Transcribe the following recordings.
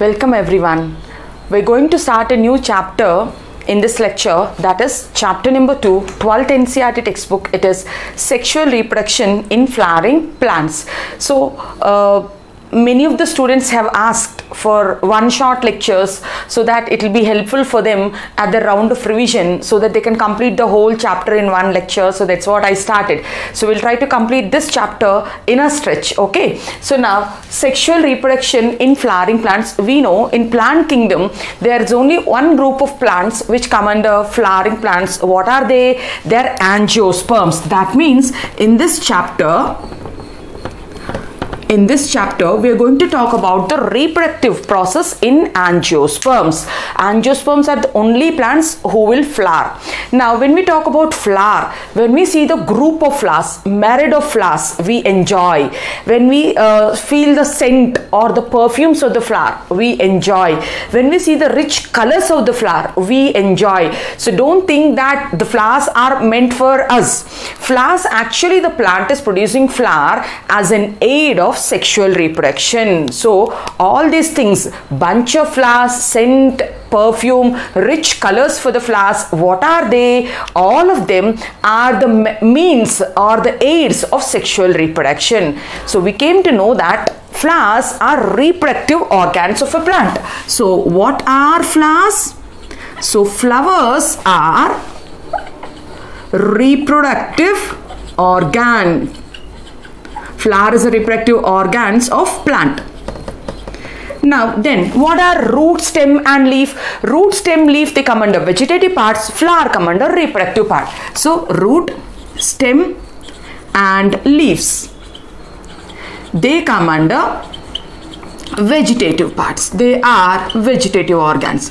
Welcome everyone. We're going to start a new chapter in this lecture that is chapter number 2 12th NCERT textbook it is sexual reproduction in flowering plants so uh, many of the students have asked for one shot lectures so that it will be helpful for them at the round of revision so that they can complete the whole chapter in one lecture. So that's what i started. So we'll try to complete this chapter in a stretch okay? So now sexual reproduction in flowering plants. We know in plant kingdom there is only one group of plants which come under flowering plants. What are they? They're angiosperms. That means in this chapter in this chapter, we are going to talk about the reproductive process in angiosperms. Angiosperms are the only plants who will flower. Now, when we talk about flower, when we see the group of flowers, myriad of flowers, we enjoy. When we uh, feel the scent or the perfumes of the flower, we enjoy. When we see the rich colors of the flower, we enjoy. So, don't think that the flowers are meant for us. Flowers, actually, the plant is producing flower as an aid of sexual reproduction. So all these things, bunch of flowers, scent, perfume, rich colors for the flowers, what are they? All of them are the means or the aids of sexual reproduction. So we came to know that flowers are reproductive organs of a plant. So what are flowers? So flowers are reproductive organ Flower is a reproductive organs of plant. Now then what are root, stem and leaf? Root, stem, leaf they come under vegetative parts, flower come under reproductive part. So root, stem and leaves they come under vegetative parts. They are vegetative organs.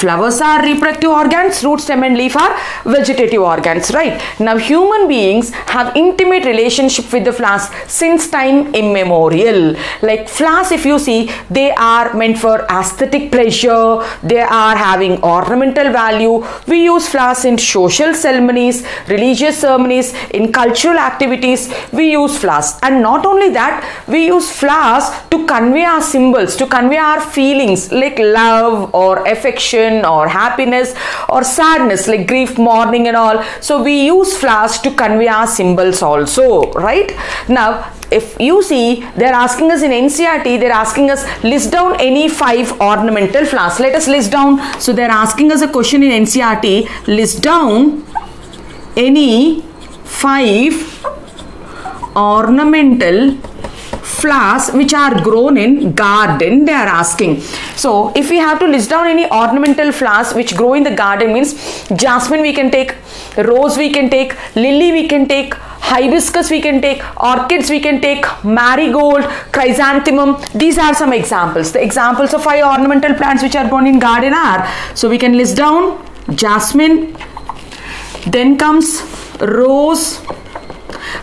Flowers are reproductive organs, root, stem and leaf are vegetative organs, right? Now human beings have intimate relationship with the flowers since time immemorial. Like flowers if you see, they are meant for aesthetic pleasure, they are having ornamental value. We use flowers in social ceremonies, religious ceremonies, in cultural activities, we use flowers. And not only that, we use flowers to convey our symbols, to convey our feelings like love or affection or happiness or sadness like grief, mourning and all. So we use flowers to convey our symbols also, right? Now, if you see they're asking us in NCERT they're asking us list down any five ornamental flowers let us list down so they're asking us a question in NCERT list down any five ornamental flowers which are grown in garden they are asking. So if we have to list down any ornamental flowers which grow in the garden means jasmine we can take rose we can take lily we can take hibiscus we can take orchids we can take marigold chrysanthemum these are some examples. The examples of five ornamental plants which are grown in garden are so we can list down jasmine then comes rose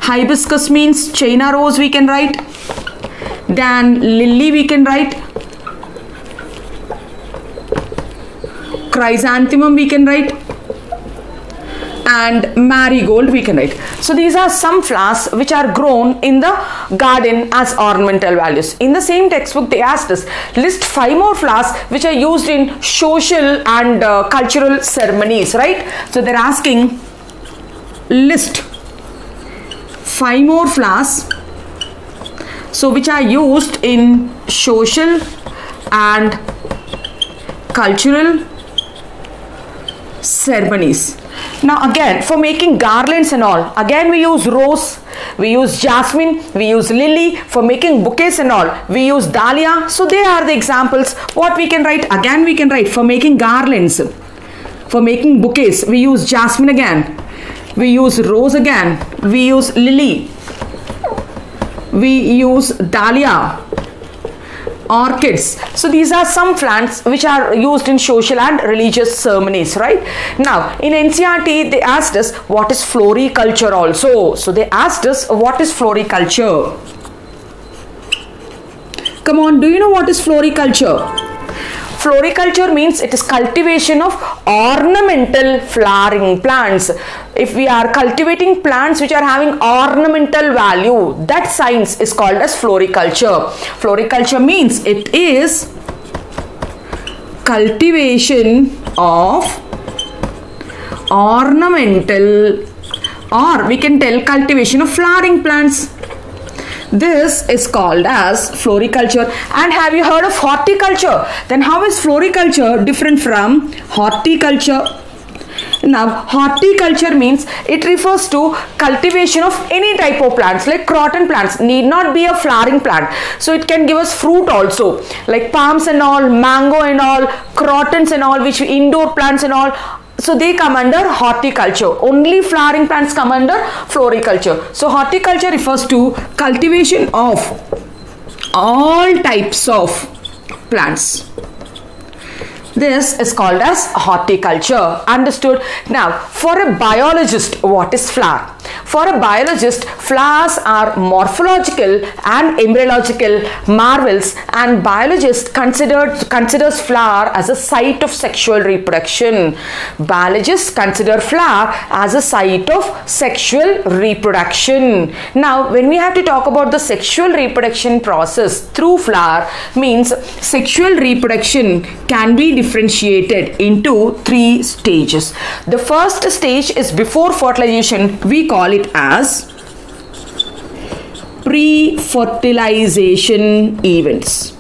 hibiscus means china rose we can write then lily we can write chrysanthemum we can write and marigold we can write. So these are some flowers which are grown in the garden as ornamental values. In the same textbook they asked us list five more flowers which are used in social and uh, cultural ceremonies right. So they're asking list five more flowers so which are used in social and cultural ceremonies. Now again for making garlands and all again we use rose we use jasmine we use lily. For making bouquets and all we use dahlia. So they are the examples. What we can write again we can write for making garlands for making bouquets we use jasmine again we use rose again. We use lily. We use dahlia. Orchids. So these are some plants which are used in social and religious ceremonies right? Now in ncert they asked us what is floriculture also? So they asked us what is floriculture? Come on do you know what is floriculture floriculture means it is cultivation of ornamental flowering plants. If we are cultivating plants which are having ornamental value, that science is called as floriculture. Floriculture means it is cultivation of ornamental or we can tell cultivation of flowering plants this is called as floriculture. And have you heard of horticulture? Then how is floriculture different from horticulture? Now horticulture means it refers to cultivation of any type of plants like croton plants. Need not be a flowering plant. So it can give us fruit also like palms and all mango and all crotons and all which indoor plants and all so they come under horticulture. Only flowering plants come under floriculture. So horticulture refers to cultivation of all types of plants. This is called as horticulture. Understood? Now, for a biologist, what is flower? For a biologist, flowers are morphological and embryological marvels and biologist considered, considers flower as a site of sexual reproduction. Biologists consider flower as a site of sexual reproduction. Now, when we have to talk about the sexual reproduction process through flower means sexual reproduction can be differentiated into three stages. The first stage is before fertilization. We call call it as pre-fertilization events.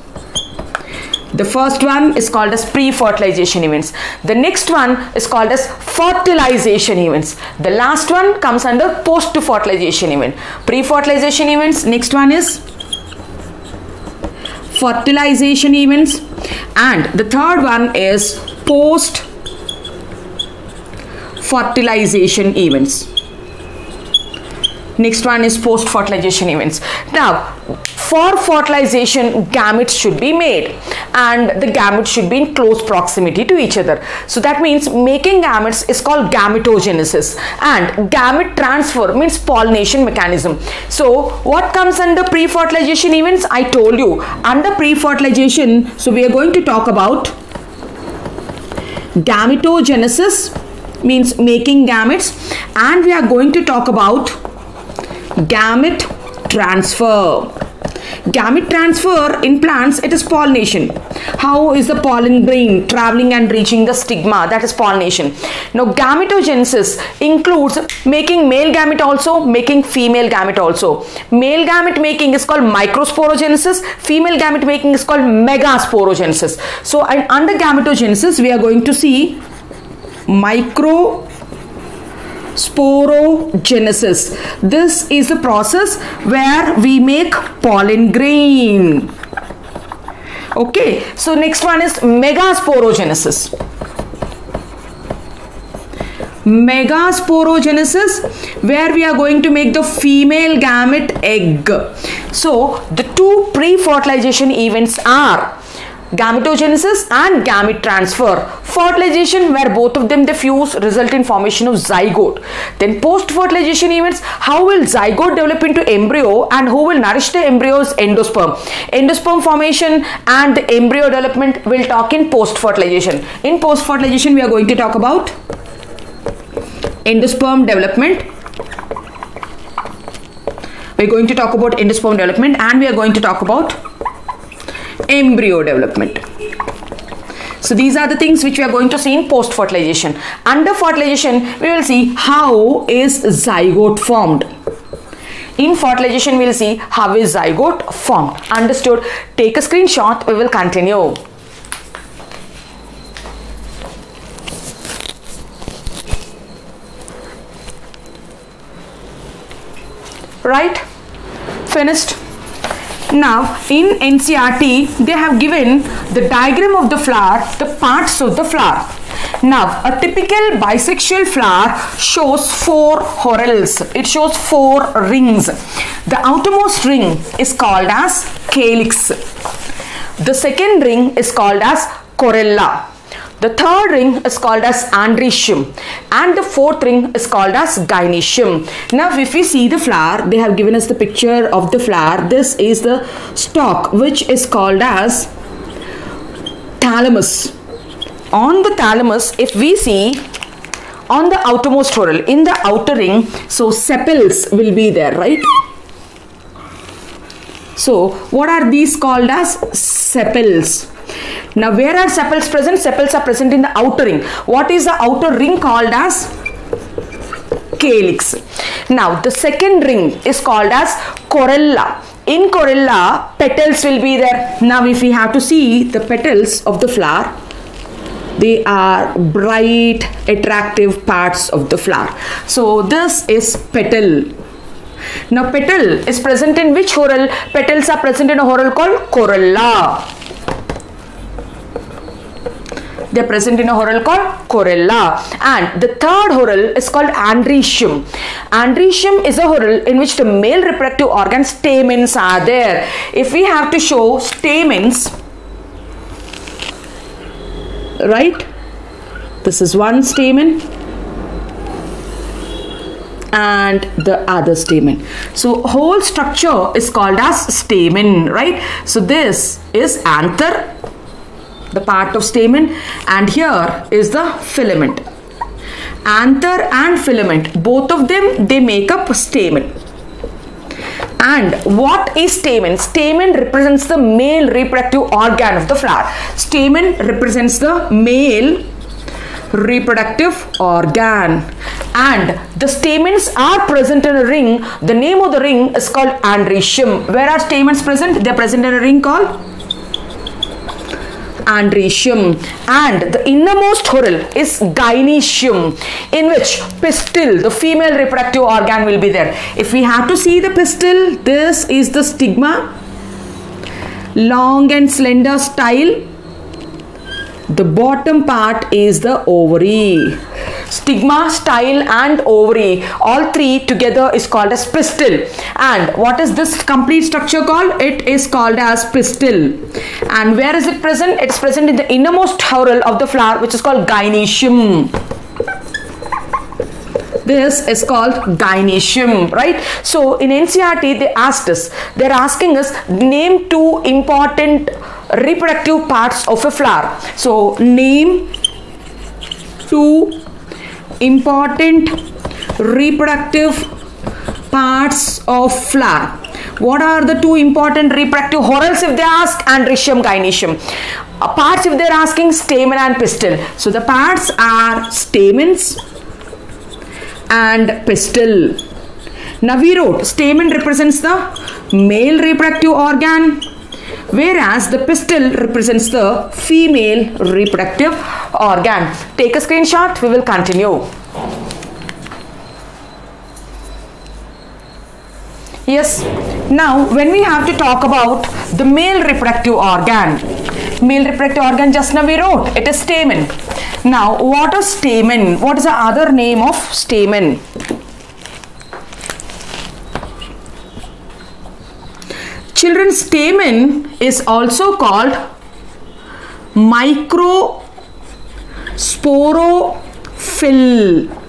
The first one is called as pre-fertilization events. The next one is called as fertilization events. The last one comes under post-fertilization event. Pre-fertilization events, next one is fertilization events and the third one is post fertilization events Next one is post fertilization events. Now, for fertilization, gametes should be made and the gametes should be in close proximity to each other. So that means making gametes is called gametogenesis and gamete transfer means pollination mechanism. So what comes under pre-fertilization events? I told you under pre-fertilization, so we are going to talk about gametogenesis means making gametes and we are going to talk about gamete transfer. Gamete transfer in plants it is pollination. How is the pollen grain traveling and reaching the stigma? That is pollination. Now gametogenesis includes making male gamete also making female gamete also. Male gamete making is called microsporogenesis female gamete making is called megasporogenesis. So and under gametogenesis we are going to see micro sporogenesis. This is the process where we make pollen grain. Okay, so next one is megasporogenesis. Megasporogenesis where we are going to make the female gamete egg. So the two pre-fertilization events are gametogenesis and gamete transfer. Fertilization where both of them they fuse result in formation of zygote. Then post fertilization events how will zygote develop into embryo and who will nourish the embryo's endosperm? Endosperm formation and the embryo development will talk in post fertilization in post fertilization we are going to talk about endosperm development. We're going to talk about endosperm development and we are going to talk about embryo development. So these are the things which we are going to see in post fertilization. Under fertilization we will see how is zygote formed. In fertilization we will see how is zygote formed. Understood? Take a screenshot we will continue. Right? Finished? Now in NCERT they have given the diagram of the flower, the parts of the flower. Now a typical bisexual flower shows four whorls. It shows four rings. The outermost ring is called as calyx. The second ring is called as corolla. The third ring is called as androecium and the fourth ring is called as gynoecium. Now if we see the flower, they have given us the picture of the flower. This is the stalk which is called as thalamus. On the thalamus, if we see on the outermost whorl, in the outer ring, so sepals will be there, right? So, what are these called as sepals? Now, where are sepals present? Sepals are present in the outer ring. What is the outer ring called as? Calyx. Now, the second ring is called as corolla. In corolla, petals will be there. Now, if we have to see the petals of the flower, they are bright, attractive parts of the flower. So, this is petal. Now, petal is present in which whorl? Petals are present in a whorl called corolla they are present in a whorl called corolla and the third whorl is called androecium androecium is a whorl in which the male reproductive organ stamens are there. If we have to show stamens right? This is one stamen and the other stamen. So whole structure is called as stamen right? So this is anther the part of stamen and here is the filament. Anther and filament both of them they make up stamen. And what is stamen? Stamen represents the male reproductive organ of the flower. Stamen represents the male reproductive organ. And the stamens are present in a ring. The name of the ring is called androecium where are stamens present? They are present in a ring called androecium and the innermost whorl is gynoecium in which pistil the female reproductive organ will be there. If we have to see the pistil this is the stigma. Long and slender style the bottom part is the ovary. Stigma style and ovary. All three together is called as pistil. And what is this complete structure called? It is called as pistil. And where is it present? It's present in the innermost whorl of the flower which is called gynoecium this is called gynoecium right? So in ncert they asked us they're asking us name two important reproductive parts of a flower. So name two important reproductive parts of flower. What are the two important reproductive whorls if they ask? And androecium gynoecium uh, parts if they're asking stamen and pistil. So the parts are stamens and pistil. Now we wrote stamen represents the male reproductive organ whereas the pistil represents the female reproductive organ. Take a screenshot. We will continue. Yes. Now when we have to talk about the male reproductive organ. Male reproductive organ just now we wrote it is stamen. Now what is stamen? What is the other name of stamen children stamen is also called microsporophyll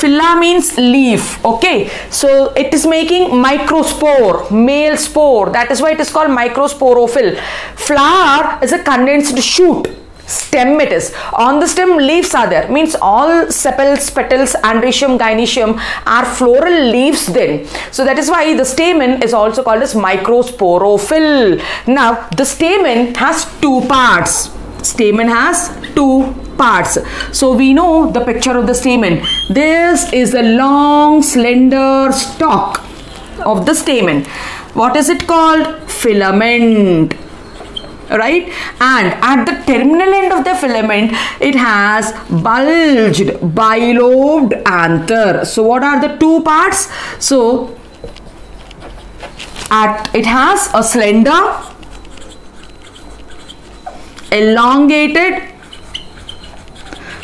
Phila means leaf. Okay. So it is making microspore, male spore. That is why it is called microsporophyll. Flower is a condensed shoot. Stem it is. On the stem leaves are there. Means all sepals, petals, androecium, gynoecium are floral leaves then. So that is why the stamen is also called as microsporophyll. Now the stamen has two parts. Stamen has two parts. So we know the picture of the stamen. This is the long slender stalk of the stamen. What is it called? Filament right? And at the terminal end of the filament it has bulged bilobed anther. So what are the two parts? So at it has a slender elongated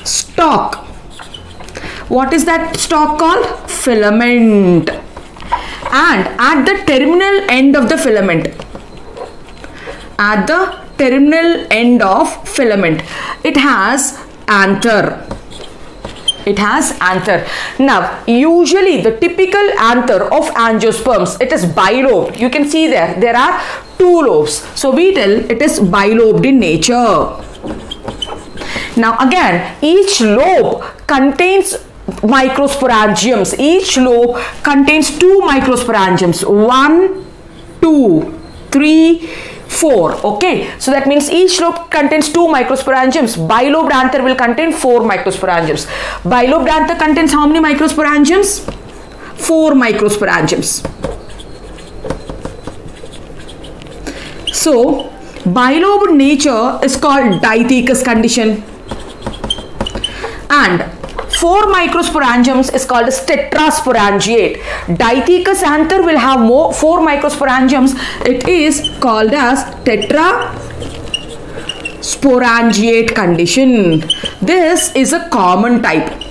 stalk what is that stalk called? Filament. And at the terminal end of the filament at the terminal end of filament. It has anther. It has anther. Now usually the typical anther of angiosperms it is bilobed. You can see there there are two lobes. So we tell it is bilobed in nature. Now again, each lobe contains microsporangiums. Each lobe contains two microsporangiums. One, two, three, 4 okay? So that means each lobe contains 2 microsporangiums. Bilobed anther will contain 4 microsporangiums. Bilobed anther contains how many microsporangiums? 4 microsporangiums. So bilobed nature is called dithecous condition. And 4 microsporangiums is called as tetrasporangiate. Dithecous anther will have more 4 microsporangiums. It is called as tetrasporangiate condition. This is a common type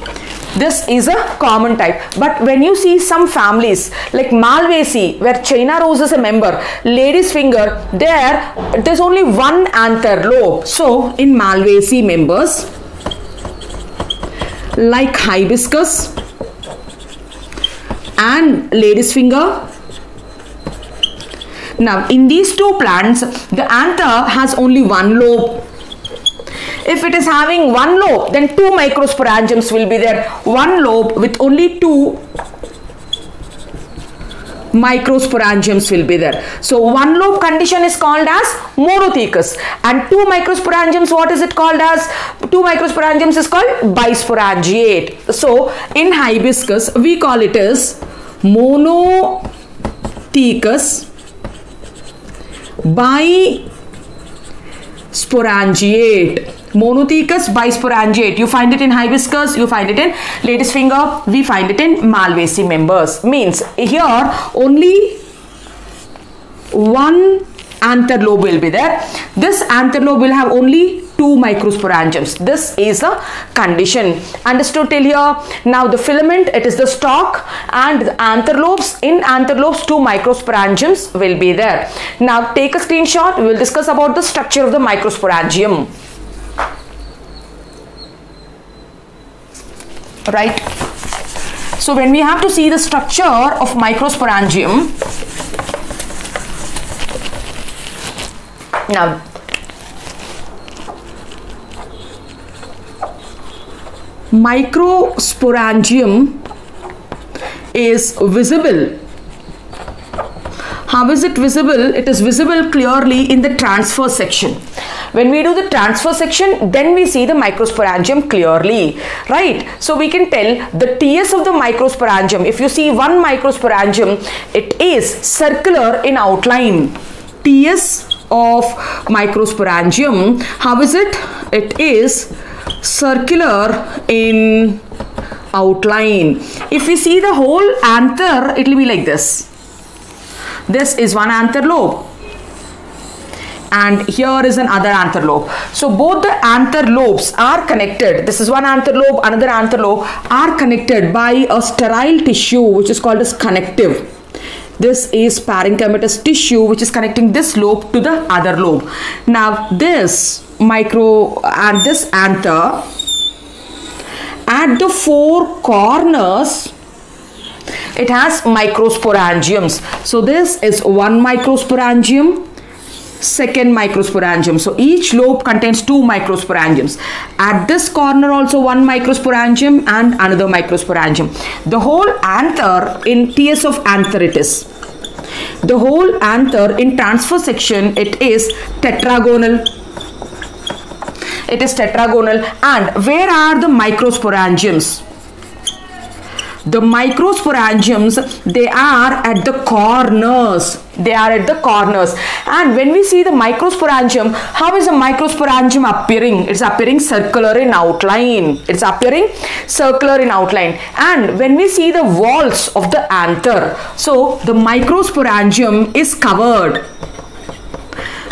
this is a common type but when you see some families like Malvaceae where China rose is a member lady's finger there there's only one anther lobe so in Malvaceae members like hibiscus and lady's finger. Now in these two plants the anther has only one lobe. If it is having one lobe then two microsporangiums will be there. One lobe with only two microsporangiums will be there. So one lobe condition is called as monothecous and two microsporangiums what is it called as? Two microsporangiums is called bisporangiate. So in hibiscus we call it as monothecous bisporangiate monothecous bisporangiate you find it in hibiscus you find it in lady's finger we find it in malvaceae members. Means here only one anther lobe will be there. This anther lobe will have only two microsporangiums. This is a condition. Understood till here? Now the filament it is the stalk and the anther lobes in anther lobes two microsporangiums will be there. Now take a screenshot. We will discuss about the structure of the microsporangium right? So when we have to see the structure of microsporangium now microsporangium is visible how is it visible it is visible clearly in the transverse section when we do the transverse section, then we see the microsporangium clearly, right? So we can tell the TS of the microsporangium. If you see one microsporangium, it is circular in outline. TS of microsporangium, how is it? It is circular in outline. If we see the whole anther, it will be like this. This is one anther lobe and here is another anther lobe. So both the anther lobes are connected. This is one anther lobe, another anther lobe are connected by a sterile tissue which is called as connective. This is parenchymatous tissue which is connecting this lobe to the other lobe. Now this micro and this anther at the four corners it has microsporangiums. So this is one microsporangium second microsporangium. So each lobe contains two microsporangiums. At this corner also one microsporangium and another microsporangium. The whole anther in TS of antheritis. The whole anther in transverse section it is tetragonal it is tetragonal and where are the microsporangiums the microsporangiums they are at the corners. They are at the corners. And when we see the microsporangium how is a microsporangium appearing? It's appearing circular in outline. It's appearing circular in outline. And when we see the walls of the anther so the microsporangium is covered.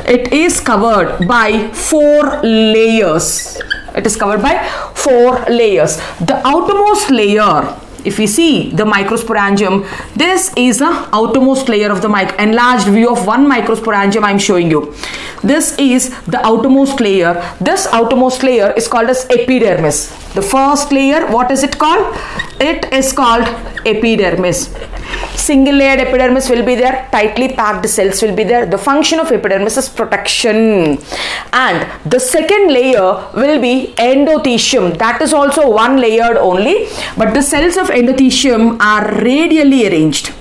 It is covered by four layers. It is covered by four layers. The outermost layer if we see the microsporangium this is the outermost layer of the enlarged view of one microsporangium i'm showing you this is the outermost layer this outermost layer is called as epidermis The first layer, what is it called? It is called epidermis. Single layered epidermis will be there, tightly packed cells will be there. The function of epidermis is protection. And the second layer will be endothecium. That is also one layered only, but the cells of endothecium are radially arranged.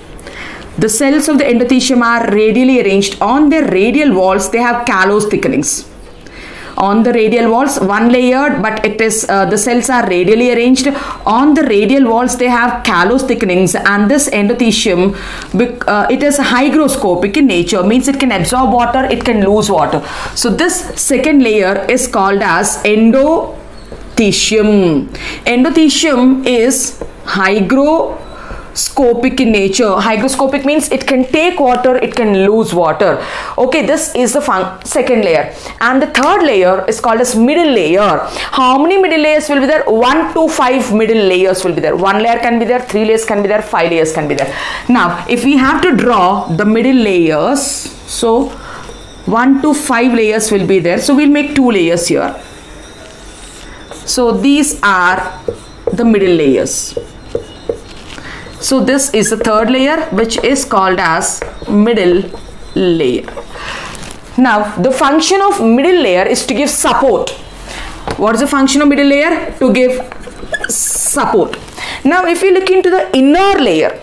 The cells of the endothecium are radially arranged. On their radial walls, they have callose thickenings on the radial walls one layered but it is uh, the cells are radially arranged on the radial walls they have callose thickenings and this endothecium uh, it is hygroscopic in nature means it can absorb water it can lose water so this second layer is called as endothecium endothecium is hygroscopic in nature. Hygroscopic means it can take water it can lose water. Okay this is the second layer. And the third layer is called as middle layer. How many middle layers will be there? One to five middle layers will be there. One layer can be there three layers can be there five layers can be there. Now if we have to draw the middle layers so one to five layers will be there. So we'll make two layers here so these are the middle layers so this is the third layer which is called as middle layer. Now the function of middle layer is to give support. What is the function of middle layer? To give support. Now if we look into the inner layer,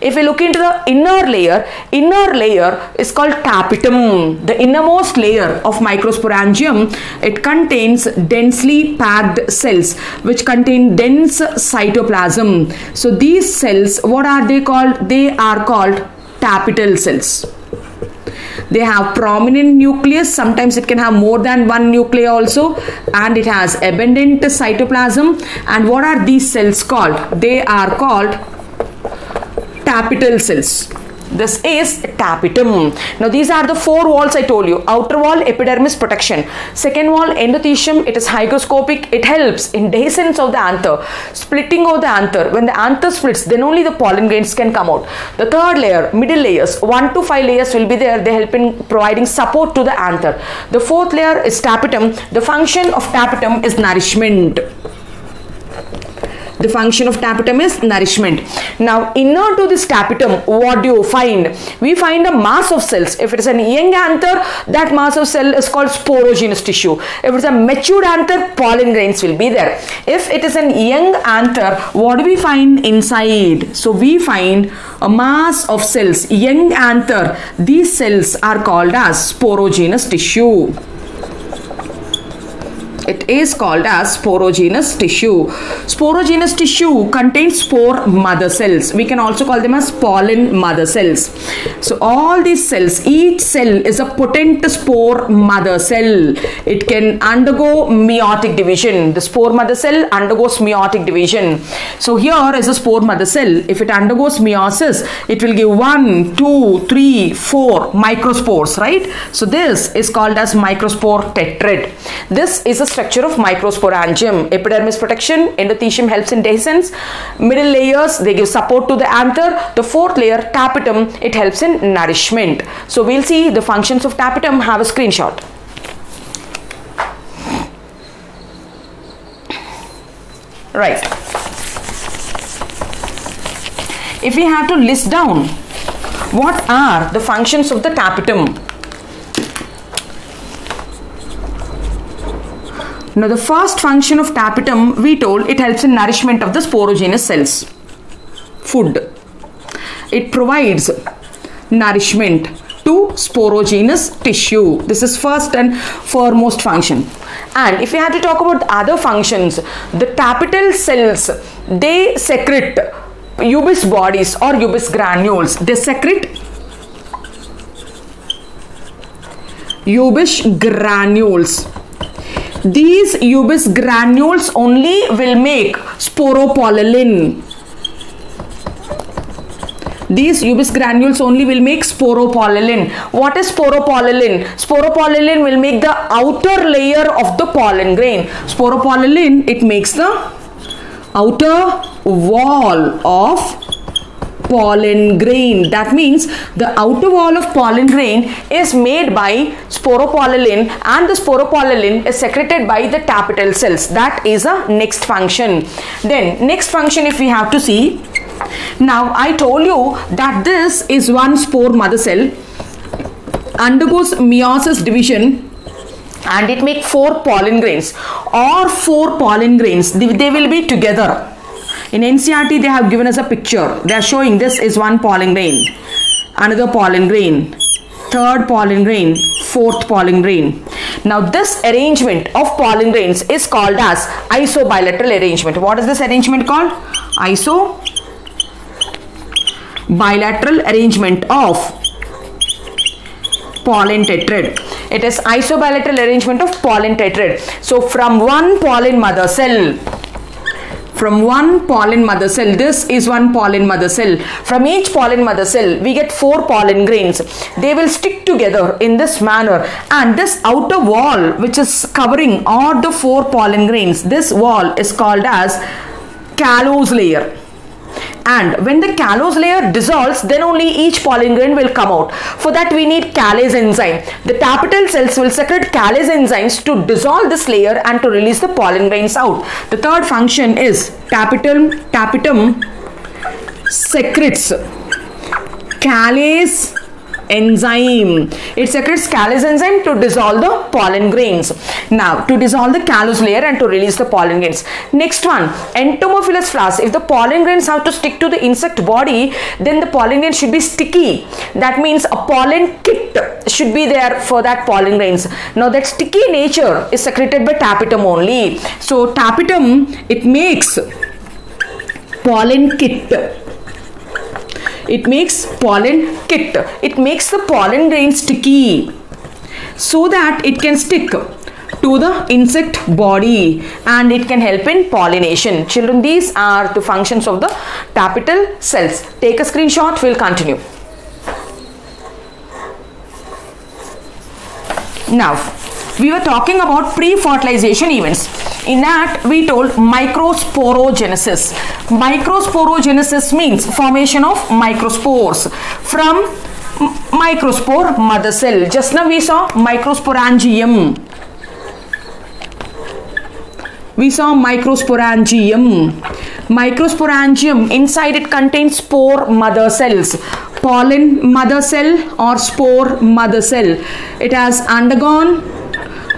if we look into the inner layer, inner layer is called tapetum. The innermost layer of microsporangium, it contains densely packed cells which contain dense cytoplasm. So these cells, what are they called? They are called tapetal cells they have prominent nucleus sometimes it can have more than one nuclei also and it has abundant cytoplasm and what are these cells called they are called tapetal cells. This is tapetum now these are the four walls i told you. Outer wall epidermis protection. Second wall endothecium it is hygroscopic. It helps in dehiscence of the anther splitting of the anther. When the anther splits then only the pollen grains can come out. The third layer middle layers one to five layers will be there. They help in providing support to the anther. The fourth layer is tapetum. The function of tapetum is nourishment the function of tapetum is nourishment. Now, inner to this tapetum, what do you find? We find a mass of cells. If it is an young anther, that mass of cell is called sporogenous tissue. If it is a matured anther, pollen grains will be there. If it is an young anther, what do we find inside? So, we find a mass of cells, young anther. These cells are called as sporogenous tissue. It is called as sporogenous tissue. Sporogenous tissue contains spore mother cells. We can also call them as pollen mother cells. So all these cells, each cell is a potent spore mother cell. It can undergo meiotic division. The spore mother cell undergoes meiotic division. So here is a spore mother cell. If it undergoes meiosis, it will give one, two, three, four microspores, right? So this is called as microspore tetrad. This is a structure of microsporangium. Epidermis protection, endothecium helps in dehiscence. Middle layers, they give support to the anther. The fourth layer, tapetum, it helps in nourishment. So we'll see the functions of tapetum. Have a screenshot. Right. If we have to list down what are the functions of the tapetum Now the first function of tapetum, we told it helps in nourishment of the sporogenous cells. Food. It provides nourishment to sporogenous tissue. This is first and foremost function. And if we have to talk about other functions, the tapetal cells, they secrete Ubisch bodies or Ubisch granules. They secrete Ubisch granules these Ubisch granules only will make sporopollen. These Ubisch granules only will make sporopollen. What is sporopollen? Sporopollen will make the outer layer of the pollen grain. Sporopollen, it makes the outer wall of pollen grain. That means the outer wall of pollen grain is made by sporopollen and the sporopollen is secreted by the tapetal cells. That is a next function. Then next function if we have to see. Now I told you that this is one spore mother cell undergoes meiosis division and it make four pollen grains or four pollen grains they, they will be together in NCERT they have given us a picture they are showing this is one pollen grain another pollen grain third pollen grain fourth pollen grain now this arrangement of pollen grains is called as isobilateral arrangement what is this arrangement called iso bilateral arrangement of pollen tetrad. It is isobilateral arrangement of pollen tetrad. So from one pollen mother cell, from one pollen mother cell, this is one pollen mother cell. From each pollen mother cell, we get four pollen grains. They will stick together in this manner and this outer wall which is covering all the four pollen grains, this wall is called as callose layer and when the callose layer dissolves then only each pollen grain will come out. For that we need callase enzyme. The tapetal cells will secrete callase enzymes to dissolve this layer and to release the pollen grains out. The third function is tapetum tapetum secretes callase enzyme. It secretes callase enzyme to dissolve the pollen grains. Now, to dissolve the callose layer and to release the pollen grains. Next one, entomophilous flask. If the pollen grains have to stick to the insect body, then the pollen grains should be sticky. That means a pollenkitt should be there for that pollen grains. Now, that sticky nature is secreted by tapetum only. So, tapetum, it makes pollenkitt it makes pollen kit. It makes the pollen grain sticky so that it can stick to the insect body and it can help in pollination. Children, these are the functions of the tapetal cells. Take a screenshot, we'll continue. Now, we were talking about pre-fertilization events. In that, we told microsporogenesis. Microsporogenesis means formation of microspores from microspore mother cell. Just now we saw microsporangium. We saw microsporangium. Microsporangium, inside it contains spore mother cells pollen mother cell or spore mother cell. It has undergone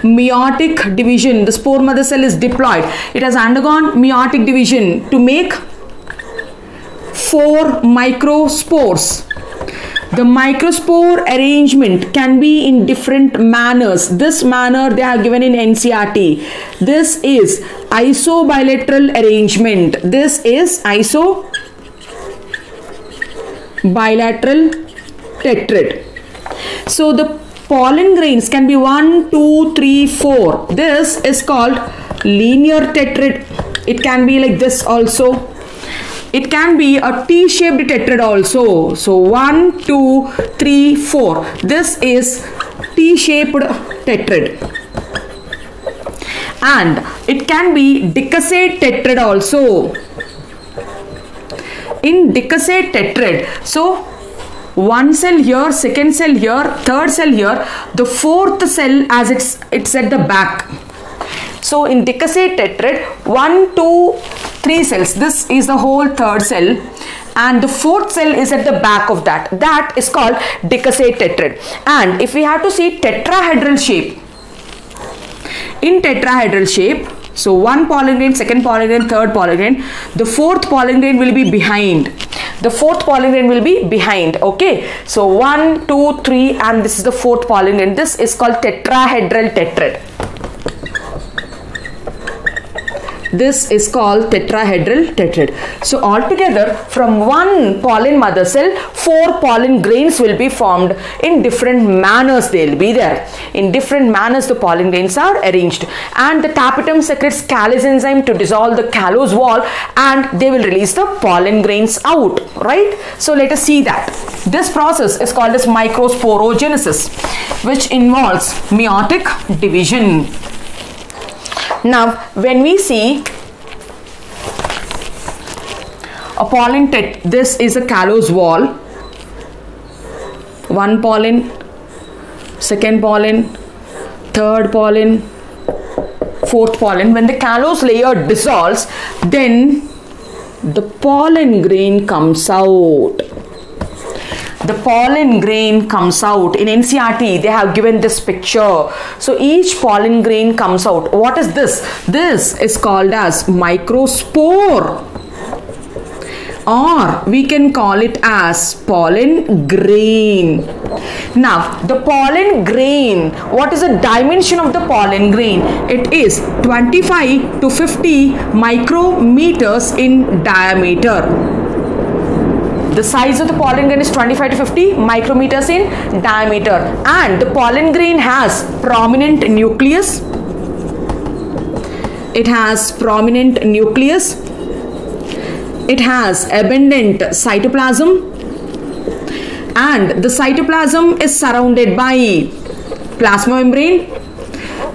meiotic division. The spore mother cell is diploid. It has undergone meiotic division to make four microspores. The microspore arrangement can be in different manners. This manner they are given in NCERT. This is isobilateral arrangement. This is isobilateral tetrad. So the pollen grains can be 1, 2, 3, 4. This is called linear tetrad. It can be like this also. It can be a T-shaped tetrad also. So 1, 2, 3, 4. This is T-shaped tetrad. And it can be decussate tetrad also in decussate tetrad. So one cell here, second cell here, third cell here, the fourth cell as it's it's at the back. So in decussate tetrad, one, two, three cells. This is the whole third cell and the fourth cell is at the back of that. That is called decussate tetrad. And if we have to see tetrahedral shape, in tetrahedral shape, so one grain, second grain, third grain. The fourth grain will be behind. The fourth grain will be behind. Okay. So one, two, three, and this is the fourth grain. This is called tetrahedral tetrad. This is called tetrahedral tetrad. So altogether from one pollen mother cell, four pollen grains will be formed in different manners they will be there. In different manners the pollen grains are arranged and the tapetum secretes callase enzyme to dissolve the callose wall and they will release the pollen grains out, right? So let us see that. This process is called as microsporogenesis which involves meiotic division. Now, when we see a pollen tet this is a callose wall. One pollen second pollen third pollen fourth pollen. When the callose layer dissolves then the pollen grain comes out the pollen grain comes out. In NCERT they have given this picture. So each pollen grain comes out. What is this? This is called as microspore. Or we can call it as pollen grain. Now the pollen grain what is the dimension of the pollen grain? It is 25 to 50 micrometers in diameter the size of the pollen grain is 25 to 50 micrometers in diameter. And the pollen grain has prominent nucleus. It has prominent nucleus. It has abundant cytoplasm. And the cytoplasm is surrounded by plasma membrane.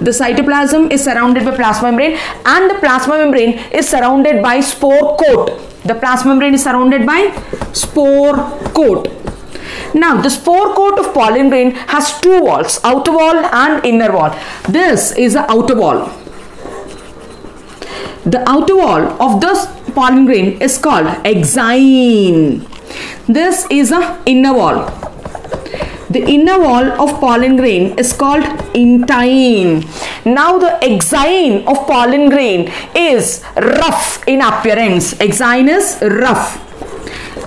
The cytoplasm is surrounded by plasma membrane. And the plasma membrane is surrounded by spore coat the plasma membrane is surrounded by spore coat. Now the spore coat of pollen grain has two walls, outer wall and inner wall. This is the outer wall. The outer wall of this pollen grain is called exine. This is the inner wall. The inner wall of pollen grain is called intine. Now the exine of pollen grain is rough in appearance. Exine is rough.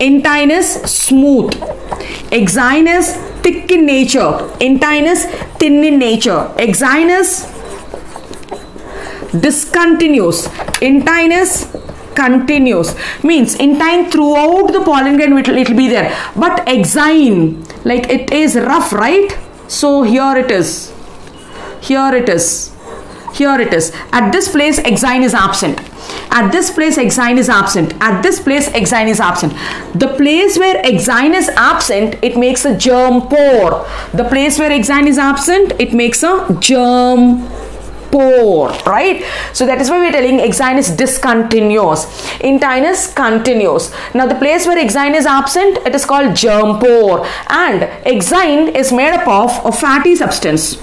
Intine is smooth. Exine is thick in nature. Intine is thin in nature. Exine is discontinuous. Intine is continuous. Means intine throughout the pollen grain it will be there. But exine like it is rough right? So here it is. Here it is. Here it is. At this place exine is absent. At this place exine is absent. At this place exine is absent. The place where exine is absent it makes a germ pore. The place where exine is absent it makes a germ pore right? So that is why we're telling exine is discontinuous. Intine is continuous. Now the place where exine is absent it is called germ pore. And exine is made up of a fatty substance.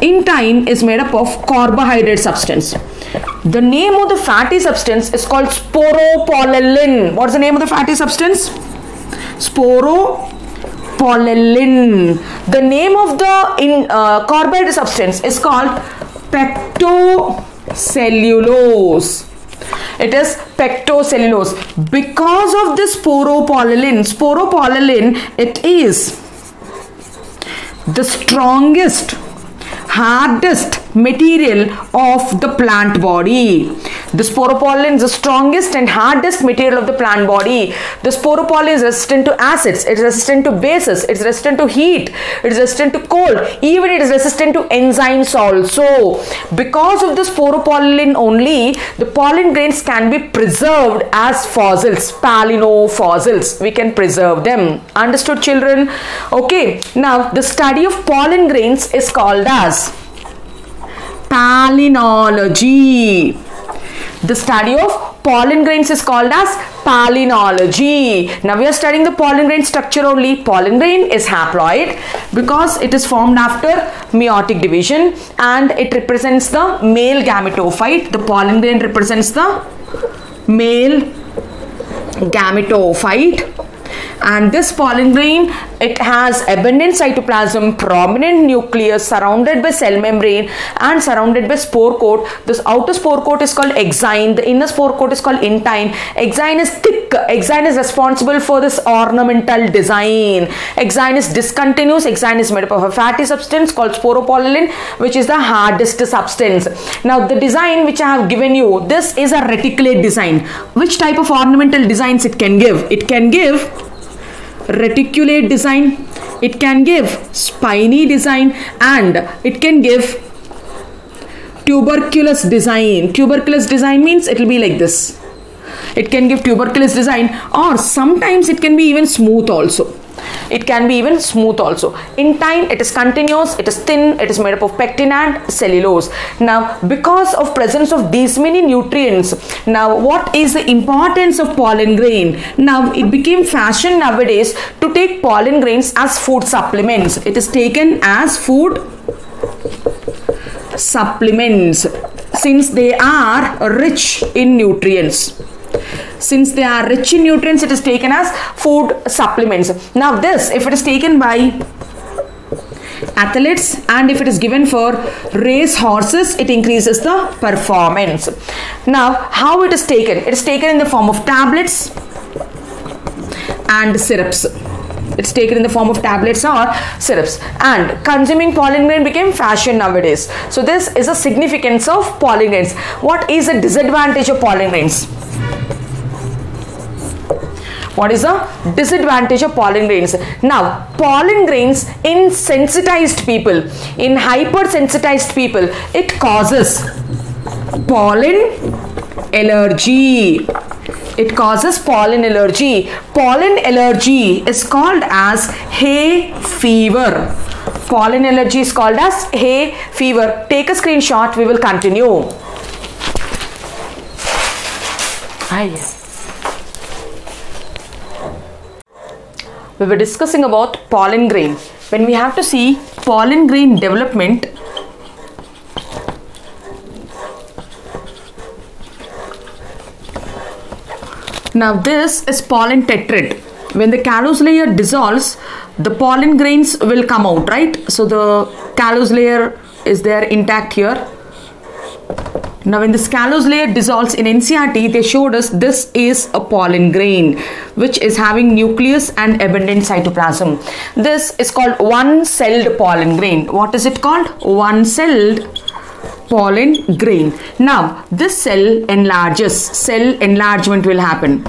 Intine is made up of carbohydrate substance. The name of the fatty substance is called sporopollen what's the name of the fatty substance sporopollen the name of the in uh, carbohydrate substance is called pectocellulose. It is pectocellulose. Because of this sporopollen sporopollen it is the strongest hardest material of the plant body. The sporopollen is the strongest and hardest material of the plant body. The sporopollen is resistant to acids, it is resistant to bases, it is resistant to heat, it is resistant to cold, even it is resistant to enzymes also. Because of the sporopollen only, the pollen grains can be preserved as fossils, fossils. We can preserve them. Understood children? Okay, now the study of pollen grains is called as palynology. The study of pollen grains is called as palynology. Now we are studying the pollen grain structure only. Pollen grain is haploid because it is formed after meiotic division and it represents the male gametophyte. The pollen grain represents the male gametophyte and this pollen grain it has abundant cytoplasm prominent nucleus surrounded by cell membrane and surrounded by spore coat. This outer spore coat is called exine. The inner spore coat is called intine. Exine is thick. Exine is responsible for this ornamental design. Exine is discontinuous. Exine is made up of a fatty substance called sporopollen which is the hardest substance. Now the design which i have given you this is a reticulate design. Which type of ornamental designs it can give? It can give reticulate design. It can give spiny design and it can give tuberculous design. Tuberculous design means it will be like this. It can give tuberculous design or sometimes it can be even smooth also it can be even smooth also. Intine it is continuous it is thin it is made up of pectin and cellulose. Now because of presence of these many nutrients now what is the importance of pollen grain? Now it became fashion nowadays to take pollen grains as food supplements. It is taken as food supplements since they are rich in nutrients since they are rich in nutrients it is taken as food supplements. Now this if it is taken by athletes and if it is given for race horses it increases the performance. Now how it is taken? It is taken in the form of tablets and syrups it's taken in the form of tablets or syrups. And consuming pollen grain became fashion nowadays. So this is a significance of pollen grains what is the disadvantage of pollen grains what is the disadvantage of pollen grains now pollen grains in sensitized people. In hypersensitized people it causes pollen allergy it causes pollen allergy. Pollen allergy is called as hay fever. Pollen allergy is called as hay fever. Take a screenshot. We will continue. Aye. we were discussing about pollen grain. When we have to see pollen grain development now this is pollen tetrad when the callose layer dissolves the pollen grains will come out right so the callose layer is there intact here now when the callose layer dissolves in NCERT, they showed us this is a pollen grain which is having nucleus and abundant cytoplasm. This is called one-celled pollen grain. What is it called? One-celled pollen grain. Now this cell enlarges, cell enlargement will happen.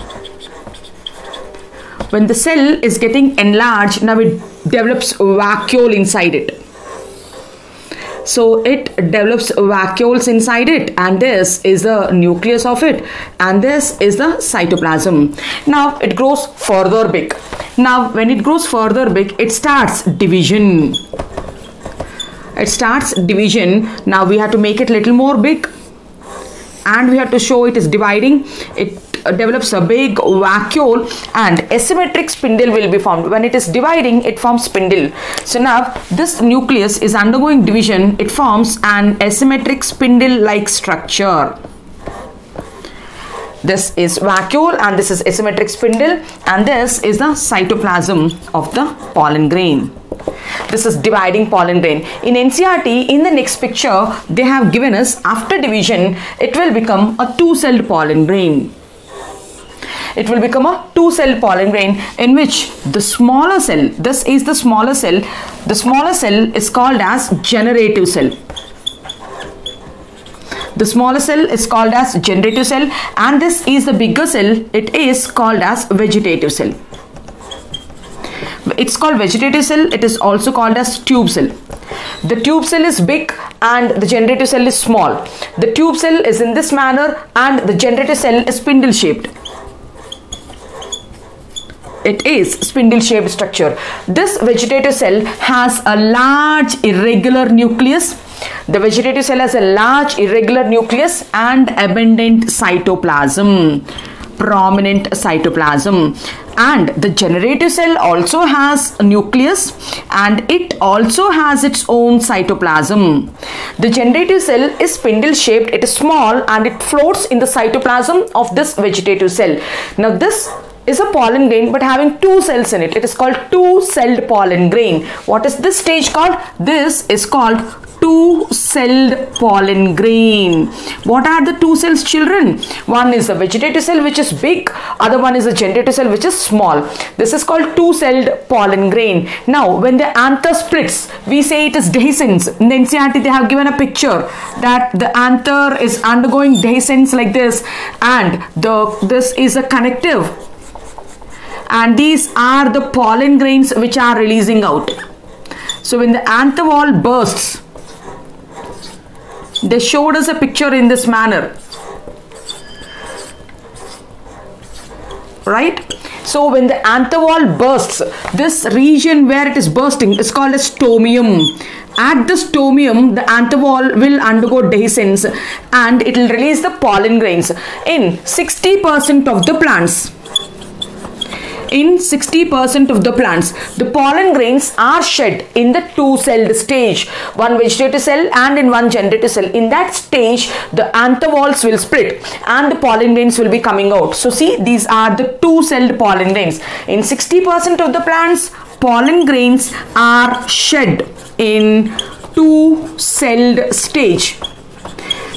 When the cell is getting enlarged, now it develops vacuole inside it. So it develops vacuoles inside it and this is the nucleus of it and this is the cytoplasm. Now it grows further big now when it grows further big it starts division it starts division now we have to make it little more big and we have to show it is dividing it uh, develops a big vacuole and asymmetric spindle will be formed. When it is dividing, it forms spindle. So now this nucleus is undergoing division. It forms an asymmetric spindle-like structure. This is vacuole and this is asymmetric spindle and this is the cytoplasm of the pollen grain. This is dividing pollen grain. In NCERT, in the next picture, they have given us after division, it will become a two-celled pollen grain it will become a two-celled pollen grain in which the smaller cell, this is the smaller cell, the smaller cell is called as generative cell. The smaller cell is called as generative cell and this is the bigger cell, it is called as vegetative cell. It's called vegetative cell, it is also called as tube cell. The tube cell is big and the generative cell is small. The tube cell is in this manner and the generative cell is spindle shaped it is spindle shaped structure this vegetative cell has a large irregular nucleus the vegetative cell has a large irregular nucleus and abundant cytoplasm prominent cytoplasm and the generative cell also has a nucleus and it also has its own cytoplasm. The generative cell is spindle shaped, it is small and it floats in the cytoplasm of this vegetative cell. Now this is a pollen grain but having two cells in it. It is called two-celled pollen grain. What is this stage called? This is called two-celled pollen grain. What are the two cells children? One is a vegetative cell which is big, other one is a generative cell which is small. This is called two-celled pollen grain. Now when the anther splits, we say it is dehiscence. In the NCERT they have given a picture that the anther is undergoing dehiscence like this and the this is a connective and these are the pollen grains which are releasing out. So when the anther wall bursts, they showed us a picture in this manner. right so when the anther wall bursts this region where it is bursting is called as stomium at the stomium the anther wall will undergo dehiscence and it will release the pollen grains in 60% of the plants in 60% of the plants. The pollen grains are shed in the two-celled stage, one vegetative cell and in one generative cell. In that stage, the anther walls will split and the pollen grains will be coming out. So see, these are the two-celled pollen grains. In 60% of the plants, pollen grains are shed in two-celled stage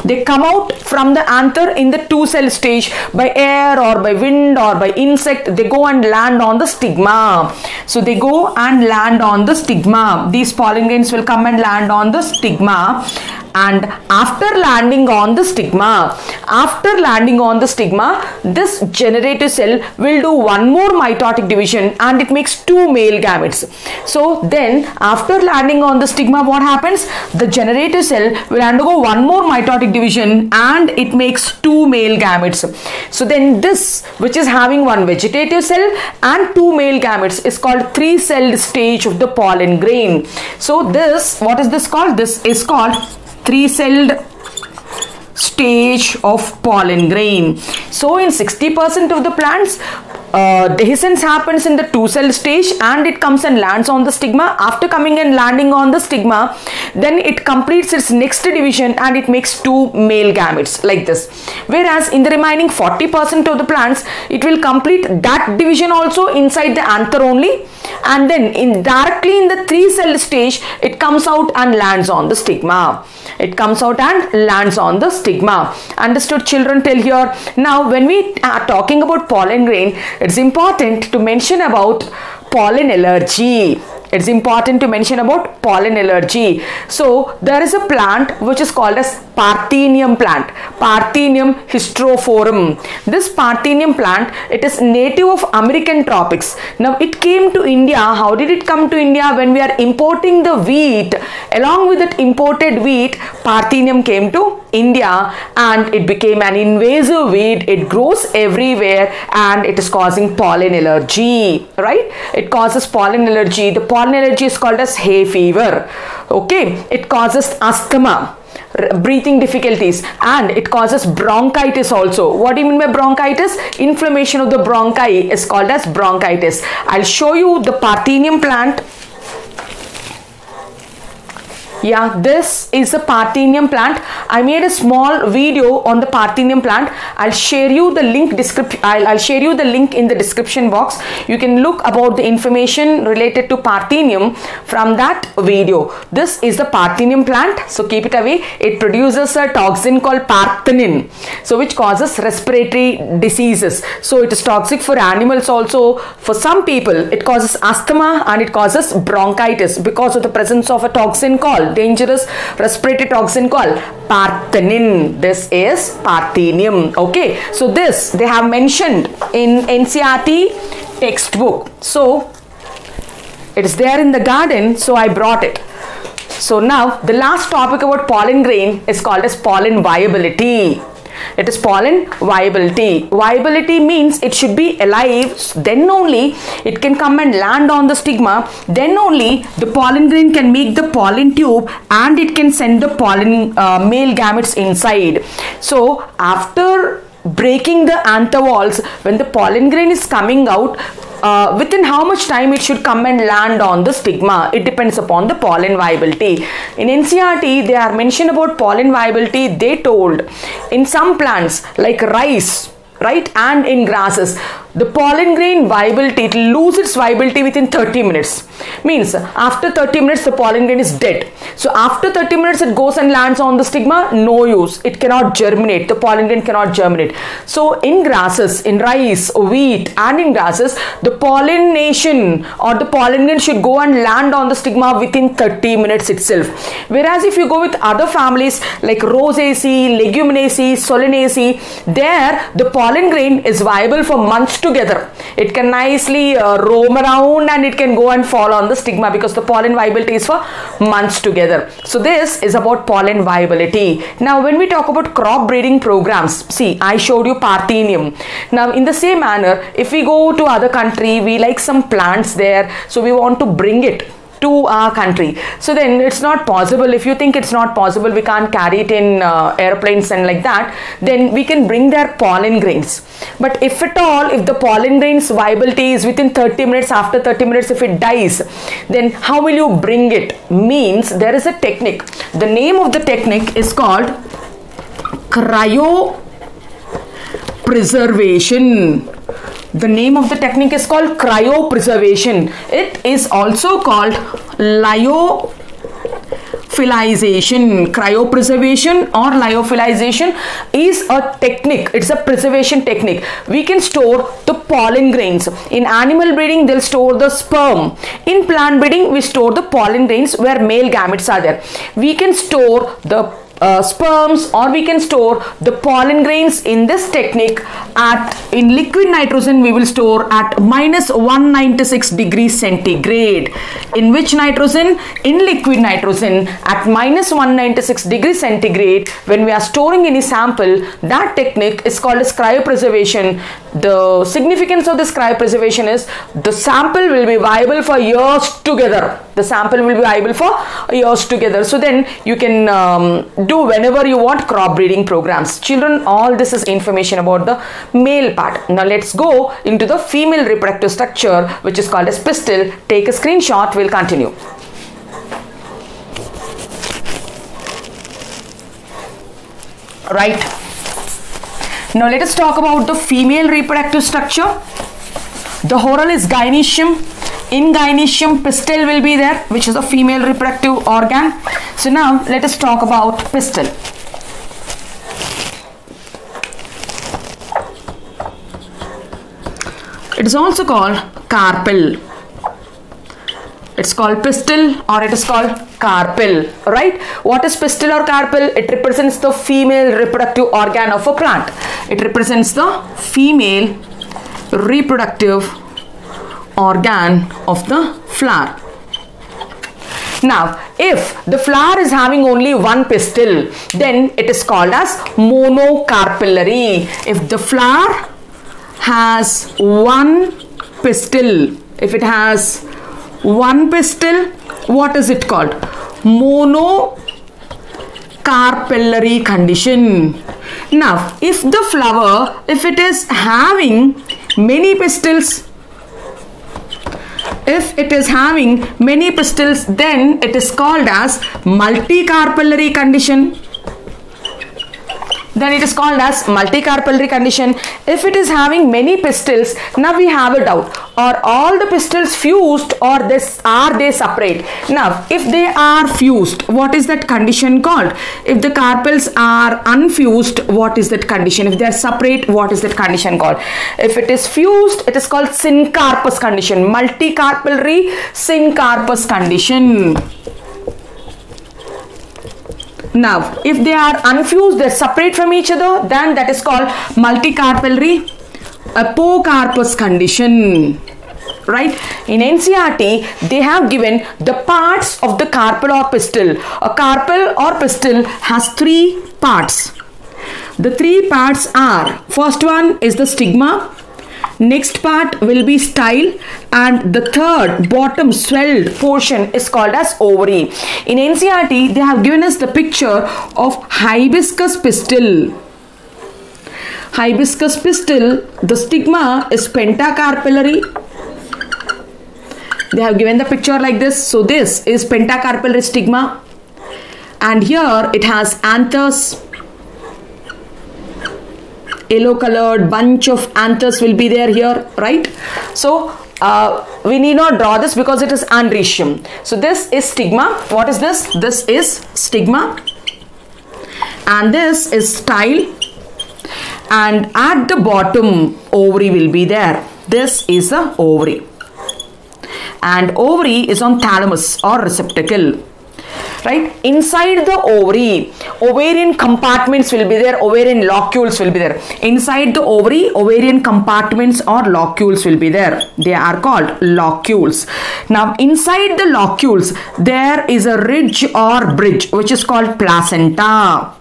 they come out from the anther in the two cell stage by air or by wind or by insect they go and land on the stigma. So they go and land on the stigma. These pollen grains will come and land on the stigma and after landing on the stigma after landing on the stigma this generative cell will do one more mitotic division and it makes two male gametes. So then after landing on the stigma what happens? The generative cell will undergo one more mitotic division and it makes two male gametes. So then this which is having one vegetative cell and two male gametes is called three celled stage of the pollen grain. So this what is this called? This is called three-celled stage of pollen grain. So in 60% of the plants, uh, dehiscence happens in the two cell stage and it comes and lands on the stigma. After coming and landing on the stigma, then it completes its next division and it makes two male gametes like this. Whereas in the remaining 40% of the plants, it will complete that division also inside the anther only and then in directly in the three cell stage, it comes out and lands on the stigma. It comes out and lands on the stigma. Understood children till here? Now when we are talking about pollen grain, it's important to mention about pollen allergy it's important to mention about pollen allergy. So there is a plant which is called as Parthenium plant, Parthenium hysterophorum. This Parthenium plant, it is native of American tropics. Now it came to India. How did it come to India? When we are importing the wheat, along with that imported wheat, Parthenium came to India and it became an invasive weed. It grows everywhere and it is causing pollen allergy, right? It causes pollen allergy. The pollen pollen allergy is called as hay fever. Okay? It causes asthma breathing difficulties and it causes bronchitis also. What do you mean by bronchitis? Inflammation of the bronchi is called as bronchitis. I'll show you the parthenium plant yeah this is a parthenium plant. I made a small video on the parthenium plant. I'll share you the link description I'll, I'll share you the link in the description box. You can look about the information related to parthenium from that video. This is the parthenium plant so keep it away. It produces a toxin called parthenin so which causes respiratory diseases. So it is toxic for animals also. For some people it causes asthma and it causes bronchitis because of the presence of a toxin called dangerous respiratory toxin called parthenin. This is parthenium. Okay. So this they have mentioned in NCERT textbook. So it is there in the garden. So I brought it. So now the last topic about pollen grain is called as pollen viability. It is pollen viability. Viability means it should be alive. Then only it can come and land on the stigma. Then only the pollen grain can make the pollen tube and it can send the pollen uh, male gametes inside. So after breaking the anther walls when the pollen grain is coming out uh, within how much time it should come and land on the stigma. It depends upon the pollen viability. In NCRT, they are mentioned about pollen viability. They told in some plants like rice, right, and in grasses, the pollen grain viability, it lose its viability within 30 minutes. Means after 30 minutes, the pollen grain is dead. So after 30 minutes, it goes and lands on the stigma, no use. It cannot germinate. The pollen grain cannot germinate. So in grasses, in rice, wheat, and in grasses, the pollination or the pollen grain should go and land on the stigma within 30 minutes itself. Whereas if you go with other families like Rosaceae, Leguminosae, Solanaceae, there the pollen grain is viable for months together. It can nicely uh, roam around and it can go and fall on the stigma because the pollen viability is for months together. So this is about pollen viability. Now when we talk about crop breeding programs, see I showed you Parthenium. Now in the same manner, if we go to other country, we like some plants there, so we want to bring it to our country. So then it's not possible. If you think it's not possible, we can't carry it in uh, airplanes and like that, then we can bring their pollen grains. But if at all, if the pollen grains viability is within 30 minutes, after 30 minutes, if it dies, then how will you bring it? Means there is a technique. The name of the technique is called cryo preservation the name of the technique is called cryopreservation. It is also called lyophilization. Cryopreservation or lyophilization is a technique. It's a preservation technique. We can store the pollen grains. In animal breeding, they'll store the sperm. In plant breeding, we store the pollen grains where male gametes are there. We can store the uh, sperms or we can store the pollen grains in this technique at in liquid nitrogen we will store at minus 196 degrees centigrade in which nitrogen? In liquid nitrogen at minus 196 degrees centigrade. When we are storing any sample that technique is called as cryopreservation. The significance of this cryopreservation is the sample will be viable for years together the sample will be viable for years together. So then you can um, do whenever you want crop breeding programs. Children all this is information about the male part. Now let's go into the female reproductive structure which is called as pistil. Take a screenshot. We'll continue. Right. Now let us talk about the female reproductive structure. The whorl is gynoecium in gynoecium pistil will be there which is a female reproductive organ. So now let us talk about pistil. It is also called carpel it's called pistil or it is called carpel right? What is pistil or carpel it represents the female reproductive organ of a plant. It represents the female reproductive organ of the flower. Now, if the flower is having only one pistil, then it is called as monocarpellary. If the flower has one pistil, if it has one pistil, what is it called? Monocarpellary condition. Now, if the flower, if it is having many pistils, if it is having many pistils then it is called as multicarpellary condition then it is called as multicarpellary condition. If it is having many pistils, now we have a doubt. Are all the pistils fused or this are they separate? Now, if they are fused, what is that condition called? If the carpels are unfused, what is that condition? If they are separate, what is that condition called? If it is fused, it is called syncarpous condition. Multicarpellary syncarpous condition. Now, if they are unfused, they are separate from each other, then that is called multicarpellary apocarpous condition. Right? In NCERT, they have given the parts of the carpel or pistil. A carpel or pistil has three parts. The three parts are, first one is the stigma, Next part will be style and the third bottom swelled portion is called as ovary. In NCERT, they have given us the picture of hibiscus pistil. Hibiscus pistil, the stigma is pentacarpellary. They have given the picture like this. So this is pentacarpellary stigma and here it has anthers yellow colored bunch of anthers will be there here right? So uh, we need not draw this because it is androecium so this is stigma. What is this? This is stigma. And this is style. And at the bottom ovary will be there. This is the ovary. And ovary is on thalamus or receptacle right? Inside the ovary ovarian compartments will be there ovarian locules will be there. Inside the ovary ovarian compartments or locules will be there. They are called locules. Now inside the locules there is a ridge or bridge which is called placenta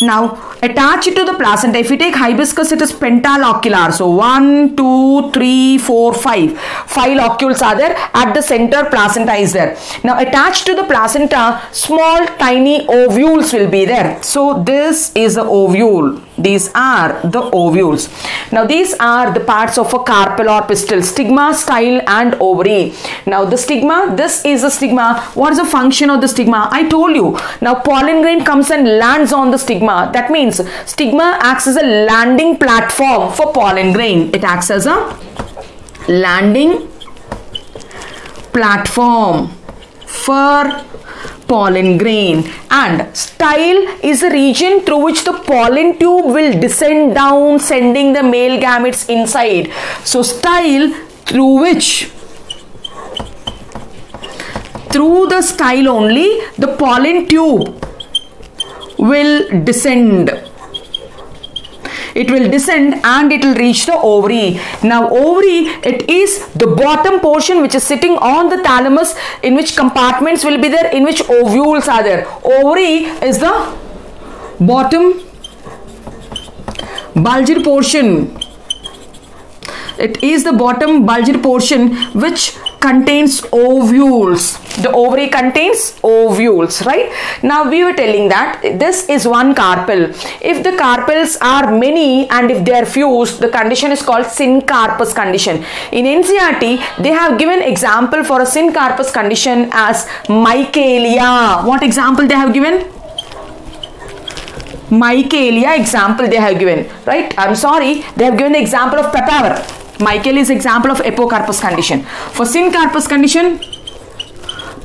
now attached to the placenta. If you take hibiscus it is pentalocular so one two three four five. Five locules are there. At the center placenta is there. Now attached to the placenta small tiny ovules will be there. So this is the ovule these are the ovules. Now these are the parts of a carpel or pistil stigma style and ovary. Now the stigma this is the stigma. What is the function of the stigma? I told you. Now pollen grain comes and lands on the stigma. That means means stigma acts as a landing platform for pollen grain. It acts as a landing platform for pollen grain and style is a region through which the pollen tube will descend down sending the male gametes inside. So style through which through the style only the pollen tube will descend it will descend and it will reach the ovary. Now ovary it is the bottom portion which is sitting on the thalamus in which compartments will be there in which ovules are there. Ovary is the bottom bulged portion. It is the bottom bulged portion which contains ovules. The ovary contains ovules right? Now we were telling that this is one carpel. If the carpels are many and if they are fused the condition is called syncarpous condition. In NCERT they have given example for a syncarpous condition as michelia what example they have given? Michelia example they have given right? I'm sorry they have given the example of papaver michelia is example of apocarpous condition for syncarpous condition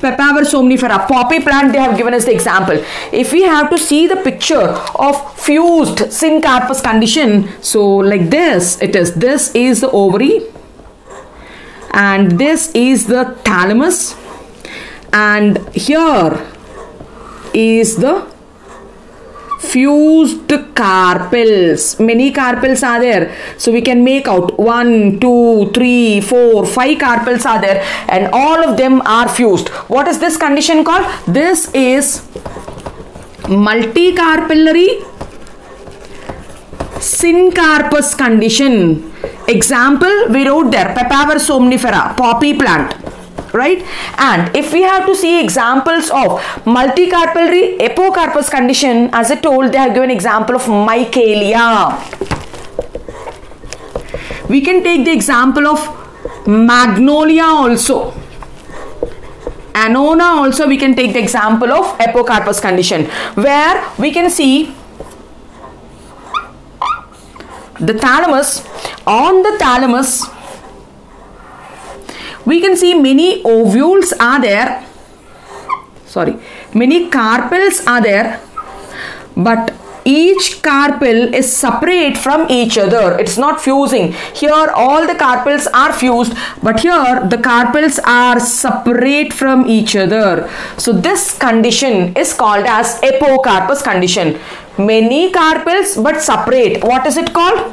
Papaver somnifera, poppy plant they have given us the example. If we have to see the picture of fused syncarpous condition, so like this it is, this is the ovary and this is the thalamus and here is the fused carpels many carpels are there. So we can make out one two three four five carpels are there and all of them are fused. What is this condition called? This is multicarpellary syncarpous condition. Example we wrote there. Papaver somnifera poppy plant right? And if we have to see examples of multicarpellary apocarpous condition as I told they have given example of michelia we can take the example of magnolia also. Annona also we can take the example of apocarpous condition where we can see the thalamus on the thalamus we can see many ovules are there. Sorry. Many carpels are there. But each carpel is separate from each other. It's not fusing. Here all the carpels are fused. But here the carpels are separate from each other. So this condition is called as apocarpous condition. Many carpels but separate. What is it called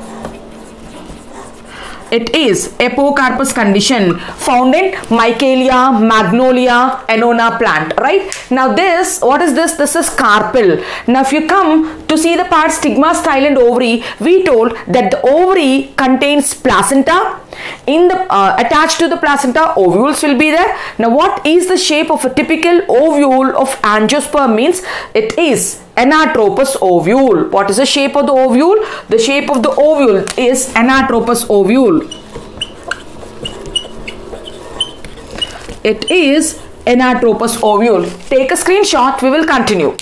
it is apocarpous condition found in Michelia, Magnolia, Annona plant, right? Now this, what is this? This is carpel. Now if you come to see the part stigma, style and ovary, we told that the ovary contains placenta. In the uh, attached to the placenta, ovules will be there. Now what is the shape of a typical ovule of angiosperm means? It is anatropous ovule. What is the shape of the ovule? The shape of the ovule is anatropous ovule. It is anatropous ovule. Take a screenshot. We will continue.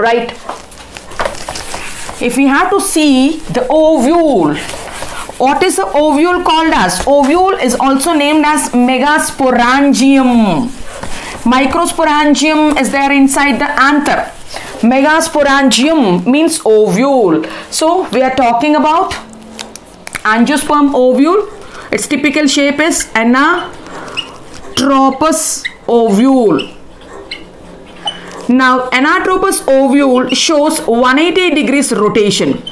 Right. If we have to see the ovule what is the ovule called as? Ovule is also named as megasporangium. Microsporangium is there inside the anther. Megasporangium means ovule. So we are talking about angiosperm ovule its typical shape is anatropous ovule now anatropous ovule shows 180 degrees rotation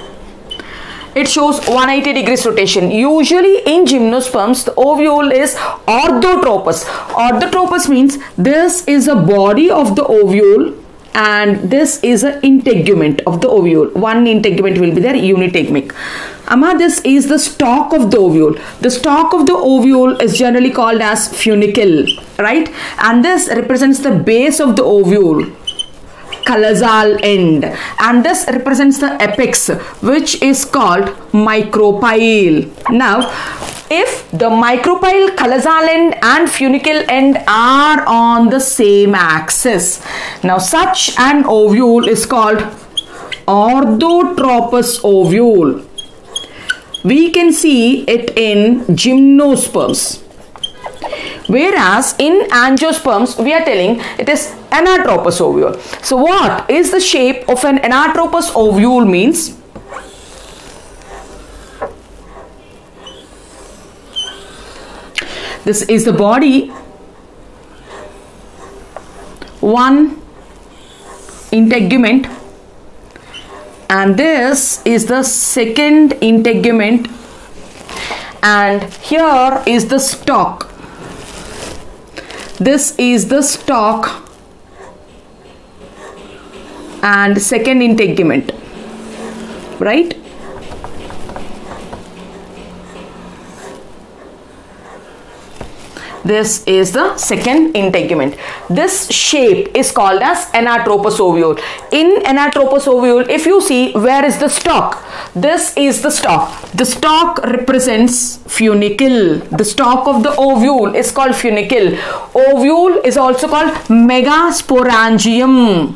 it shows 180 degrees rotation. Usually in gymnosperms, the ovule is orthotropous. Orthotropous means this is a body of the ovule and this is an integument of the ovule. One integument will be there, unitegmic. Amma, this is the stalk of the ovule. The stalk of the ovule is generally called as funicle, right? And this represents the base of the ovule chalazal end and this represents the apex which is called micropyle. Now if the micropyle chalazal end and funicle end are on the same axis. Now such an ovule is called orthotropous ovule. We can see it in gymnosperms Whereas in angiosperms, we are telling it is anatropous ovule. So what is the shape of an anatropous ovule means? This is the body, one integument and this is the second integument and here is the stalk this is the stock and second integument right this is the second integument. This shape is called as anatropous ovule in anatropous ovule if you see where is the stalk this is the stalk the stalk represents funicle. The stalk of the ovule is called funicle. Ovule is also called megasporangium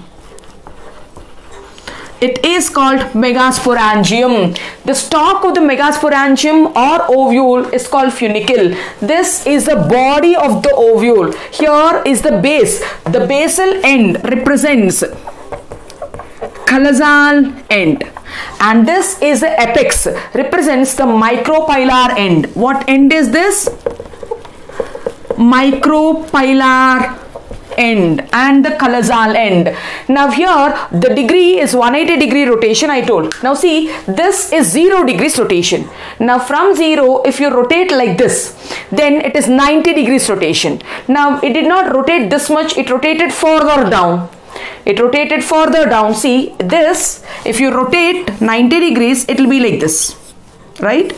it is called megasporangium. The stalk of the megasporangium or ovule is called funicle. This is the body of the ovule. Here is the base. The basal end represents chalazal end and this is the apex represents the micropylar end. What end is this? Micropylar end and the chalazal end. Now here the degree is 180 degree rotation I told. Now see this is 0 degrees rotation. Now from 0 if you rotate like this then it is 90 degrees rotation. Now it did not rotate this much it rotated further down. It rotated further down. See this if you rotate 90 degrees it will be like this right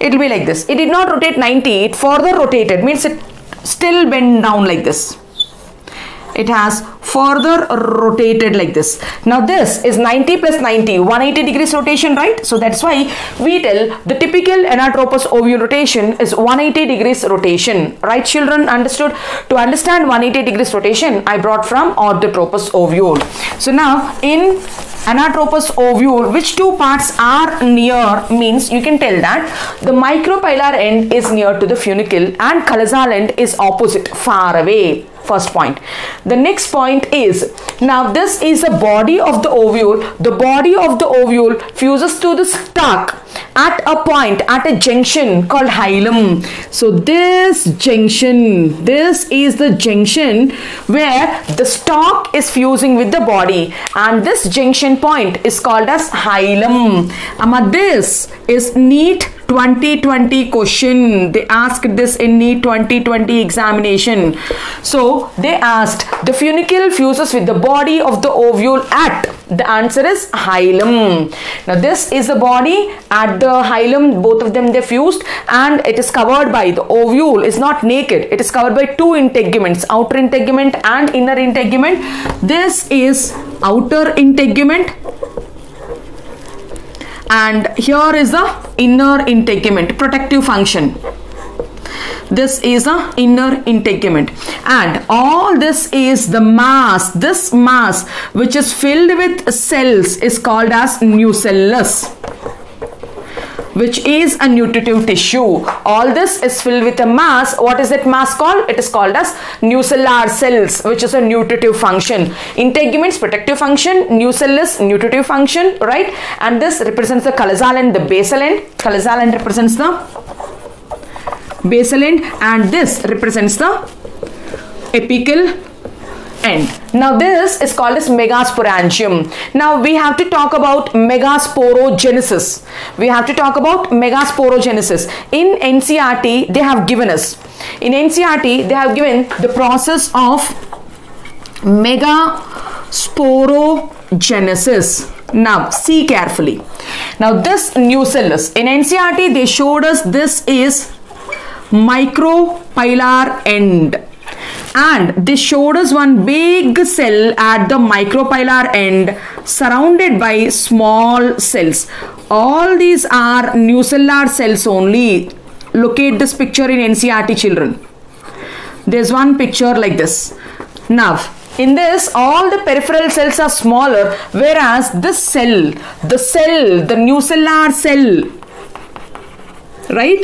it will be like this it did not rotate 90 it further rotated means it still bent down like this it has further rotated like this. Now this is 90 plus 90 180 degrees rotation right? So that's why we tell the typical anatropous ovule rotation is 180 degrees rotation. Right children? Understood? To understand 180 degrees rotation i brought from orthotropous ovule. So now in anatropous ovule which two parts are near means you can tell that the micropylar end is near to the funicle and chalazal end is opposite far away first point. The next point is now this is the body of the ovule. The body of the ovule fuses to the stalk at a point at a junction called hilum. So this junction this is the junction where the stalk is fusing with the body. And this junction point is called as hilum. Amma this is NEET 2020 question. They asked this in NEET 2020 examination. So they asked the funicle fuses with the body of the ovule at the answer is hilum now this is the body at the hilum both of them they fused and it is covered by the ovule. Is not naked. It is covered by two integuments outer integument and inner integument. This is outer integument and here is the inner integument protective function. This is the inner integument. And all this is the mass. This mass which is filled with cells is called as nucellus which is a nutritive tissue. All this is filled with a mass. What is that mass called? It is called as nuclear cells, which is a nutritive function. Integument's protective function, nucell is nutritive function, right? And this represents the chalazal end, the basal end. Chalazal end represents the basal end and this represents the apical end. Now this is called as megasporangium. Now we have to talk about megasporogenesis. We have to talk about megasporogenesis. In NCERT they have given us. In NCERT they have given the process of megasporogenesis. Now see carefully. Now this nucellus in NCERT they showed us this is micropylar end and they showed us one big cell at the micropylar end surrounded by small cells. All these are nucellar cells only. Locate this picture in NCRT children. There's one picture like this. Now in this all the peripheral cells are smaller whereas this cell the cell the nucellar cell right?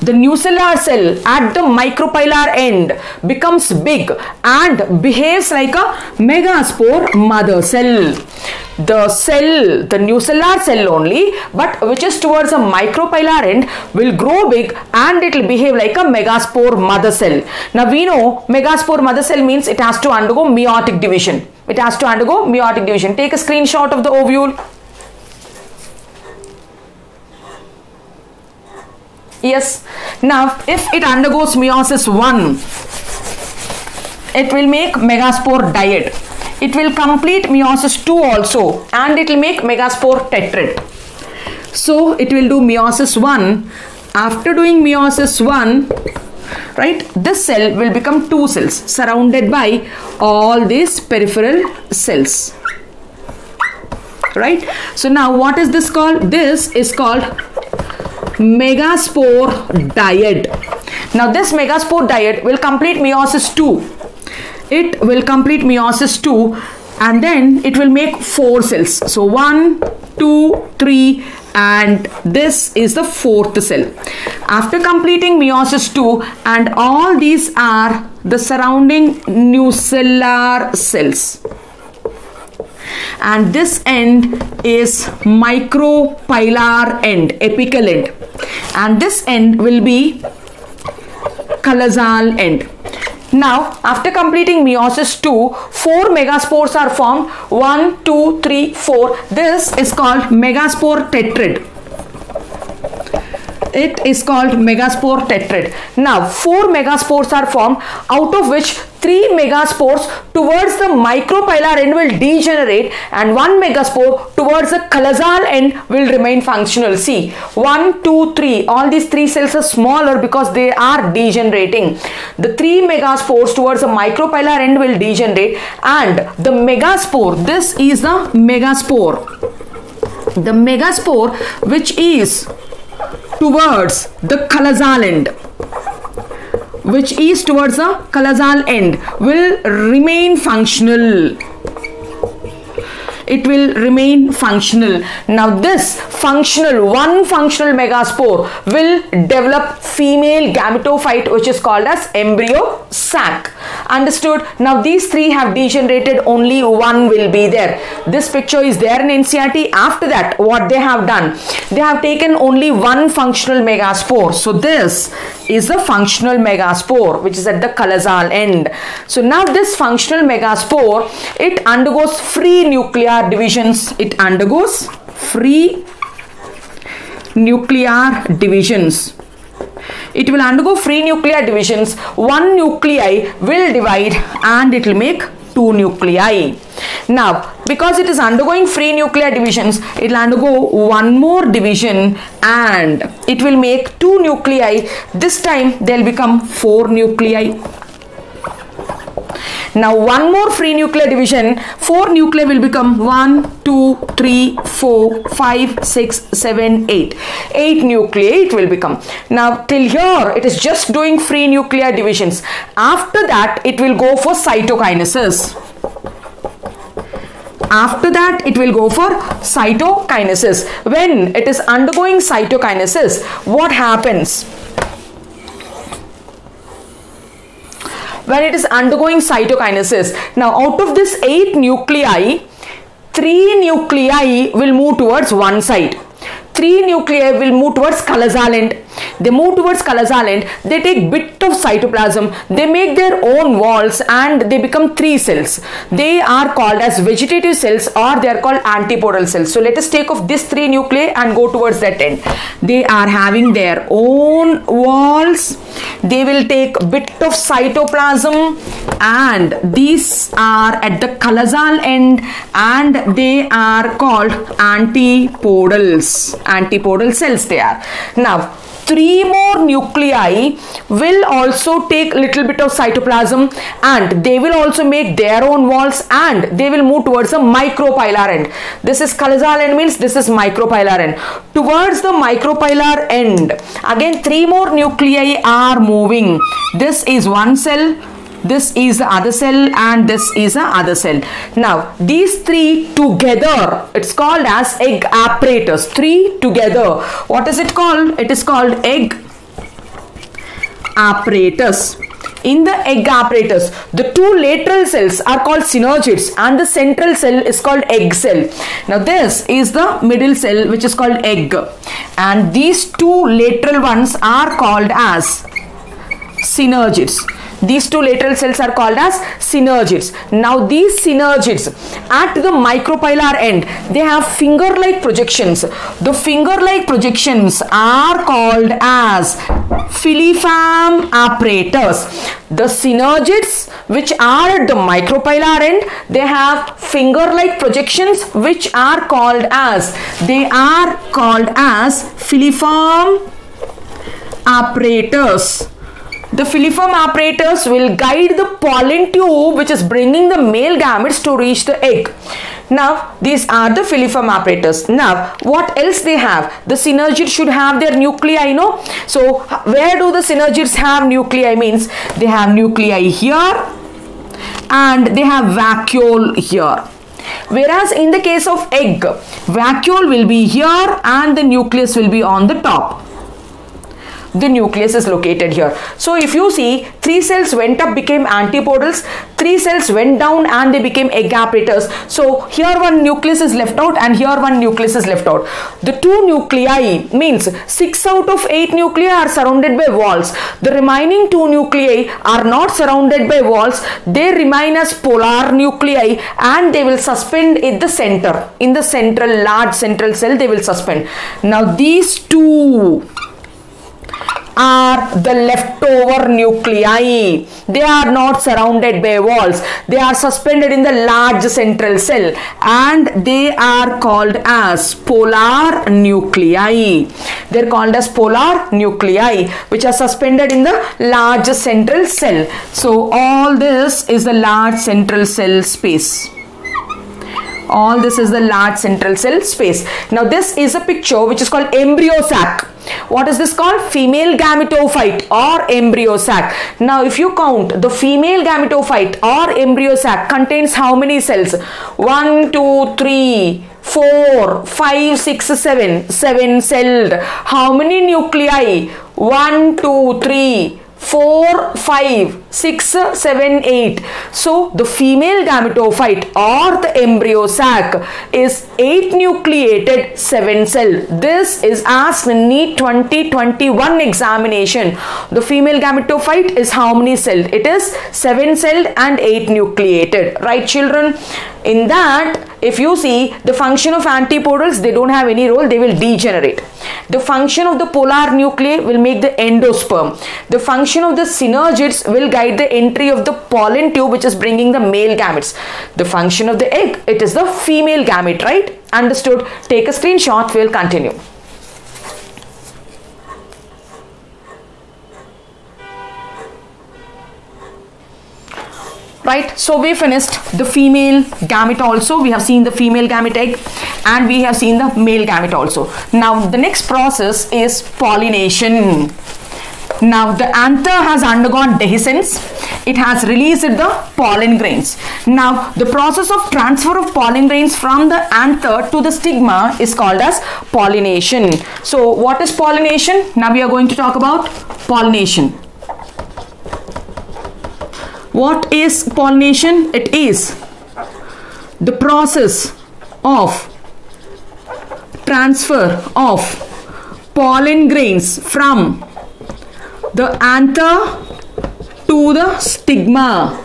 The nucellar cell at the micropylar end becomes big and behaves like a megaspore mother cell. The cell the nucellar cell only but which is towards a micropylar end will grow big and it will behave like a megaspore mother cell. Now we know megaspore mother cell means it has to undergo meiotic division. It has to undergo meiotic division. Take a screenshot of the ovule Yes. Now, if it undergoes meiosis 1, it will make megaspore dyad. It will complete meiosis 2 also and it will make megaspore tetrad. So, it will do meiosis 1. After doing meiosis 1, right, this cell will become two cells surrounded by all these peripheral cells. Right. So, now what is this called? This is called megaspore dyad. Now this megaspore dyad will complete meiosis 2. It will complete meiosis 2 and then it will make four cells. So 1, 2, 3 and this is the fourth cell. After completing meiosis 2 and all these are the surrounding new nucellar cells and this end is micropylar end apical end. And this end will be chalazal end. Now after completing meiosis 2 four megaspores are formed. 1 2 3 4 this is called megaspore tetrad it is called megaspore tetrad now four megaspores are formed out of which three megaspores towards the micropylar end will degenerate and one megaspore towards the chalazal end will remain functional. See, one, two, three, all these three cells are smaller because they are degenerating. The three megaspores towards the micropylar end will degenerate and the megaspore, this is the megaspore. The megaspore which is towards the chalazal end. Which is towards the chalazal end will remain functional it will remain functional. Now this functional, one functional megaspore will develop female gametophyte which is called as embryo sac. Understood? Now these three have degenerated, only one will be there. This picture is there in NCERT. After that, what they have done? They have taken only one functional megaspore. So this is the functional megaspore which is at the chalazal end. So now this functional megaspore, it undergoes free nuclear divisions. It undergoes. Free nuclear divisions. It will undergo free nuclear divisions. One nuclei will divide and it will make two nuclei. Now because it is undergoing free nuclear divisions it will undergo one more division and it will make two nuclei. This time they'll become four nuclei now one more free nuclear division, four nuclei will become 1, 2, 3, 4, 5, 6, 7, 8. 8 nuclei it will become. Now till here it is just doing free nuclear divisions. After that it will go for cytokinesis after that it will go for cytokinesis when it is undergoing cytokinesis what happens when it is undergoing cytokinesis. Now out of this eight nuclei three nuclei will move towards one side three nuclei will move towards end they move towards end they take bit of cytoplasm they make their own walls and they become three cells. They are called as vegetative cells or they are called antipodal cells. So let us take off this three nuclei and go towards that end. They are having their own walls. They will take bit of cytoplasm and these are at the chalazal end and they are called antipodals antipodal cells they are. Now three more nuclei will also take little bit of cytoplasm and they will also make their own walls and they will move towards the micropylar end. This is chalazal end means this is micropylar end. Towards the micropylar end again three more nuclei are moving. This is one cell this is the other cell and this is the other cell. Now these three together it's called as egg apparatus. Three together. What is it called? It is called egg apparatus. In the egg apparatus the two lateral cells are called synergids and the central cell is called egg cell. Now this is the middle cell which is called egg. And these two lateral ones are called as synergids these two lateral cells are called as synergids. Now these synergids at the micropylar end, they have finger-like projections. The finger-like projections are called as filiform apparatus. The synergids which are at the micropylar end, they have finger-like projections which are called as, they are called as filiform apparatus the filiform apparatus will guide the pollen tube which is bringing the male gametes to reach the egg. Now, these are the filiform apparatus. Now, what else they have? The synergids should have their nuclei, you know. So, where do the synergids have nuclei? Means they have nuclei here and they have vacuole here. Whereas in the case of egg, vacuole will be here and the nucleus will be on the top the nucleus is located here. So if you see three cells went up became antipodals, three cells went down and they became egg apparatus. So here one nucleus is left out and here one nucleus is left out. The two nuclei means 6 out of 8 nuclei are surrounded by walls. The remaining two nuclei are not surrounded by walls. They remain as polar nuclei and they will suspend in the center. In the central large central cell they will suspend. Now these two are the leftover nuclei. They are not surrounded by walls. They are suspended in the large central cell and they are called as polar nuclei. They are called as polar nuclei which are suspended in the large central cell. So all this is the large central cell space all this is the large central cell space. Now this is a picture which is called embryo sac. What is this called? Female gametophyte or embryo sac. Now if you count the female gametophyte or embryo sac contains how many cells? 1, 2, 3, 4, 5, 6, 7. 7 celled. How many nuclei? 1, 2, 3, 4, 5, 6, 7, 8. So the female gametophyte or the embryo sac is 8 nucleated 7 cell. This is asked in NEET 2021 examination. The female gametophyte is how many celled? It is 7 celled and 8 nucleated. Right children? In that if you see the function of antipodals they don't have any role they will degenerate. The function of the polar nuclei will make the endosperm. The function of the synergids will guide the entry of the pollen tube which is bringing the male gametes. The function of the egg it is the female gamete right? Understood? Take a screenshot we'll continue right so we finished the female gamete also we have seen the female gamete egg and we have seen the male gamete also now the next process is pollination Now the anther has undergone dehiscence. It has released the pollen grains. Now the process of transfer of pollen grains from the anther to the stigma is called as pollination. So what is pollination? Now we are going to talk about pollination. What is pollination? It is the process of transfer of pollen grains from the anther to the stigma.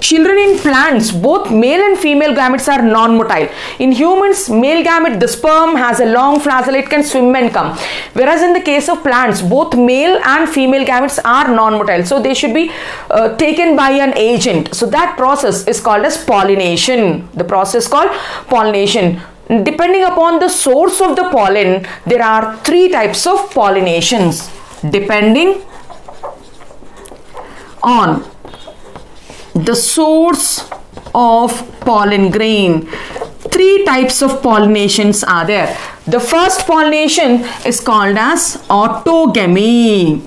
Children in plants, both male and female gametes are non-motile. In humans, male gamete, the sperm has a long flagella, it can swim and come. Whereas in the case of plants, both male and female gametes are non-motile. So they should be uh, taken by an agent. So that process is called as pollination. The process called pollination depending upon the source of the pollen there are three types of pollinations depending on the source of pollen grain. Three types of pollinations are there. The first pollination is called as autogamy.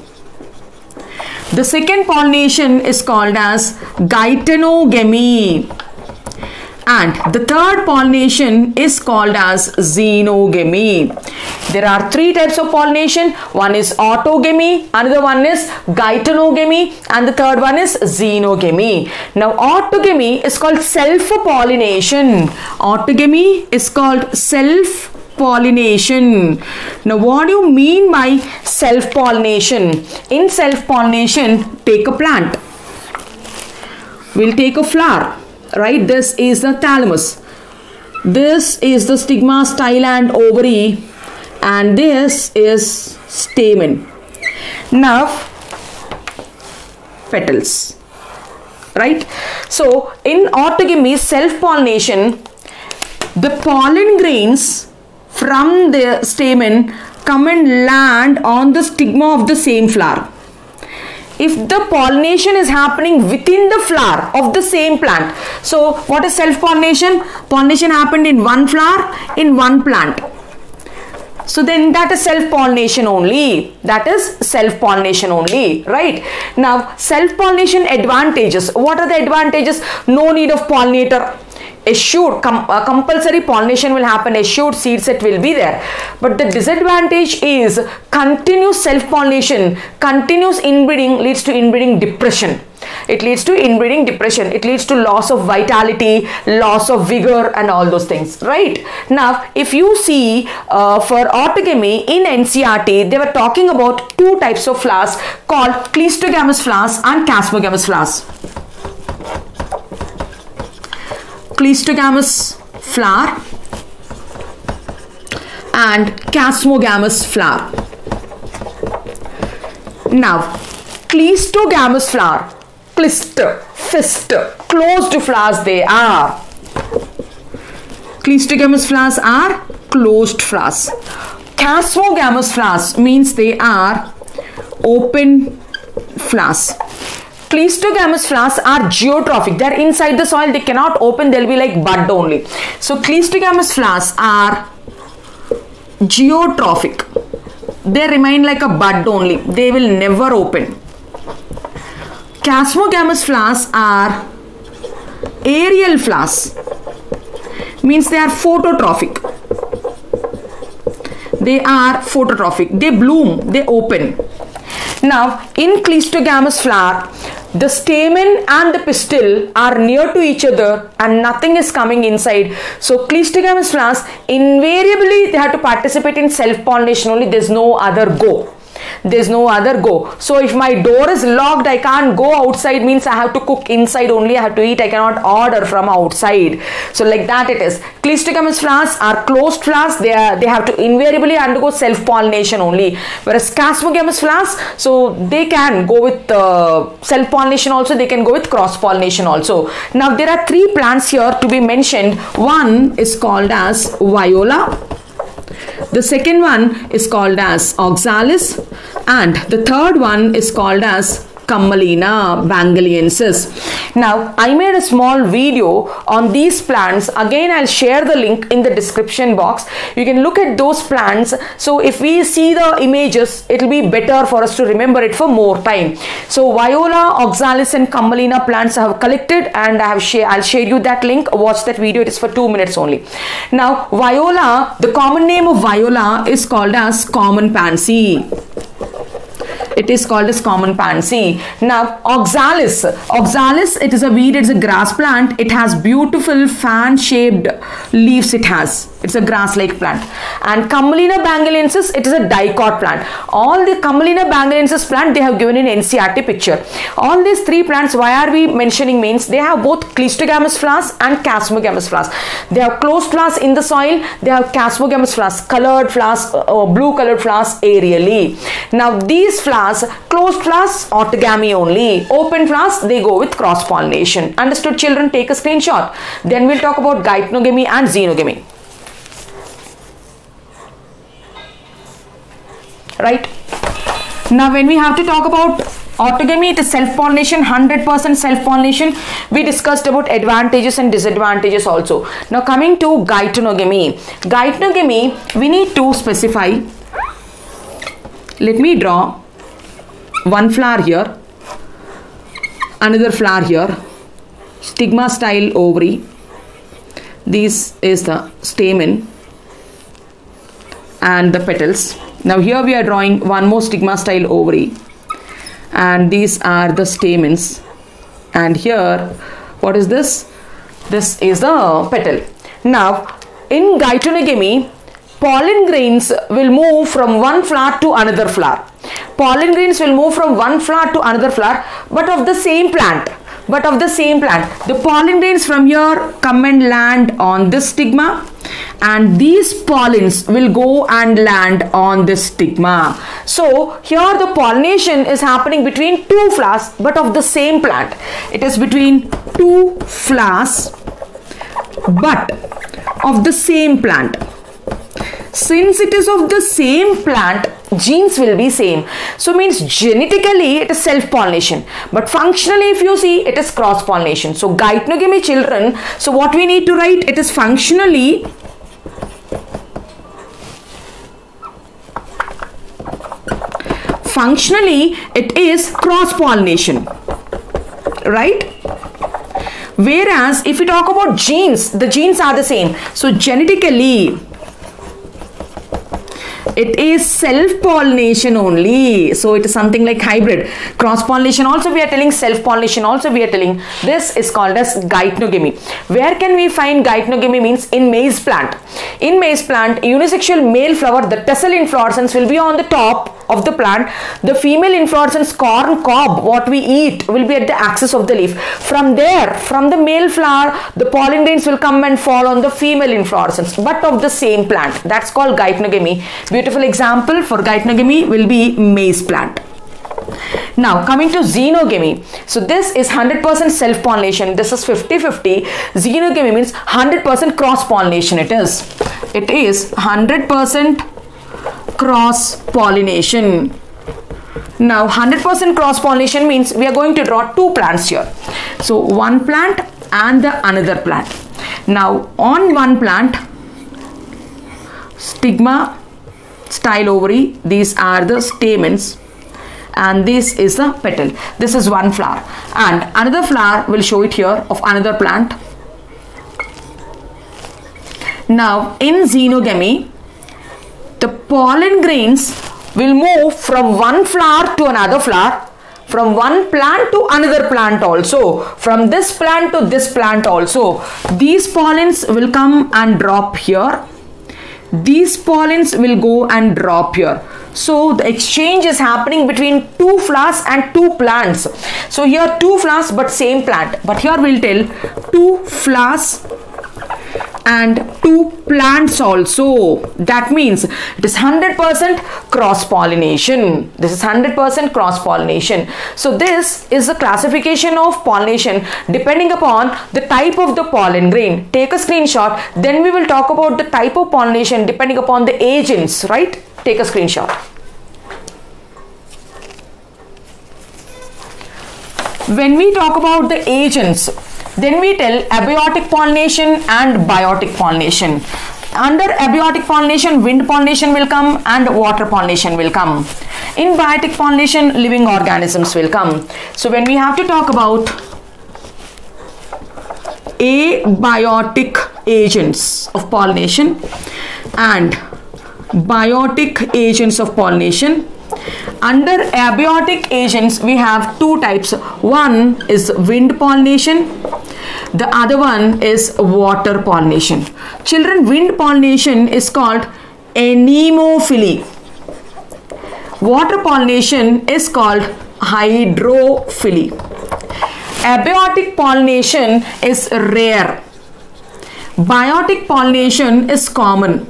The second pollination is called as geitonogamy and the third pollination is called as xenogamy. There are three types of pollination. One is autogamy, another one is geitonogamy and the third one is xenogamy. Now autogamy is called self-pollination. Autogamy is called self pollination now what do you mean by self pollination in self pollination take a plant we'll take a flower right? This is the thalamus. This is the stigma style and ovary. And this is stamen. Now petals. Right? So in autogamy self pollination the pollen grains from the stamen come and land on the stigma of the same flower if the pollination is happening within the flower of the same plant. So what is self-pollination? Pollination happened in one flower in one plant. So then that is self-pollination only. That is self-pollination only, right? Now self-pollination advantages. What are the advantages? No need of pollinator assured com uh, compulsory pollination will happen. Assured seed set will be there. But the disadvantage is continuous self pollination continuous inbreeding leads to inbreeding depression. It leads to inbreeding depression. It leads to loss of vitality loss of vigor and all those things right? Now if you see uh, for autogamy in ncert they were talking about two types of flowers called cleistogamous flowers and chasmogamous flowers cleistogamous flower and chasmogamous flower. Now, cleistogamous flower, clister, fist, closed flowers they are. Cleistogamous flowers are closed flowers. Chasmogamous flowers means they are open flowers cleistogamous flowers are geotrophic. They're inside the soil. They cannot open. They'll be like bud only. So cleistogamous flowers are geotrophic. They remain like a bud only. They will never open. Chasmogamous flowers are aerial flowers. Means they are phototrophic. They are phototrophic. They bloom. They open. Now in cleistogamous flower the stamen and the pistil are near to each other and nothing is coming inside. So cleistogamous flowers invariably they have to participate in self-pollination only. There's no other go there's no other go. So if my door is locked i can't go outside means i have to cook inside only. I have to eat. I cannot order from outside. So like that it is. Cleistogamous flowers are closed flowers they are they have to invariably undergo self pollination only. Whereas chasmogamous flowers so they can go with uh, self pollination also. They can go with cross pollination also. Now there are three plants here to be mentioned. One is called as viola the second one is called as oxalis and the third one is called as Commelina benghalensis. Now, I made a small video on these plants. Again, I'll share the link in the description box. You can look at those plants. So, if we see the images, it will be better for us to remember it for more time. So, Viola, Oxalis and Commelina plants I have collected and I have share, I'll share you that link. Watch that video. It is for two minutes only. Now, Viola, the common name of Viola is called as common pansy it is called as common pansy. Now, oxalis. Oxalis, it is a weed, it's a grass plant. It has beautiful fan-shaped leaves it has. It's a grass-like plant. And Commelina benghalensis, it is a dicot plant. All the Commelina benghalensis plant, they have given in NCERT picture. All these three plants, why are we mentioning means they have both cleistogamous flowers and chasmogamous flowers. They have closed flowers in the soil. They have chasmogamous flowers, colored flowers, uh, blue colored flowers aerially. Now, these flowers closed flowers, autogamy only. Open flowers, they go with cross pollination. Understood children? Take a screenshot. Then we'll talk about geitonogamy and xenogamy. Right? Now when we have to talk about autogamy it is self-pollination 100% self-pollination we discussed about advantages and disadvantages also now coming to geitonogamy geitonogamy we need to specify let me draw one flower here another flower here stigma style ovary. This is the stamen and the petals. Now here we are drawing one more stigma style ovary. And these are the stamens. And here what is this? This is the petal. Now in geitonogamy pollen grains will move from one flower to another flower. Pollen grains will move from one flower to another flower but of the same plant but of the same plant. The pollen grains from here come and land on this stigma and these pollens will go and land on this stigma. So here the pollination is happening between two flowers but of the same plant. It is between two flowers but of the same plant since it is of the same plant genes will be same. So means genetically it is self pollination but functionally if you see it is cross pollination so geitonogamy children so what we need to write it is functionally functionally it is cross pollination right? Whereas if we talk about genes the genes are the same. So genetically it is self-pollination only. So it is something like hybrid. Cross-pollination also we are telling self-pollination also we are telling. This is called as geitonogamy where can we find geitonogamy means in maize plant. In maize plant unisexual male flower the tassel inflorescence will be on the top of the plant. The female inflorescence corn cob what we eat will be at the axis of the leaf. From there from the male flower the pollen grains will come and fall on the female inflorescence but of the same plant. That's called geitonogamy beautiful example for geitonogamy will be maize plant now coming to xenogamy. So this is 100% self-pollination. This is 50-50. Xenogamy means 100% cross-pollination it is. It is 100% cross pollination. Now 100% cross pollination means we are going to draw two plants here. So one plant and the another plant. Now on one plant stigma style ovary. These are the stamens. And this is the petal. This is one flower. And another flower will show it here of another plant. Now in xenogamy the pollen grains will move from one flower to another flower from one plant to another plant also from this plant to this plant also. These pollens will come and drop here these pollens will go and drop here. So the exchange is happening between two flowers and two plants. So here two flowers but same plant. But here we'll tell two flowers and two plants also. That means it is 100% cross pollination this is 100% cross pollination so this is the classification of pollination. Depending upon the type of the pollen grain. Take a screenshot then we will talk about the type of pollination depending upon the agents right? Take a screenshot. When we talk about the agents then we tell abiotic pollination and biotic pollination under abiotic pollination wind pollination will come and water pollination will come. In biotic pollination living organisms will come. So when we have to talk about abiotic agents of pollination and biotic agents of pollination under abiotic agents we have two types. One is wind pollination. The other one is water pollination. Children wind pollination is called anemophily. Water pollination is called hydrophily. Abiotic pollination is rare. Biotic pollination is common.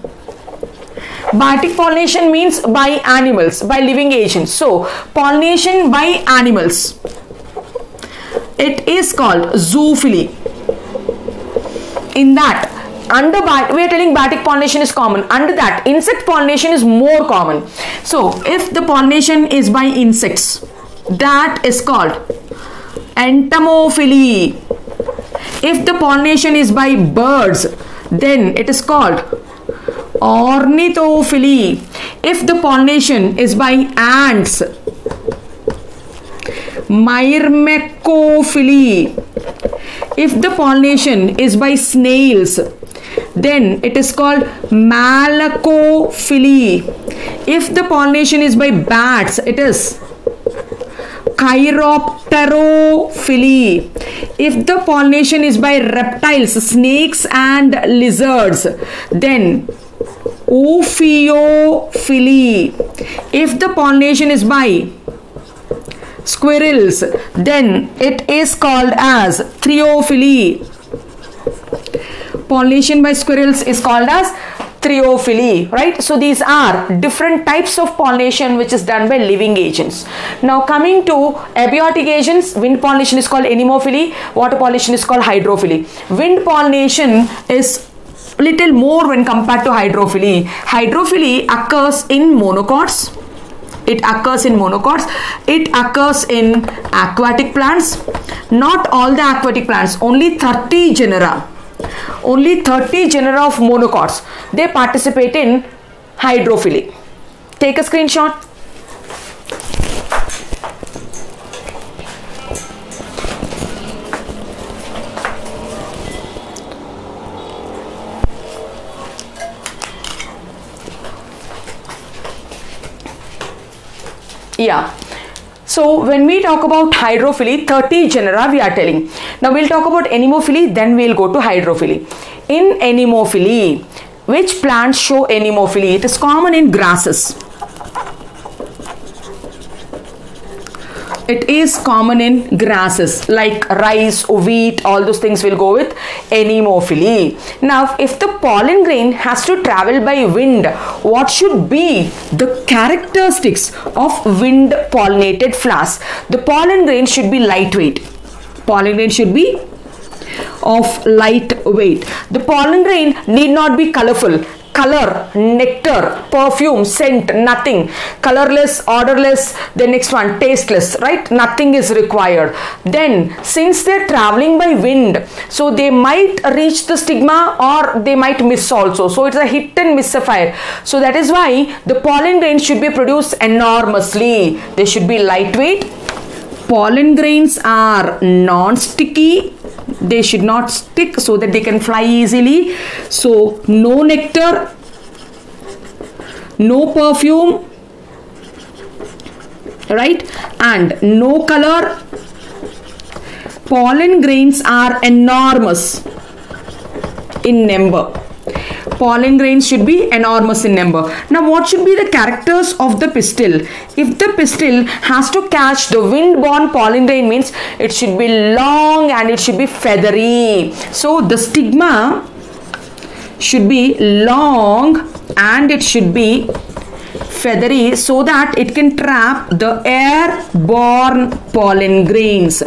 Biotic pollination means by animals, by living agents. So, pollination by animals. It is called zoophily. In that, under we are telling biotic pollination is common. Under that, insect pollination is more common. So, if the pollination is by insects, that is called entomophily. If the pollination is by birds, then it is called ornithophily. If the pollination is by ants, myrmecophily. If the pollination is by snails, then it is called malacophily. If the pollination is by bats, it is chiropterophily. If the pollination is by reptiles, snakes and lizards, then Ophiophily. If the pollination is by squirrels, then it is called as Thriophily. Pollination by squirrels is called as Thriophily, right? So these are different types of pollination which is done by living agents. Now coming to abiotic agents, wind pollination is called anemophily, water pollination is called hydrophily. Wind pollination is little more when compared to hydrophily. Hydrophily occurs in monocots it occurs in monocots it occurs in aquatic plants. Not all the aquatic plants only 30 genera. Only 30 genera of monocots they participate in hydrophily. Take a screenshot yeah so when we talk about hydrophily, 30 genera we are telling. Now we'll talk about anemophily, then we'll go to hydrophily. In anemophily, which plants show anemophily? It is common in grasses. It is common in grasses like rice, wheat, all those things will go with anemophily. Now, if the pollen grain has to travel by wind, what should be the characteristics of wind pollinated flowers? The pollen grain should be lightweight. Pollen grain should be of light weight. The pollen grain need not be colorful color, nectar, perfume, scent, nothing. Colorless, odorless, the next one, tasteless, right? Nothing is required. Then, since they're traveling by wind, so they might reach the stigma or they might miss also. So, it's a hit and miss affair. So, that is why the pollen grains should be produced enormously. They should be lightweight. Pollen grains are non-sticky they should not stick so that they can fly easily. So no nectar no perfume right? And no color. Pollen grains are enormous in number pollen grains should be enormous in number. Now what should be the characters of the pistil? If the pistil has to catch the wind-borne pollen grain means it should be long and it should be feathery. So the stigma should be long and it should be feathery so that it can trap the airborne pollen grains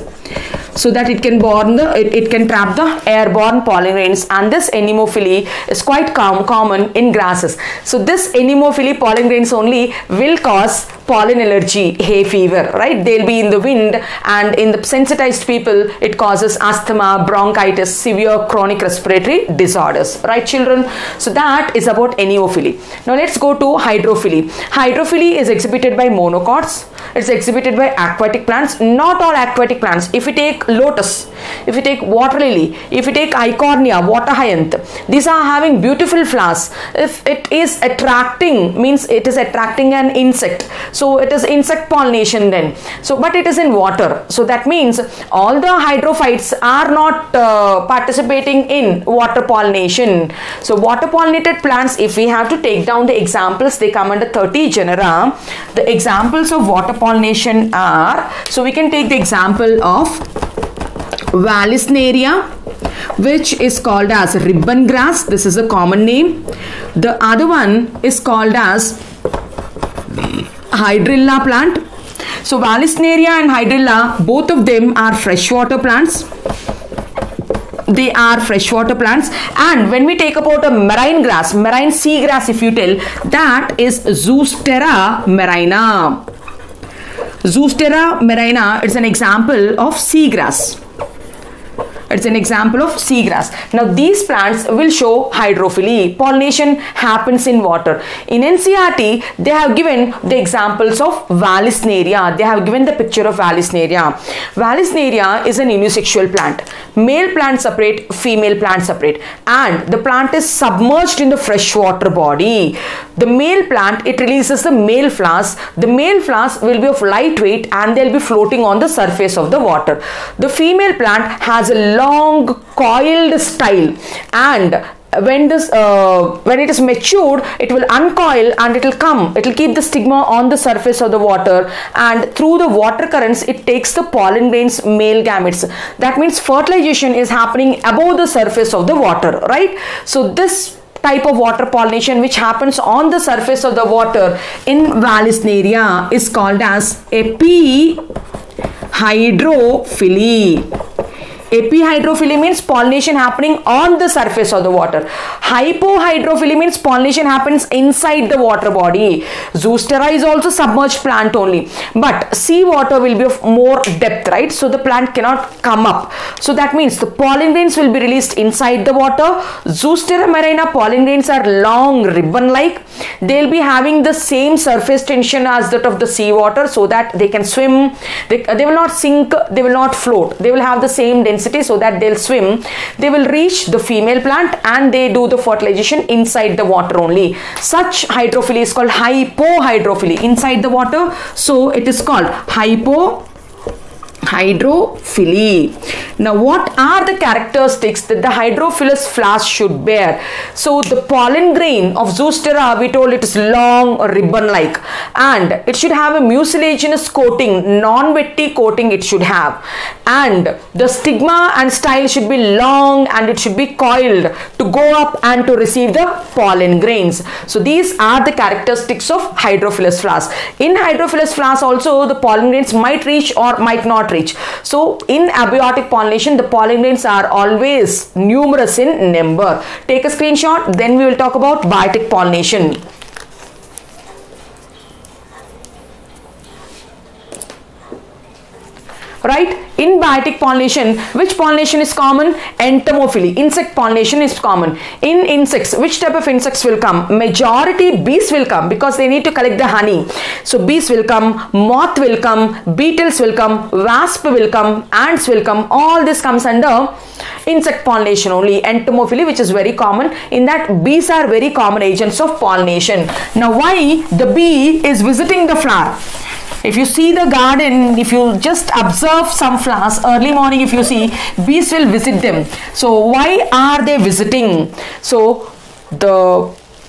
so that it can born the it, it can trap the airborne pollen grains and this anemophily is quite com common in grasses. So this anemophily pollen grains only will cause pollen allergy, hay fever, right? They'll be in the wind and in the sensitized people, it causes asthma, bronchitis, severe chronic respiratory disorders, right children? So that is about anemophily. Now let's go to hydrophily. Hydrophily is exhibited by monocots. It's exhibited by aquatic plants, not all aquatic plants. If you take lotus, if you take water lily, if you take eichhornia, water hyacinth, these are having beautiful flowers. If it is attracting, means it is attracting an insect. So it is insect pollination then. So but it is in water. So that means all the hydrophytes are not uh, participating in water pollination. So water pollinated plants, if we have to take down the examples, they come under 30 genera. The examples of water pollination are, so we can take the example of Vallisneria which is called as ribbon grass. This is a common name. The other one is called as hydrilla plant. So Vallisneria and hydrilla, both of them are freshwater plants. They are freshwater plants. And when we take about a marine grass marine sea grass if you tell that is zostera marina. Zostera marina is an example of seagrass it's an example of seagrass. Now these plants will show hydrophily. Pollination happens in water. In NCERT, they have given the examples of Vallisneria. They have given the picture of Vallisneria. Vallisneria is an unisexual plant. Male plant separate, female plant separate. And the plant is submerged in the freshwater body. The male plant, it releases the male flowers. The male flowers will be of lightweight and they'll be floating on the surface of the water. The female plant has a long coiled style. And when this uh, when it is matured it will uncoil and it will come. It will keep the stigma on the surface of the water. And through the water currents it takes the pollen grains male gametes. That means fertilization is happening above the surface of the water right? So this type of water pollination which happens on the surface of the water in Vallisneria is called as a P epihydrophily Epihydrophily means pollination happening on the surface of the water. Hypohydrophily means pollination happens inside the water body. Zostera is also submerged plant only. But sea water will be of more depth, right? So the plant cannot come up. So that means the pollen grains will be released inside the water. Zostera marina pollen grains are long ribbon-like. They'll be having the same surface tension as that of the sea water so that they can swim. They, they will not sink. They will not float. They will have the same density density so that they'll swim. They will reach the female plant and they do the fertilization inside the water only. Such hydrophily is called hypohydrophily inside the water. So it is called hypo hydrophily. Now what are the characteristics that the hydrophilous flask should bear? So the pollen grain of Zostera we told it is long ribbon like and it should have a mucilaginous coating non-wetty coating it should have and the stigma and style should be long and it should be coiled to go up and to receive the pollen grains. So these are the characteristics of hydrophilous flask. In hydrophilous flask also the pollen grains might reach or might not reach so in abiotic pollination, the pollen grains are always numerous in number. Take a screenshot, then we will talk about biotic pollination. right in biotic pollination. Which pollination is common? Entomophily. Insect pollination is common. In insects which type of insects will come? Majority bees will come because they need to collect the honey. So bees will come moth will come beetles will come wasp will come ants will come. All this comes under insect pollination only. Entomophily which is very common. In that bees are very common agents of pollination. Now why the bee is visiting the flower? If you see the garden, if you just observe some flowers early morning, if you see bees will visit them. So why are they visiting? So the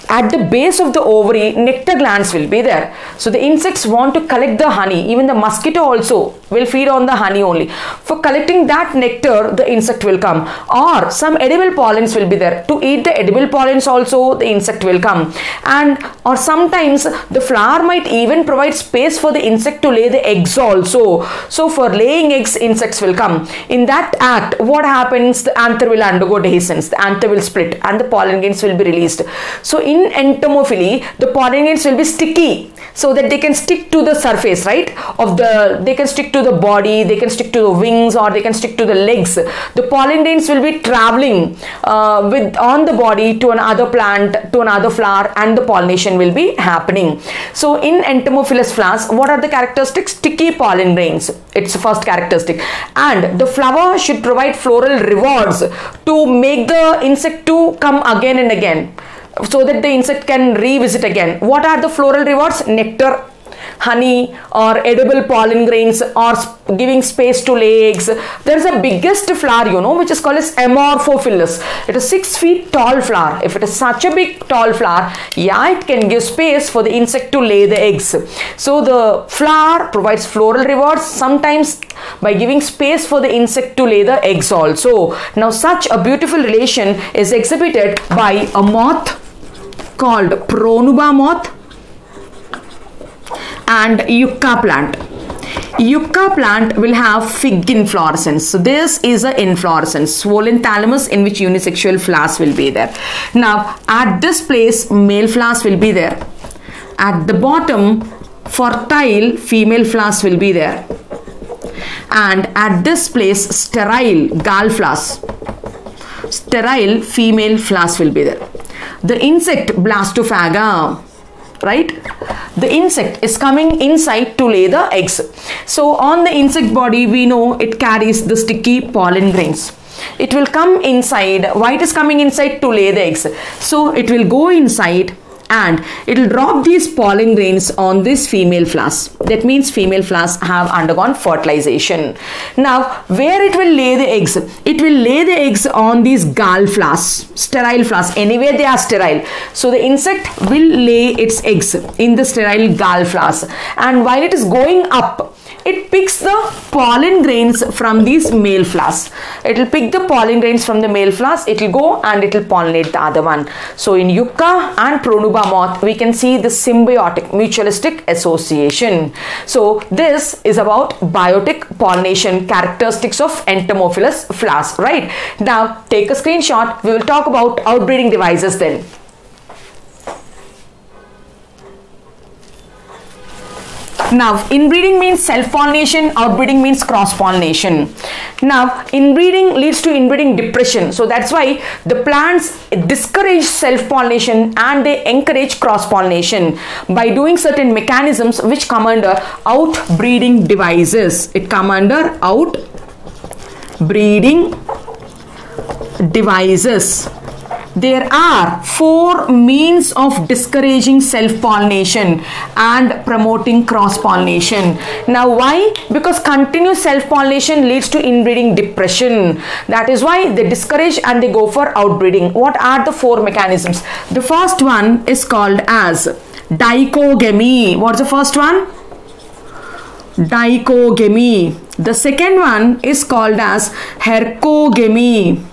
at the base of the ovary nectar glands will be there so the insects want to collect the honey even the mosquito also will feed on the honey only. For collecting that nectar the insect will come. Or some edible pollens will be there. To eat the edible pollens also the insect will come. And or sometimes the flower might even provide space for the insect to lay the eggs also. So for laying eggs insects will come. In that act what happens? The anther will undergo dehiscence. The anther will split and the pollen grains will be released. So in entomophily the pollen grains will be sticky so that they can stick to the surface right? Of the they can stick to the body they can stick to the wings or they can stick to the legs. The pollen grains will be traveling uh, with on the body to another plant to another flower and the pollination will be happening. So in entomophilous flowers what are the characteristics? Sticky pollen grains it's the first characteristic. And the flower should provide floral rewards to make the insect to come again and again so that the insect can revisit again. What are the floral rewards? Nectar, honey or edible pollen grains or giving space to legs. There is a biggest flower you know which is called as Amorphophallus. It is 6 feet tall flower. If it is such a big tall flower, yeah it can give space for the insect to lay the eggs. So the flower provides floral rewards sometimes by giving space for the insect to lay the eggs also. Now such a beautiful relation is exhibited by a moth called Pronuba moth and yucca plant. Yucca plant will have fig inflorescence. So this is a inflorescence, swollen thalamus in which unisexual flowers will be there. Now at this place male flowers will be there. At the bottom fertile female flowers will be there. And at this place sterile gall flowers. Sterile female flowers will be there. The insect blastophaga right? The insect is coming inside to lay the eggs. So on the insect body we know it carries the sticky pollen grains. It will come inside why it is coming inside to lay the eggs? So it will go inside and it will drop these pollen grains on this female flowers. That means female flowers have undergone fertilization. Now, where it will lay the eggs? It will lay the eggs on these gall flowers, sterile flowers. Anyway, they are sterile. So, the insect will lay its eggs in the sterile gall flowers. And while it is going up, it picks the pollen grains from these male flowers. It will pick the pollen grains from the male flowers. It will go and it will pollinate the other one. So in Yucca and Pronuba moth, we can see the symbiotic mutualistic association. So this is about biotic pollination characteristics of entomophilous flowers, right? Now take a screenshot. We will talk about outbreeding devices then. Now, inbreeding means self-pollination, outbreeding means cross-pollination. Now, inbreeding leads to inbreeding depression. So, that's why the plants discourage self-pollination and they encourage cross-pollination by doing certain mechanisms which come under outbreeding devices. It come under outbreeding devices there are four means of discouraging self-pollination and promoting cross-pollination. Now why? Because continuous self-pollination leads to inbreeding depression. That is why they discourage and they go for outbreeding. What are the four mechanisms? The first one is called as dichogamy. What's the first one? Dichogamy. The second one is called as hercogamy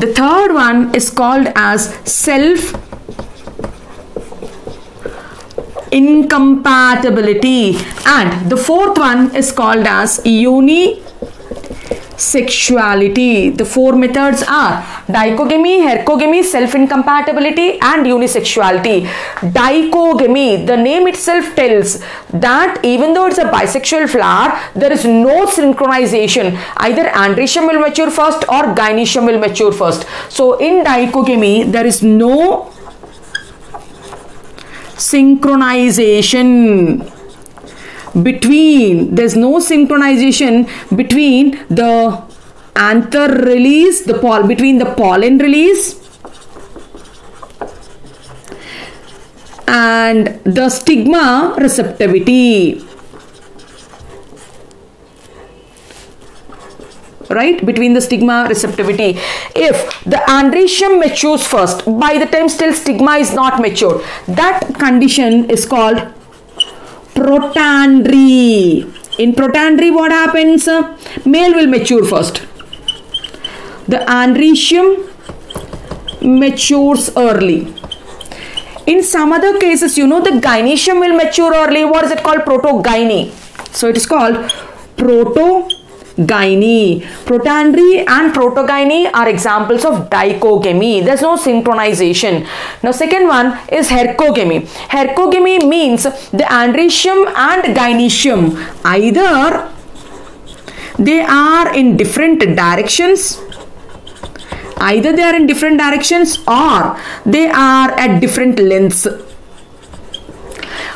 the third one is called as self incompatibility. And the fourth one is called as uni sexuality. The four methods are dichogamy, hercogamy, self-incompatibility and unisexuality. Dichogamy, the name itself tells that even though it's a bisexual flower, there is no synchronization. Either androecium will mature first or gynoecium will mature first. So in dichogamy, there is no synchronization between there's no synchronization between the anther release the pol between the pollen release and the stigma receptivity. Right? Between the stigma receptivity. If the androecium matures first by the time still stigma is not matured that condition is called protandry. In protandry what happens? Male will mature first. The androecium matures early. In some other cases, you know the gynoecium will mature early. What is it called? Protogyny. So it is called protogyny gyne. Protandry and protogyne are examples of dichogamy. There's no synchronization. Now second one is hercogamy. Hercogamy means the andrecium and gynecium either they are in different directions either they are in different directions or they are at different lengths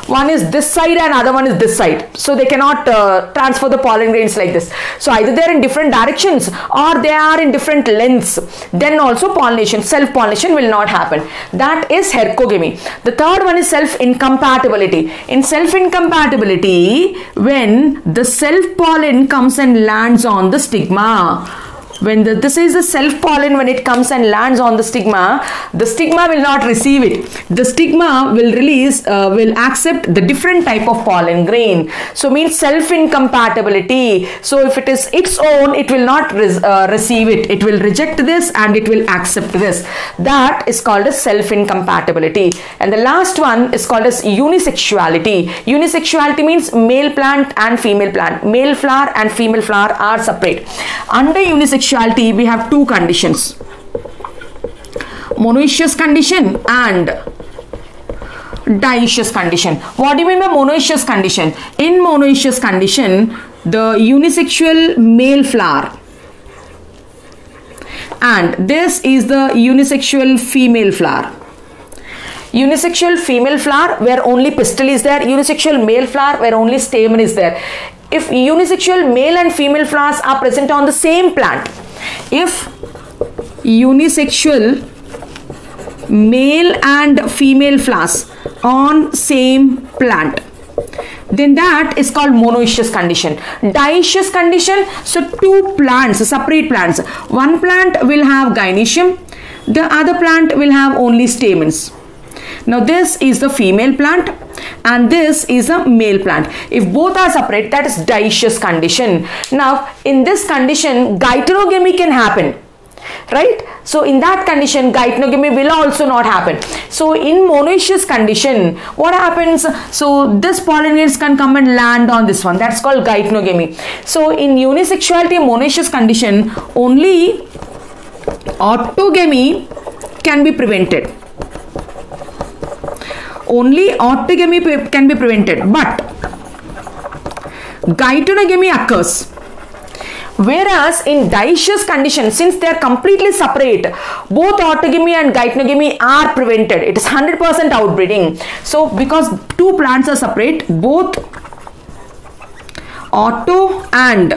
one is this side and other one is this side. So they cannot uh, transfer the pollen grains like this. So either they're in different directions or they are in different lengths. Then also pollination self pollination will not happen. That is hercogamy. The third one is self incompatibility in self incompatibility when the self pollen comes and lands on the stigma when the, this is the self pollen when it comes and lands on the stigma the stigma will not receive it. The stigma will release uh, will accept the different type of pollen grain. So means self incompatibility so if it is its own it will not uh, receive it. It will reject this and it will accept this. That is called as self incompatibility and the last one is called as unisexuality. Unisexuality means male plant and female plant. Male flower and female flower are separate. Under unisexuality we have two conditions. Monoecious condition and dioecious condition. What do you mean by monoecious condition? In monoecious condition the unisexual male flower and this is the unisexual female flower. Unisexual female flower where only pistil is there unisexual male flower where only stamen is there. If unisexual male and female flowers are present on the same plant if unisexual male and female flowers on same plant then that is called monoecious condition. Dioecious condition so two plants separate plants. One plant will have gynecium the other plant will have only stamens now this is the female plant and this is a male plant. If both are separate that is dioecious condition. Now in this condition geitonogamy can happen right? So in that condition geitonogamy will also not happen. So in monoecious condition what happens? So this pollinators can come and land on this one. That's called geitonogamy so in unisexuality monoecious condition only autogamy can be prevented only autogamy can be prevented. But geitonogamy occurs. Whereas in dioecious condition since they are completely separate both autogamy and geitonogamy are prevented. It is 100% outbreeding. So because two plants are separate both auto and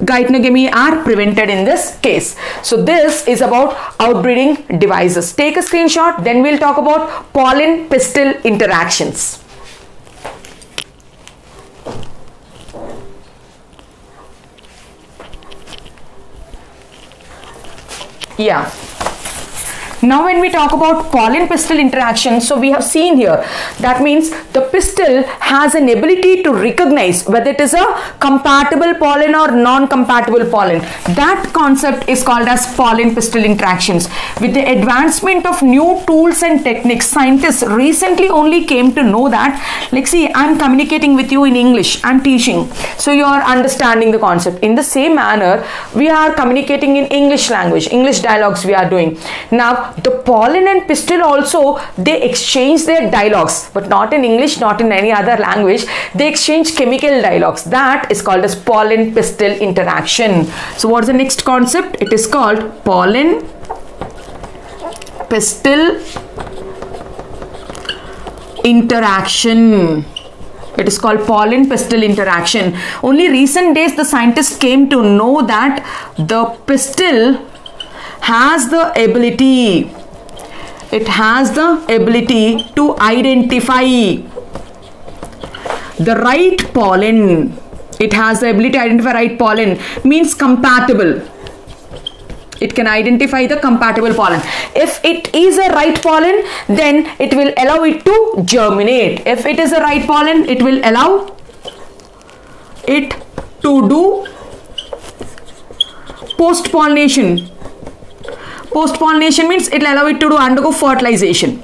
geitonogamy are prevented in this case. So this is about outbreeding devices. Take a screenshot then we'll talk about pollen pistil interactions. Yeah. Now when we talk about pollen pistil interaction, so we have seen here, that means the pistil has an ability to recognize whether it is a compatible pollen or non-compatible pollen. That concept is called as pollen pistil interactions. With the advancement of new tools and techniques, scientists recently only came to know that, like see, I'm communicating with you in English, I'm teaching. So you are understanding the concept. In the same manner, we are communicating in English language, English dialogues we are doing. Now, the pollen and pistil also they exchange their dialogues but not in English not in any other language. They exchange chemical dialogues. That is called as pollen pistil interaction. So what's the next concept? It is called pollen pistil interaction. It is called pollen pistil interaction. Only recent days the scientists came to know that the pistil has the ability. It has the ability to identify the right pollen. It has the ability to identify right pollen means compatible. It can identify the compatible pollen. If it is a right pollen then it will allow it to germinate. If it is a right pollen it will allow it to do post pollination post pollination means it will allow it to do undergo fertilization.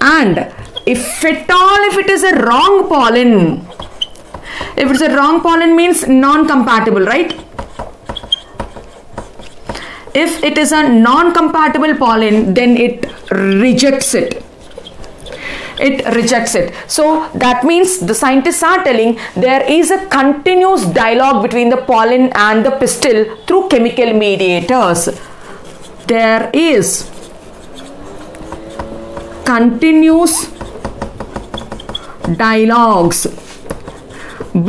And if at all if it is a wrong pollen if it's a wrong pollen means non-compatible right? If it is a non-compatible pollen then it rejects it it rejects it. So that means the scientists are telling there is a continuous dialogue between the pollen and the pistil through chemical mediators. There is continuous dialogues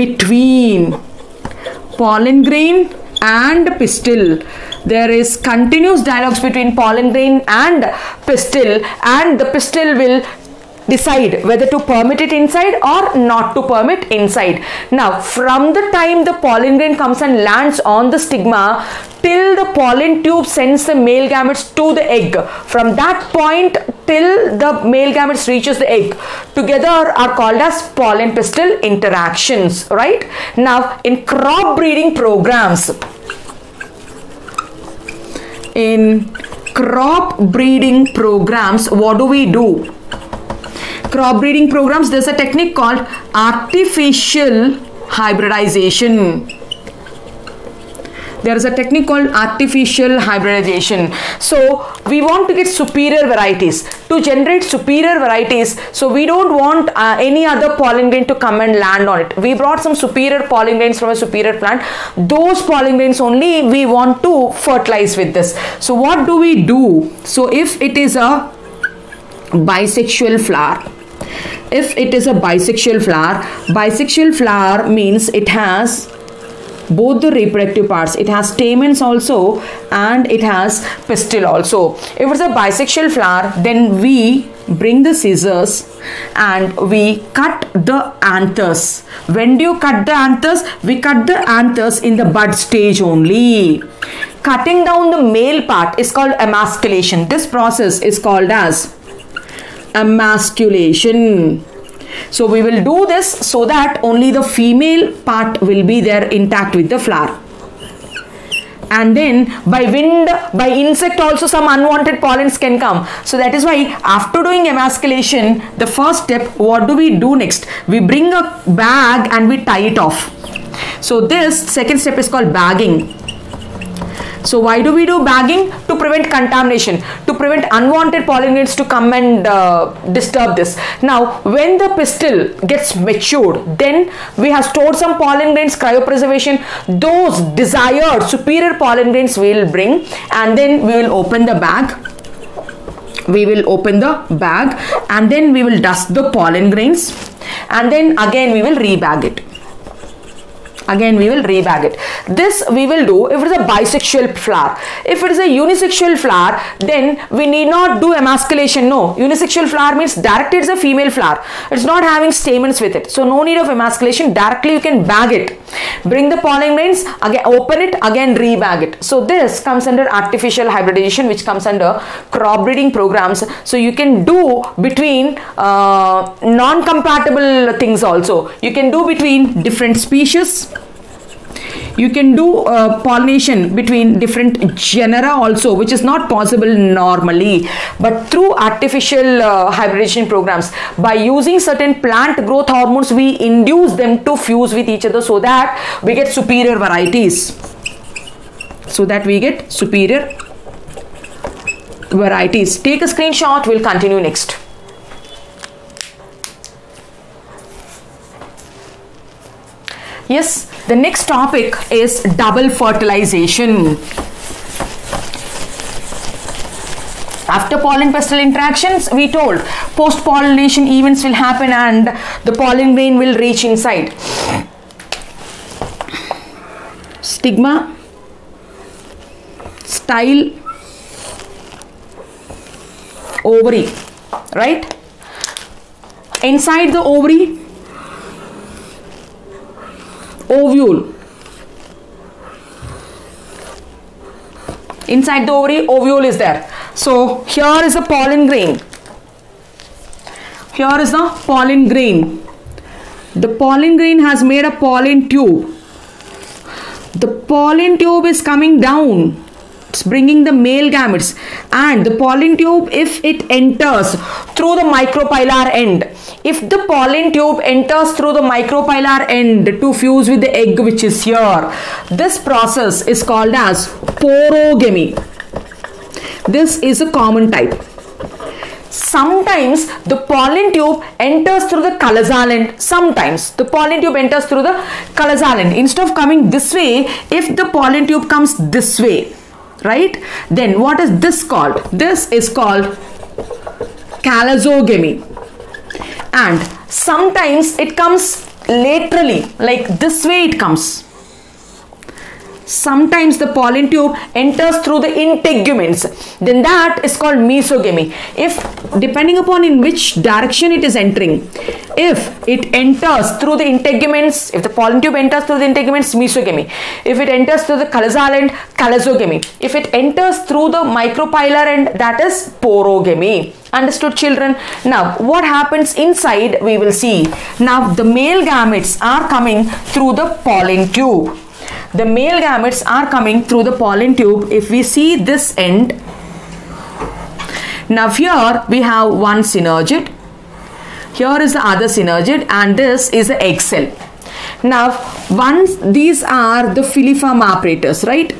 between pollen grain and pistil. There is continuous dialogues between pollen grain and pistil and the pistil will decide whether to permit it inside or not to permit inside. Now from the time the pollen grain comes and lands on the stigma till the pollen tube sends the male gametes to the egg. From that point till the male gametes reaches the egg together are called as pollen pistil interactions right. Now in crop breeding programs in crop breeding programs what do we do crop breeding programs there's a technique called artificial hybridization. There is a technique called artificial hybridization. So we want to get superior varieties. To generate superior varieties so we don't want uh, any other pollen grain to come and land on it. We brought some superior pollen grains from a superior plant. Those pollen grains only we want to fertilize with this. So what do we do? So if it is a bisexual flower if it is a bisexual flower bisexual flower means it has both the reproductive parts it has stamens also and it has pistil also. If it's a bisexual flower then we bring the scissors and we cut the anthers. When do you cut the anthers? We cut the anthers in the bud stage only. Cutting down the male part is called emasculation. This process is called as emasculation so we will do this so that only the female part will be there intact with the flower. And then by wind, by insect also some unwanted pollens can come. So that is why after doing emasculation, the first step, what do we do next? We bring a bag and we tie it off. So this second step is called bagging. So why do we do bagging? To prevent contamination, to prevent unwanted pollen grains to come and uh, disturb this. Now when the pistil gets matured, then we have stored some pollen grains, cryopreservation, those desired superior pollen grains we will bring and then we will open the bag. We will open the bag and then we will dust the pollen grains and then again we will rebag it again we will rebag it. This we will do if it is a bisexual flower. If it is a unisexual flower then we need not do emasculation. No. Unisexual flower means directly it's a female flower. It's not having stamens with it. So no need of emasculation. Directly you can bag it. Bring the pollen grains again open it. Again rebag it. So this comes under artificial hybridization which comes under crop breeding programs. So you can do between uh, non-compatible things also. You can do between different species you can do uh, pollination between different genera also which is not possible normally. But through artificial uh, hybridization programs by using certain plant growth hormones we induce them to fuse with each other so that we get superior varieties. So that we get superior varieties. Take a screenshot. We'll continue next yes the next topic is double fertilization. After pollen pistil interactions, we told post-pollination events will happen and the pollen grain will reach inside. Stigma, style, ovary, right? Inside the ovary, ovule. Inside the ovary ovule is there. So here is the pollen grain. Here is the pollen grain. The pollen grain has made a pollen tube. The pollen tube is coming down bringing the male gametes and the pollen tube if it enters through the micropylar end if the pollen tube enters through the micropylar end to fuse with the egg which is here, this process is called as porogamy. This is a common type. Sometimes the pollen tube enters through the chalazal end. Sometimes the pollen tube enters through the chalazal end. Instead of coming this way, if the pollen tube comes this way, right? Then what is this called? This is called chalazogamy. And sometimes it comes laterally, like this way it comes sometimes the pollen tube enters through the integuments. Then that is called mesogamy. If depending upon in which direction it is entering if it enters through the integuments if the pollen tube enters through the integuments mesogamy. If it enters through the chalazal end chalazogamy if it enters through the micropylar end that is porogamy. Understood children? Now what happens inside we will see. Now the male gametes are coming through the pollen tube the male gametes are coming through the pollen tube if we see this end. Now here we have one synergid. Here is the other synergid and this is the egg cell. Now once these are the filiform apparatus right?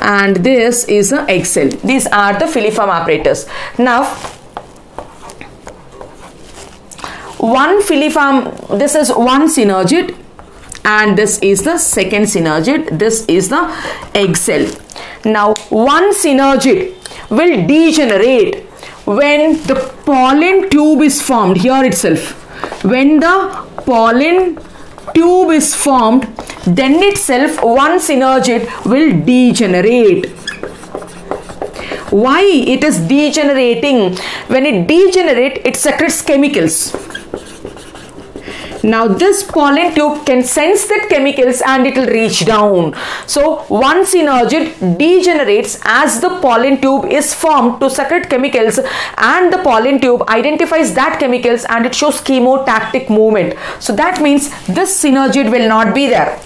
And this is the egg cell. These are the filiform apparatus now one filiform this is one synergid and this is the second synergid this is the egg cell now one synergid will degenerate when the pollen tube is formed. Here itself. When the pollen tube is formed then itself one synergid will degenerate. Why it is degenerating? When it degenerate it secretes chemicals now this pollen tube can sense that chemicals and it will reach down. So one synergid degenerates as the pollen tube is formed to secrete chemicals and the pollen tube identifies that chemicals and it shows chemotactic movement. So that means this synergid will not be there.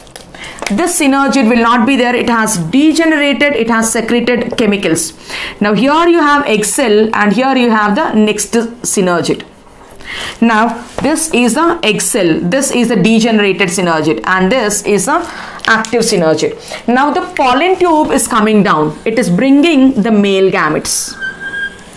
This synergid will not be there. It has degenerated. It has secreted chemicals. Now here you have cell and here you have the next synergid now this is egg cell, this is the degenerated synergid and this is the active synergid. Now the pollen tube is coming down, it is bringing the male gametes.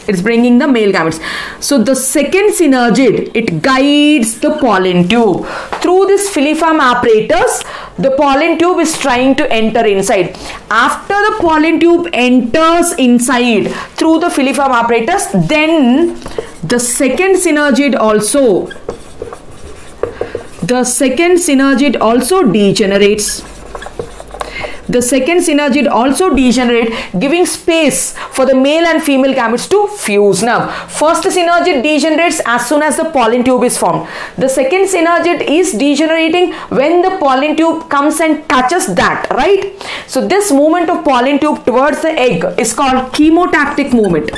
It's bringing the male gametes. So the second synergid it guides the pollen tube. Through this filiform apparatus the pollen tube is trying to enter inside. After the pollen tube enters inside through the filiform apparatus then the second synergid also the second synergid also degenerates. The second synergid also degenerate giving space for the male and female gametes to fuse. Now first synergid degenerates as soon as the pollen tube is formed. The second synergid is degenerating when the pollen tube comes and touches that right? So this movement of pollen tube towards the egg is called chemotactic movement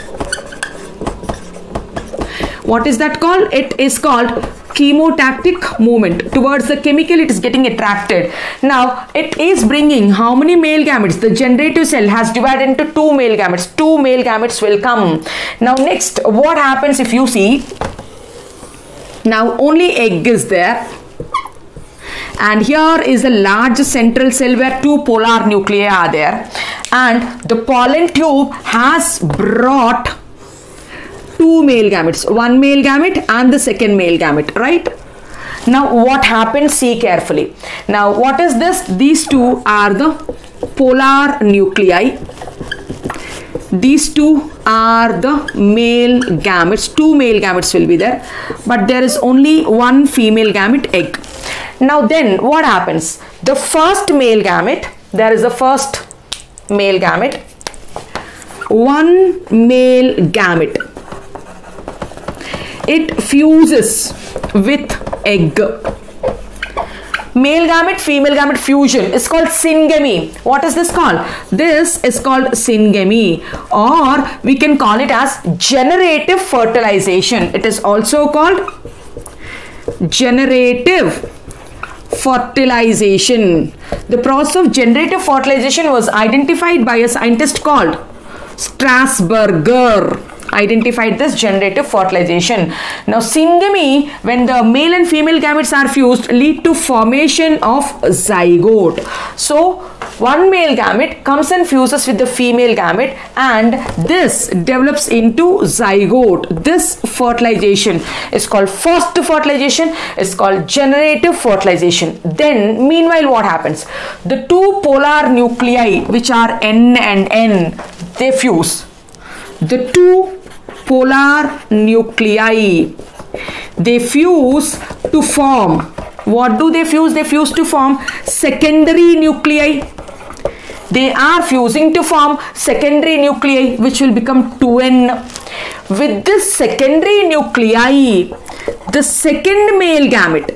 what is that called? It is called chemotactic movement. Towards the chemical it is getting attracted. Now it is bringing how many male gametes? The generative cell has divided into two male gametes. Two male gametes will come. Now next what happens if you see? Now only egg is there. And here is a large central cell where two polar nuclei are there. And the pollen tube has brought two male gametes one male gamete and the second male gamete right? Now what happens? See carefully. Now what is this? These two are the polar nuclei. These two are the male gametes. Two male gametes will be there but there is only one female gamete egg. Now then what happens? The first male gamete there is the first male gamete. One male gamete it fuses with egg. Male gamete female gamete fusion. Is called syngamy. What is this called? This is called syngamy. Or we can call it as generative fertilization. It is also called generative fertilization. The process of generative fertilization was identified by a scientist called strasburger identified this generative fertilization. Now syngamy, when the male and female gametes are fused, lead to formation of zygote. So one male gamete comes and fuses with the female gamete and this develops into zygote. This fertilization is called first fertilization, is called generative fertilization. Then meanwhile what happens? The two polar nuclei which are N and N, they fuse. The two polar nuclei, they fuse to form. What do they fuse? They fuse to form secondary nuclei. They are fusing to form secondary nuclei which will become 2n. With this secondary nuclei, the second male gamete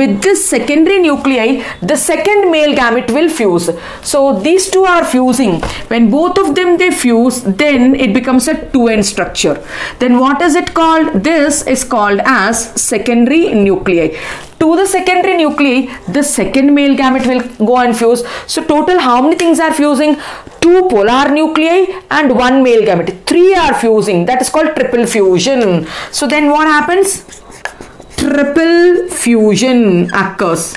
with this secondary nuclei the second male gamete will fuse. So these two are fusing. When both of them they fuse then it becomes a 2n structure. Then what is it called? This is called as secondary nuclei. To the secondary nuclei the second male gamete will go and fuse. So total how many things are fusing? Two polar nuclei and one male gamete. Three are fusing. That is called triple fusion. So then what happens triple fusion occurs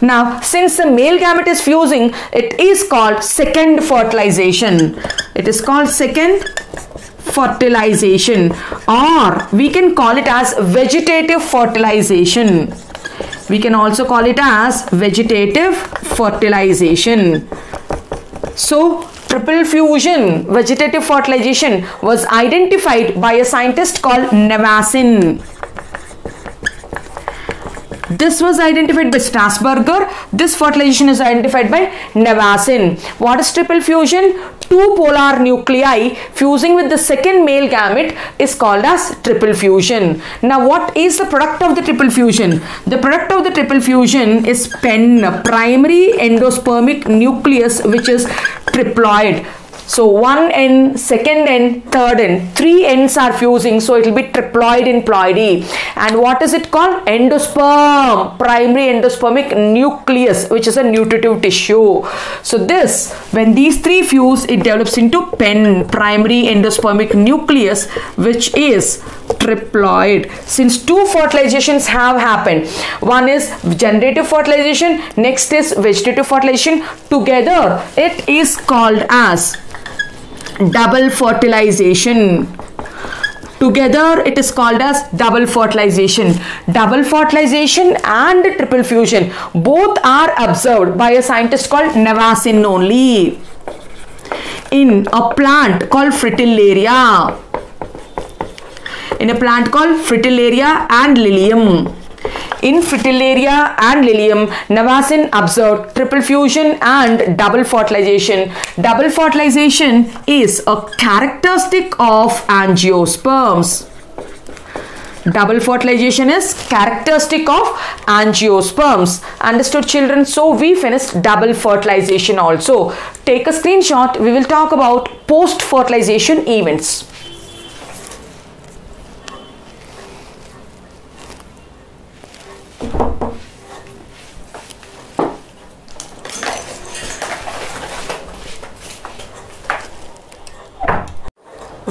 now since the male gamete is fusing it is called second fertilization it is called second fertilization or we can call it as vegetative fertilization we can also call it as vegetative fertilization. So triple fusion vegetative fertilization was identified by a scientist called Navasin. This was identified by Strasburger. This fertilization is identified by Navasin. What is triple fusion? Two polar nuclei fusing with the second male gamete is called as triple fusion. Now what is the product of the triple fusion? The product of the triple fusion is PEN, primary endospermic nucleus which is triploid so one end, second end, third end, three ends are fusing. So it will be triploid in ploidy. And what is it called? Endosperm, primary endospermic nucleus, which is a nutritive tissue. So this, when these three fuse, it develops into PEN, primary endospermic nucleus, which is triploid. Since two fertilizations have happened, one is generative fertilization, next is vegetative fertilization. Together, it is called as double fertilization. Together it is called as double fertilization. Double fertilization and triple fusion both are observed by a scientist called Navasin only in a plant called fritillaria. In a plant called fritillaria and lilium in Fritillaria and Lilium, Navasin observed triple fusion and double fertilization. Double fertilization is a characteristic of angiosperms. Double fertilization is characteristic of angiosperms. Understood children? So we finished double fertilization also. Take a screenshot. We will talk about post-fertilization events.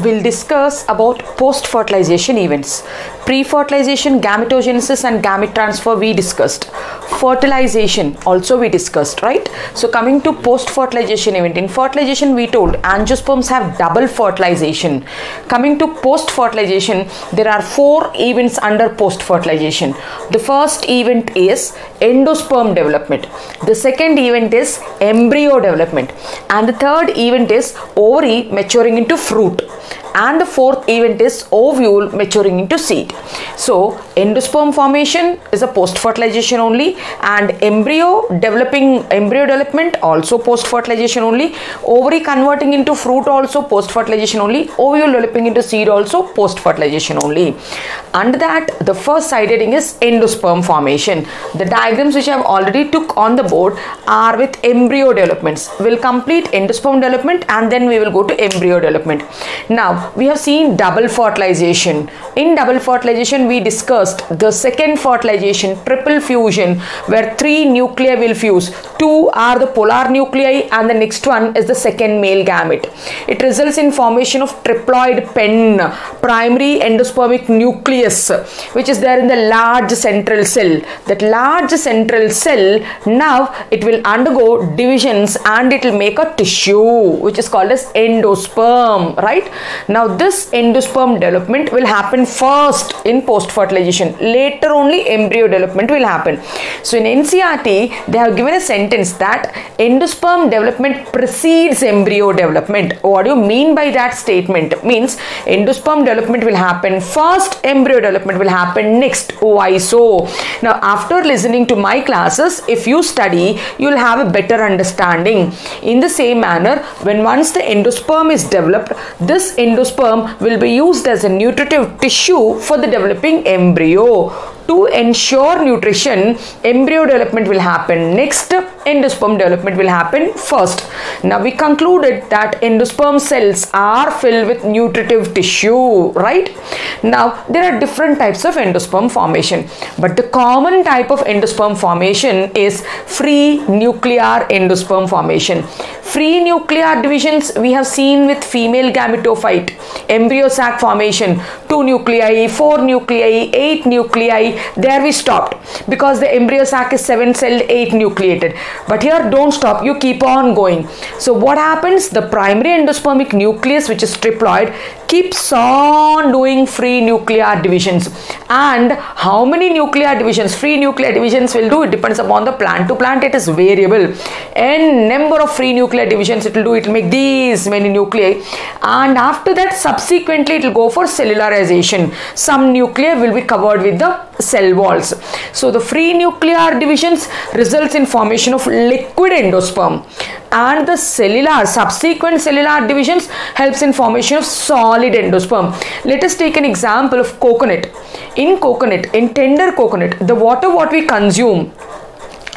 We'll discuss about post-fertilization events. Pre-fertilization, gametogenesis and gamete transfer we discussed. Fertilization also we discussed, right? So coming to post-fertilization event. In fertilization we told angiosperms have double fertilization. Coming to post-fertilization, there are four events under post-fertilization. The first event is endosperm development. The second event is embryo development. And the third event is ovary maturing into fruit and the fourth event is ovule maturing into seed. So endosperm formation is a post fertilization only and embryo developing embryo development also post fertilization only ovary converting into fruit also post fertilization only ovule developing into seed also post fertilization only. Under that the first side heading is endosperm formation. The diagrams which I have already took on the board are with embryo developments. We'll complete endosperm development and then we will go to embryo development. Now we have seen double fertilization. In double fertilization we discussed the second fertilization triple fusion where three nuclei will fuse. Two are the polar nuclei and the next one is the second male gamete. It results in formation of triploid pen primary endospermic nucleus which is there in the large central cell. That large central cell now it will undergo divisions and it will make a tissue which is called as endosperm right now this endosperm development will happen first in post fertilization later only embryo development will happen. So in NCERT they have given a sentence that endosperm development precedes embryo development. What do you mean by that statement? Means endosperm development will happen first embryo development will happen next. Why so? Now after listening to my classes if you study you will have a better understanding. In the same manner when once the endosperm is developed this endosperm will be used as a nutritive tissue for the developing embryo to ensure nutrition embryo development will happen. Next endosperm development will happen first. Now we concluded that endosperm cells are filled with nutritive tissue right? Now there are different types of endosperm formation but the common type of endosperm formation is free nuclear endosperm formation. Free nuclear divisions we have seen with female gametophyte embryo sac formation two nuclei four nuclei eight nuclei there we stopped. Because the embryo sac is 7 celled 8 nucleated. But here don't stop. You keep on going. So what happens? The primary endospermic nucleus which is triploid keeps on doing free nuclear divisions. And how many nuclear divisions? Free nuclear divisions will do. It depends upon the plant to plant. It is variable. N number of free nuclear divisions it will do. It will make these many nuclei. And after that subsequently it will go for cellularization some nuclei will be covered with the cell walls. So the free nuclear divisions results in formation of liquid endosperm. And the cellular subsequent cellular divisions helps in formation of solid endosperm. Let us take an example of coconut. In coconut in tender coconut the water what we consume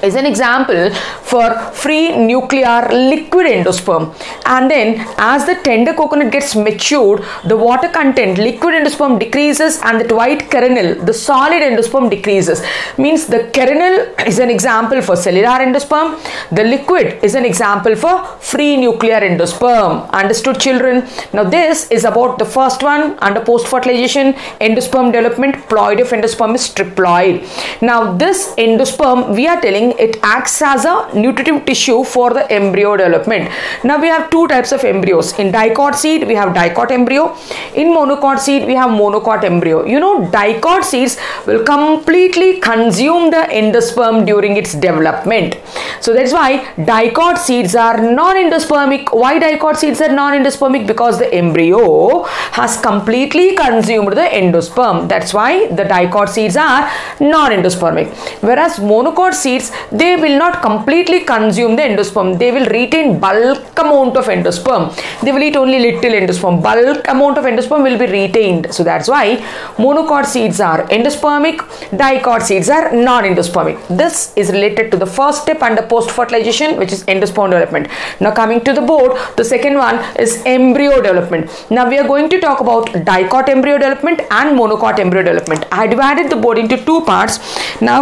is an example for free nuclear liquid endosperm. And then as the tender coconut gets matured the water content liquid endosperm decreases and that white kernel the solid endosperm decreases. Means the kernel is an example for cellular endosperm. The liquid is an example for free nuclear endosperm. Understood children? Now this is about the first one under post fertilization endosperm development. Ploid of endosperm is triploid. Now this endosperm we are telling it acts as a nutritive tissue for the embryo development. Now we have two types of embryos. In dicot seed, we have dicot embryo. In monocot seed, we have monocot embryo. You know, dicot seeds will completely consume the endosperm during its development. So that's why dicot seeds are non-endospermic. Why dicot seeds are non-endospermic? Because the embryo has completely consumed the endosperm. That's why the dicot seeds are non-endospermic. Whereas monocot seeds they will not completely consume the endosperm. They will retain bulk amount of endosperm. They will eat only little endosperm. Bulk amount of endosperm will be retained. So that's why monocot seeds are endospermic, dicot seeds are non-endospermic. This is related to the first step under post-fertilization which is endosperm development. Now coming to the board, the second one is embryo development. Now we are going to talk about dicot embryo development and monocot embryo development. I divided the board into two parts. Now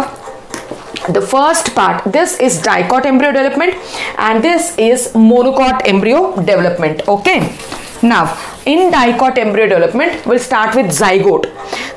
the first part this is dicot embryo development and this is monocot embryo development. Okay. Now in dicot embryo development we'll start with zygote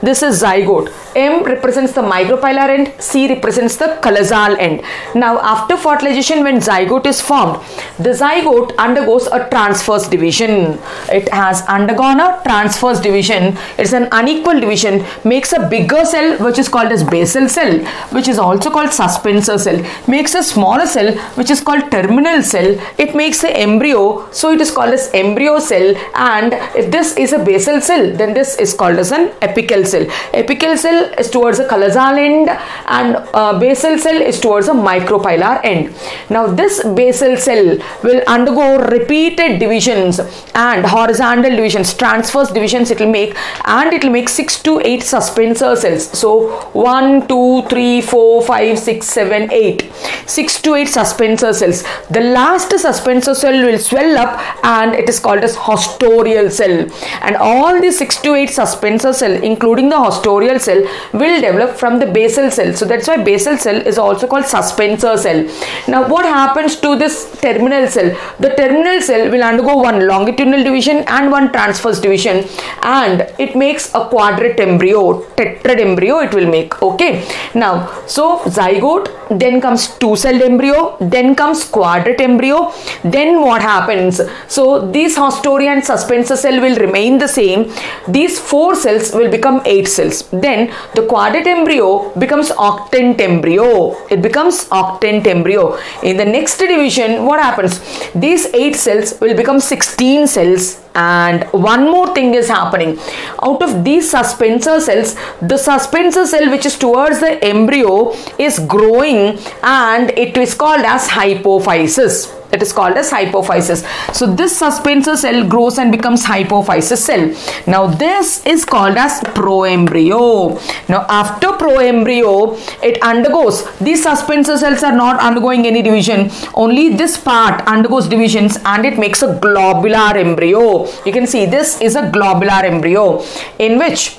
this is zygote M represents the micropylar end, C represents the chalazal end. Now after fertilization when zygote is formed, the zygote undergoes a transverse division. It has undergone a transverse division. It's an unequal division, makes a bigger cell which is called as basal cell, which is also called suspensor cell, makes a smaller cell which is called terminal cell. It makes the embryo, so it is called as embryo cell and if this is a basal cell, then this is called as an apical cell. Apical cell is towards a chalazal end and uh, basal cell is towards a micropylar end. Now this basal cell will undergo repeated divisions and horizontal divisions, transverse divisions it will make and it will make 6 to 8 suspensor cells. So 1, 2, 3, 4, 5, 6, 7, 8. 6 to 8 suspensor cells. The last suspensor cell will swell up and it is called as haustorial cell. And all the 6 to 8 suspensor cell including the haustorial cell will develop from the basal cell. So that's why basal cell is also called suspensor cell. Now what happens to this terminal cell? The terminal cell will undergo one longitudinal division and one transverse division. And it makes a quadrate embryo tetrad embryo it will make. Okay? Now so zygote then comes two celled embryo then comes quadrate embryo then what happens? So these haustoria and suspensor cell will remain the same these four cells will become eight cells. Then the quadrate embryo becomes octant embryo. It becomes octant embryo. In the next division what happens? These eight cells will become 16 cells and one more thing is happening. Out of these suspensor cells the suspensor cell which is towards the embryo is growing and it is called as hypophysis. It is called as hypophysis. So this suspensor cell grows and becomes hypophysis cell. Now this is called as proembryo. Now after proembryo it undergoes these suspensor cells are not undergoing any division. Only this part undergoes divisions and it makes a globular embryo you can see this is a globular embryo in which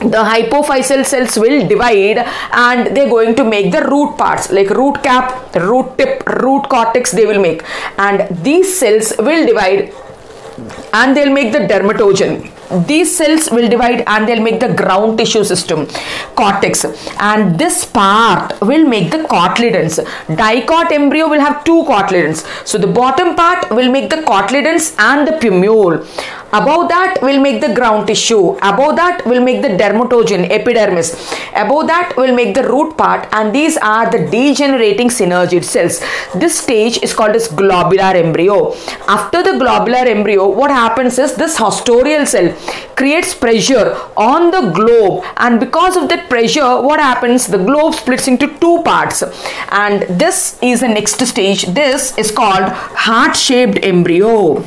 the hypophyseal cells will divide and they're going to make the root parts like root cap root tip root cortex they will make. And these cells will divide and they'll make the dermatogen. These cells will divide and they'll make the ground tissue system cortex. And this part will make the cotyledons. Dicot embryo will have two cotyledons. So the bottom part will make the cotyledons and the plumule above that will make the ground tissue. Above that will make the dermatogen epidermis. Above that will make the root part and these are the degenerating synergid cells. This stage is called as globular embryo. After the globular embryo what happens is this haustorial cell creates pressure on the globe and because of that pressure what happens? The globe splits into two parts and this is the next stage. This is called heart shaped embryo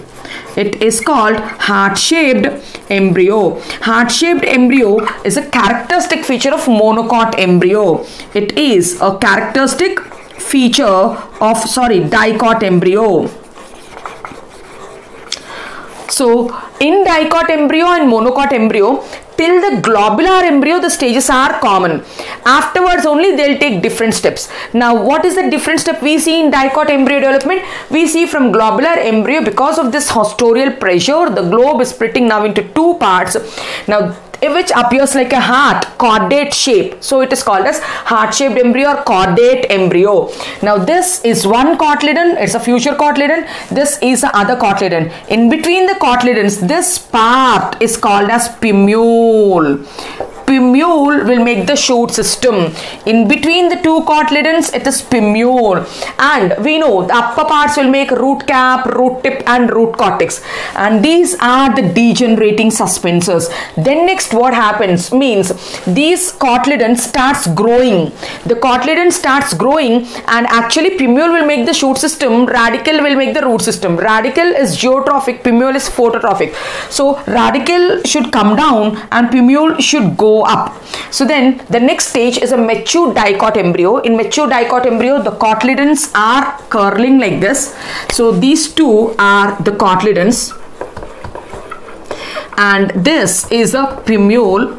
it is called heart-shaped embryo. Heart-shaped embryo is a characteristic feature of monocot embryo. It is a characteristic feature of, sorry, dicot embryo. So, in dicot embryo and monocot embryo, till the globular embryo the stages are common. Afterwards only they'll take different steps. Now what is the different step we see in dicot embryo development? We see from globular embryo because of this haustorial pressure the globe is splitting now into two parts. Now which appears like a heart cordate shape. So it is called as heart shaped embryo or cordate embryo. Now this is one cotyledon it's a future cotyledon. This is the other cotyledon. In between the cotyledons this part is called as plumule plumule will make the shoot system. In between the two cotyledons it is plumule and we know the upper parts will make root cap root tip and root cortex. And these are the degenerating suspensors then next what happens? Means these cotyledon starts growing. The cotyledon starts growing and actually plumule will make the shoot system radicle will make the root system. Radicle is geotropic plumule is phototropic. So radicle should come down and plumule should go up. So then the next stage is a mature dicot embryo. In mature dicot embryo the cotyledons are curling like this. So these two are the cotyledons. And this is a plumule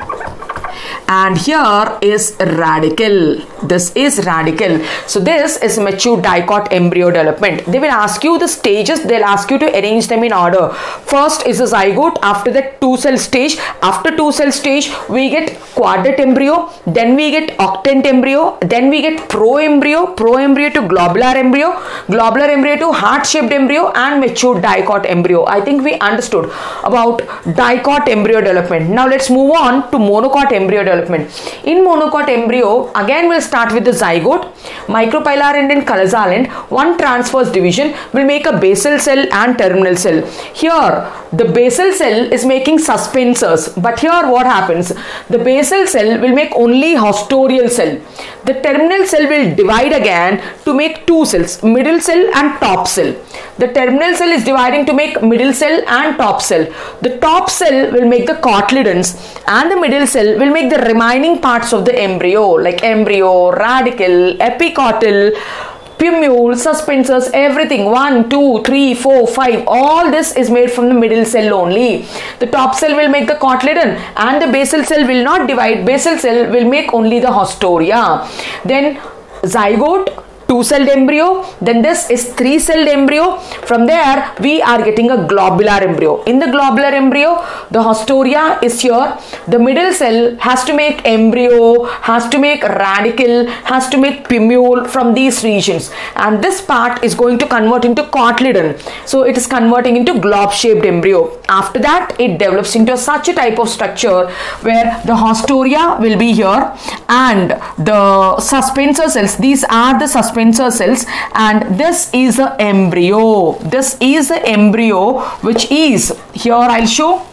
and here is radicle. This is radicle. So this is mature dicot embryo development. They will ask you the stages. They'll ask you to arrange them in order. First is a zygote. After that two cell stage. After two cell stage we get quadrate embryo. Then we get octant embryo. Then we get pro embryo pro embryo to globular embryo. Globular embryo to heart shaped embryo and mature dicot embryo. I think we understood about dicot embryo development. Now let's move on to monocot embryo development. In monocot embryo again we'll start with the zygote. Micropylar end and chalazal end. One transverse division will make a basal cell and terminal cell. Here the basal cell is making suspensors. But here what happens? The basal cell will make only haustorial cell. The terminal cell will divide again to make two cells middle cell and top cell. The terminal cell is dividing to make middle cell and top cell. The top cell will make the cotyledons and the middle cell will make the remaining parts of the embryo like embryo radicle, epicotyl plumule, suspensors, everything. One, two, three, four, five. All this is made from the middle cell only. The top cell will make the cotyledon and the basal cell will not divide. Basal cell will make only the haustoria. Then zygote two-celled embryo then this is three-celled embryo. From there we are getting a globular embryo. In the globular embryo the haustoria is here. The middle cell has to make embryo has to make radicle has to make plumule from these regions. And this part is going to convert into cotyledon. So it is converting into globe shaped embryo. After that it develops into such a type of structure where the haustoria will be here and the suspensor cells these are the suspensor Suspensor cells and this is a embryo. This is the embryo which is here I'll show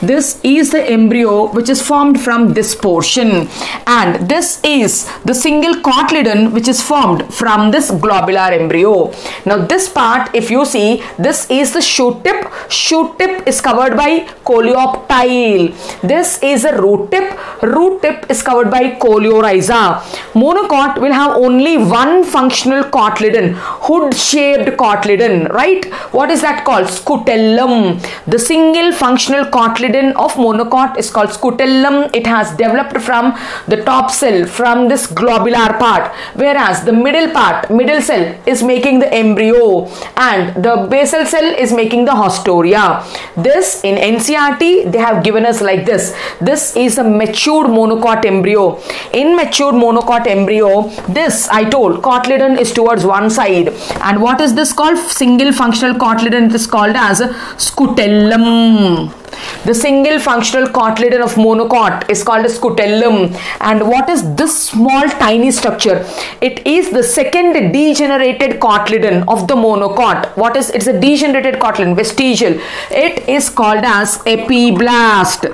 this is the embryo which is formed from this portion and this is the single cotyledon which is formed from this globular embryo. Now this part if you see this is the shoot tip. Shoot tip is covered by coleoptile. This is a root tip. Root tip is covered by coleorhiza. Monocot will have only one functional cotyledon, hood shaped cotyledon, right? What is that called? Scutellum. The single functional cotyledon of monocot is called scutellum. It has developed from the top cell from this globular part whereas the middle part, middle cell is making the embryo and the basal cell is making the haustoria. This in NCERT they have given us like this. This is a matured monocot embryo. In matured monocot embryo this I told cotyledon is towards one side and what is this called? Single functional cotyledon it is called as scutellum. The single functional cotyledon of monocot is called a scutellum. And what is this small tiny structure? It is the second degenerated cotyledon of the monocot. What is it's a degenerated cotyledon, vestigial. It is called as epiblast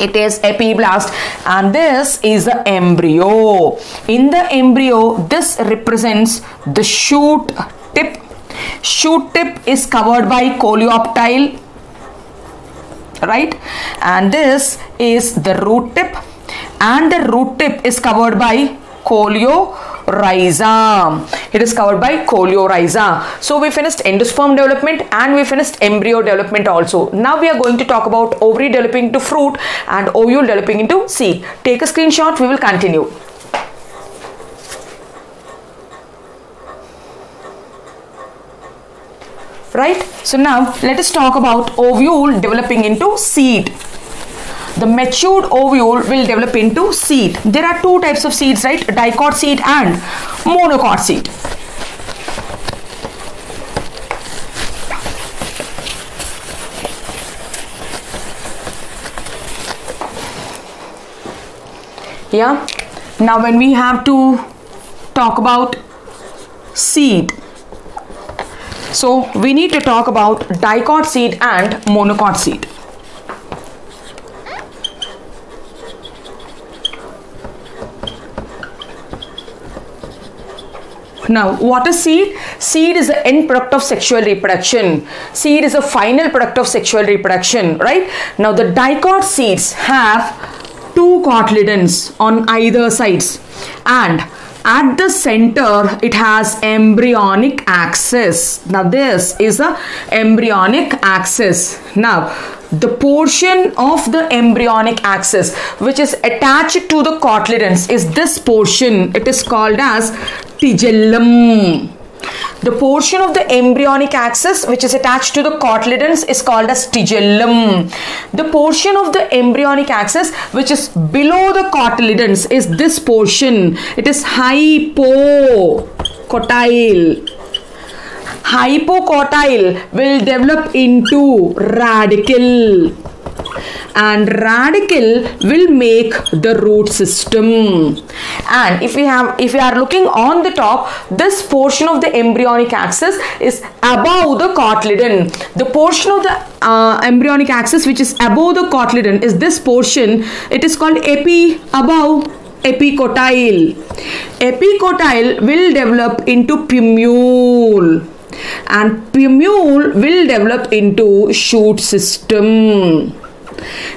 it is epiblast and this is the embryo in the embryo this represents the shoot tip shoot tip is covered by coleoptile right? And this is the root tip. And the root tip is covered by coleorhiza it is covered by coleorhiza so we finished endosperm development and we finished embryo development also. Now we are going to talk about ovary developing into fruit and ovule developing into seed. Take a screenshot. We will continue right? So now let us talk about ovule developing into seed. The matured ovule will develop into seed. There are two types of seeds right? Dicot seed and monocot seed. Yeah? Now when we have to talk about seed so we need to talk about dicot seed and monocot seed. Now, what is seed? Seed is the end product of sexual reproduction. Seed is the final product of sexual reproduction, right? Now, the dicot seeds have two cotyledons on either sides and at the center it has embryonic axis. Now this is a embryonic axis. Now the portion of the embryonic axis which is attached to the cotyledons is this portion. It is called as tigellum the portion of the embryonic axis which is attached to the cotyledons is called as tigellum. The portion of the embryonic axis which is below the cotyledons is this portion. It is hypocotyl. Hypocotyl will develop into radicle and radicle will make the root system. And if we have if we are looking on the top this portion of the embryonic axis is above the cotyledon. The portion of the uh, embryonic axis which is above the cotyledon is this portion. It is called epi above epicotyl epicotyl will develop into plumule and plumule will develop into shoot system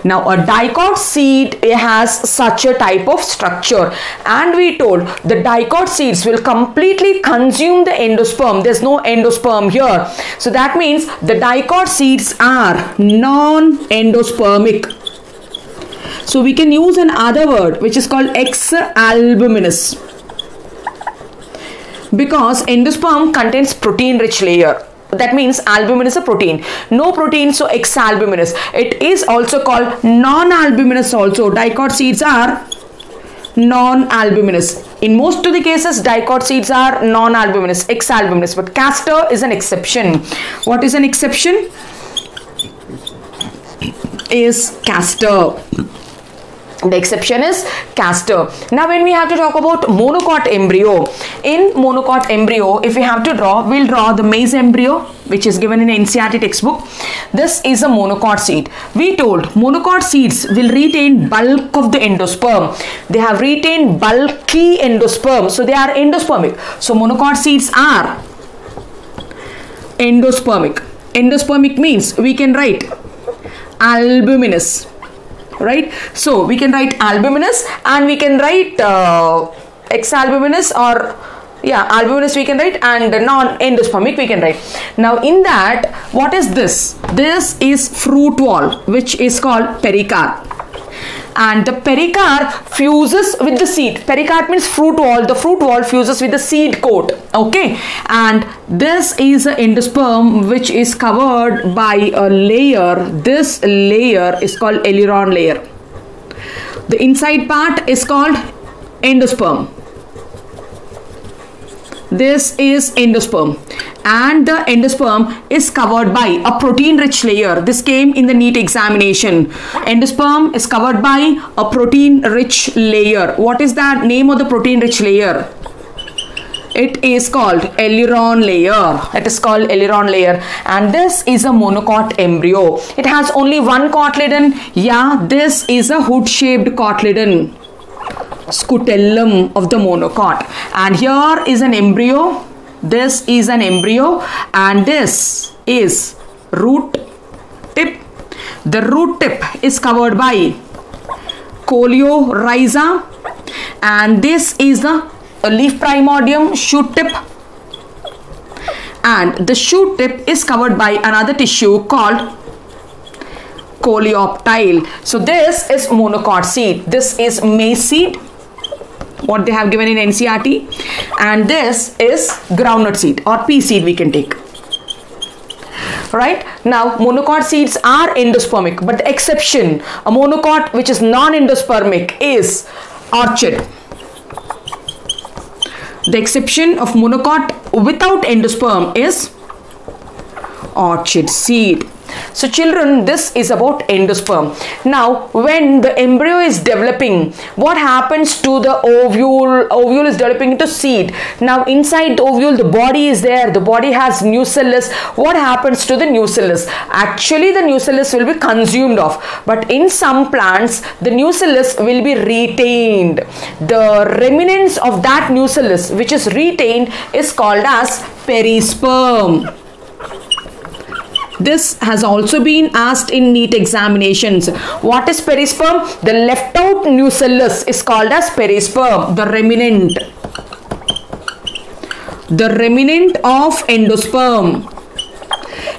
now a dicot seed has such a type of structure. And we told the dicot seeds will completely consume the endosperm. There's no endosperm here. So that means the dicot seeds are non-endospermic. So we can use another word which is called exalbuminous because endosperm contains protein rich layer that means albumin is a protein. No protein so exalbuminous it is also called non-albuminous also. Dicot seeds are non-albuminous in most of the cases dicot seeds are non-albuminous exalbuminous but castor is an exception. What is an exception? Is castor the exception is castor. Now when we have to talk about monocot embryo, in monocot embryo, if we have to draw, we'll draw the maize embryo which is given in NCERT textbook. This is a monocot seed. We told monocot seeds will retain bulk of the endosperm. They have retained bulky endosperm. So they are endospermic. So monocot seeds are endospermic. Endospermic means we can write albuminous right? So we can write albuminous and we can write uh, exalbuminous or yeah albuminous we can write and non-endospermic we can write. Now in that what is this? This is fruit wall which is called pericarp and the pericarp fuses with the seed. Pericarp means fruit wall. The fruit wall fuses with the seed coat. Okay? And this is an endosperm which is covered by a layer. This layer is called aleurone layer. The inside part is called endosperm. This is endosperm and the endosperm is covered by a protein rich layer. This came in the NEET examination. Endosperm is covered by a protein rich layer. What is that name of the protein rich layer? It is called aleurone layer. It is called aleurone layer. And this is a monocot embryo. It has only one cotyledon. Yeah this is a hood shaped cotyledon. Scutellum of the monocot. And here is an embryo this is an embryo and this is root tip. The root tip is covered by coleorhiza and this is the leaf primordium shoot tip. And the shoot tip is covered by another tissue called coleoptile so this is monocot seed this is maize seed what they have given in NCERT and this is groundnut seed or pea seed we can take. Right? Now monocot seeds are endospermic but the exception a monocot which is non-endospermic is orchid. The exception of monocot without endosperm is orchid seed so children, this is about endosperm. Now, when the embryo is developing, what happens to the ovule? Ovule is developing into seed. Now, inside the ovule, the body is there. The body has nucellus. What happens to the nucellus? Actually, the nucellus will be consumed off. But in some plants, the nucellus will be retained. The remnants of that nucellus, which is retained, is called as perisperm. This has also been asked in NEET examinations. What is perisperm? The left out nucellus is called as perisperm, the remnant. The remnant of endosperm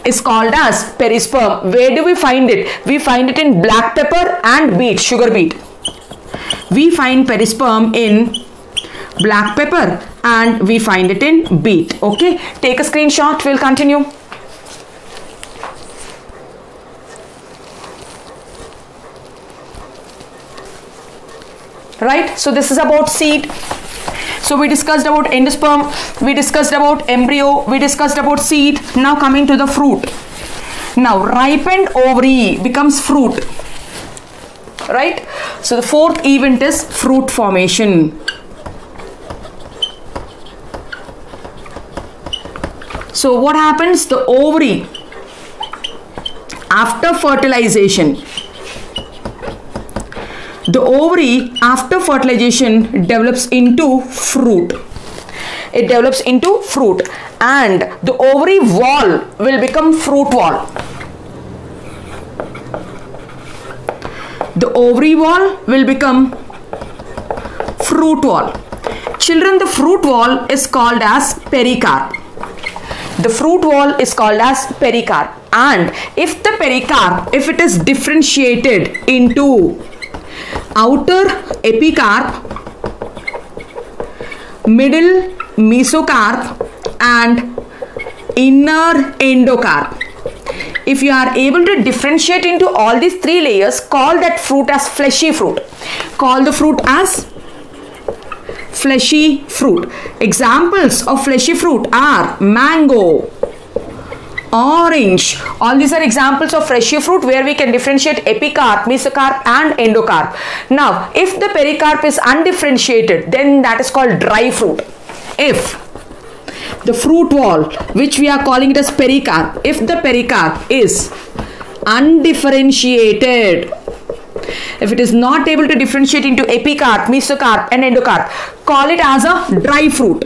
is called as perisperm. Where do we find it? We find it in black pepper and beet, sugar beet. We find perisperm in black pepper and we find it in beet. Okay, take a screenshot. We'll continue. Right? So this is about seed. So we discussed about endosperm we discussed about embryo we discussed about seed. Now coming to the fruit. Now ripened ovary becomes fruit. Right? So the fourth event is fruit formation. So what happens? The ovary after fertilization the ovary after fertilization develops into fruit. It develops into fruit and the ovary wall will become fruit wall. the ovary wall will become fruit wall. Children, the fruit wall is called as pericarp. The fruit wall is called as pericarp. And if the pericarp, if it is differentiated into outer epicarp, middle mesocarp and inner endocarp. If you are able to differentiate into all these three layers call that fruit as fleshy fruit. Call the fruit as fleshy fruit. Examples of fleshy fruit are mango orange. All these are examples of fruit where we can differentiate epicarp mesocarp and endocarp. Now if the pericarp is undifferentiated then that is called dry fruit. If the fruit wall which we are calling it as pericarp if the pericarp is undifferentiated if it is not able to differentiate into epicarp mesocarp and endocarp call it as a dry fruit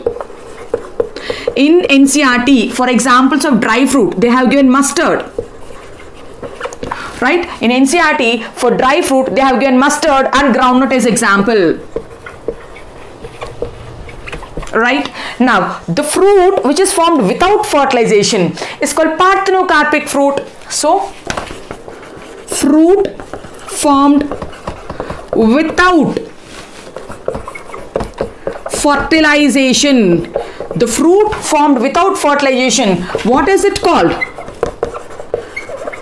in NCERT for examples of dry fruit they have given mustard. Right? In NCERT for dry fruit they have given mustard and groundnut as example. Right? Now the fruit which is formed without fertilization is called parthenocarpic fruit. So fruit formed without fertilization the fruit formed without fertilization what is it called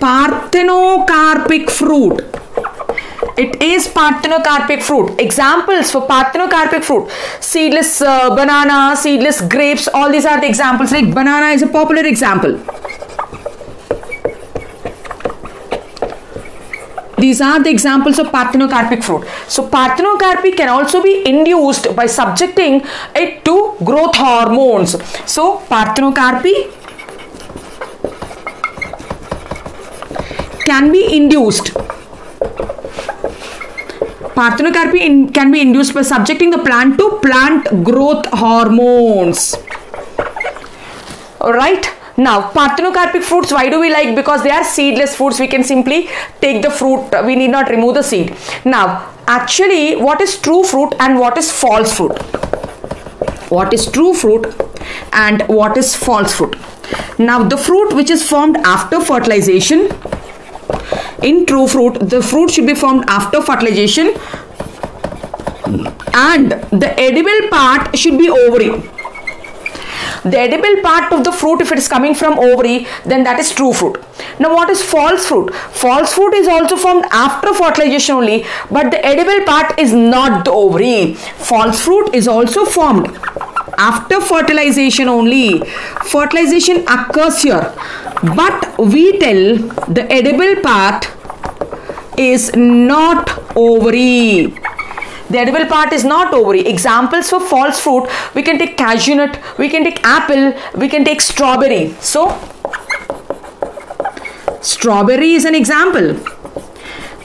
parthenocarpic fruit it is parthenocarpic fruit. Examples for parthenocarpic fruit. Seedless uh, banana, seedless grapes, all these are the examples. Like banana is a popular example. These are the examples of parthenocarpic fruit. So parthenocarpy can also be induced by subjecting it to growth hormones. So parthenocarpy can be induced Parthenocarpy in, can be induced by subjecting the plant to plant growth hormones. Alright. Now, parthenocarpic fruits, why do we like? Because they are seedless fruits. We can simply take the fruit. We need not remove the seed. Now, actually, what is true fruit and what is false fruit? What is true fruit and what is false fruit? Now, the fruit which is formed after fertilization in true fruit the fruit should be formed after fertilization and the edible part should be ovary the edible part of the fruit if it is coming from ovary then that is true fruit. Now what is false fruit? False fruit is also formed after fertilization only but the edible part is not the ovary. False fruit is also formed after fertilization only. Fertilization occurs here. But we tell the edible part is not ovary the edible part is not ovary. Examples for false fruit we can take cashew nut we can take apple we can take strawberry. So strawberry is an example.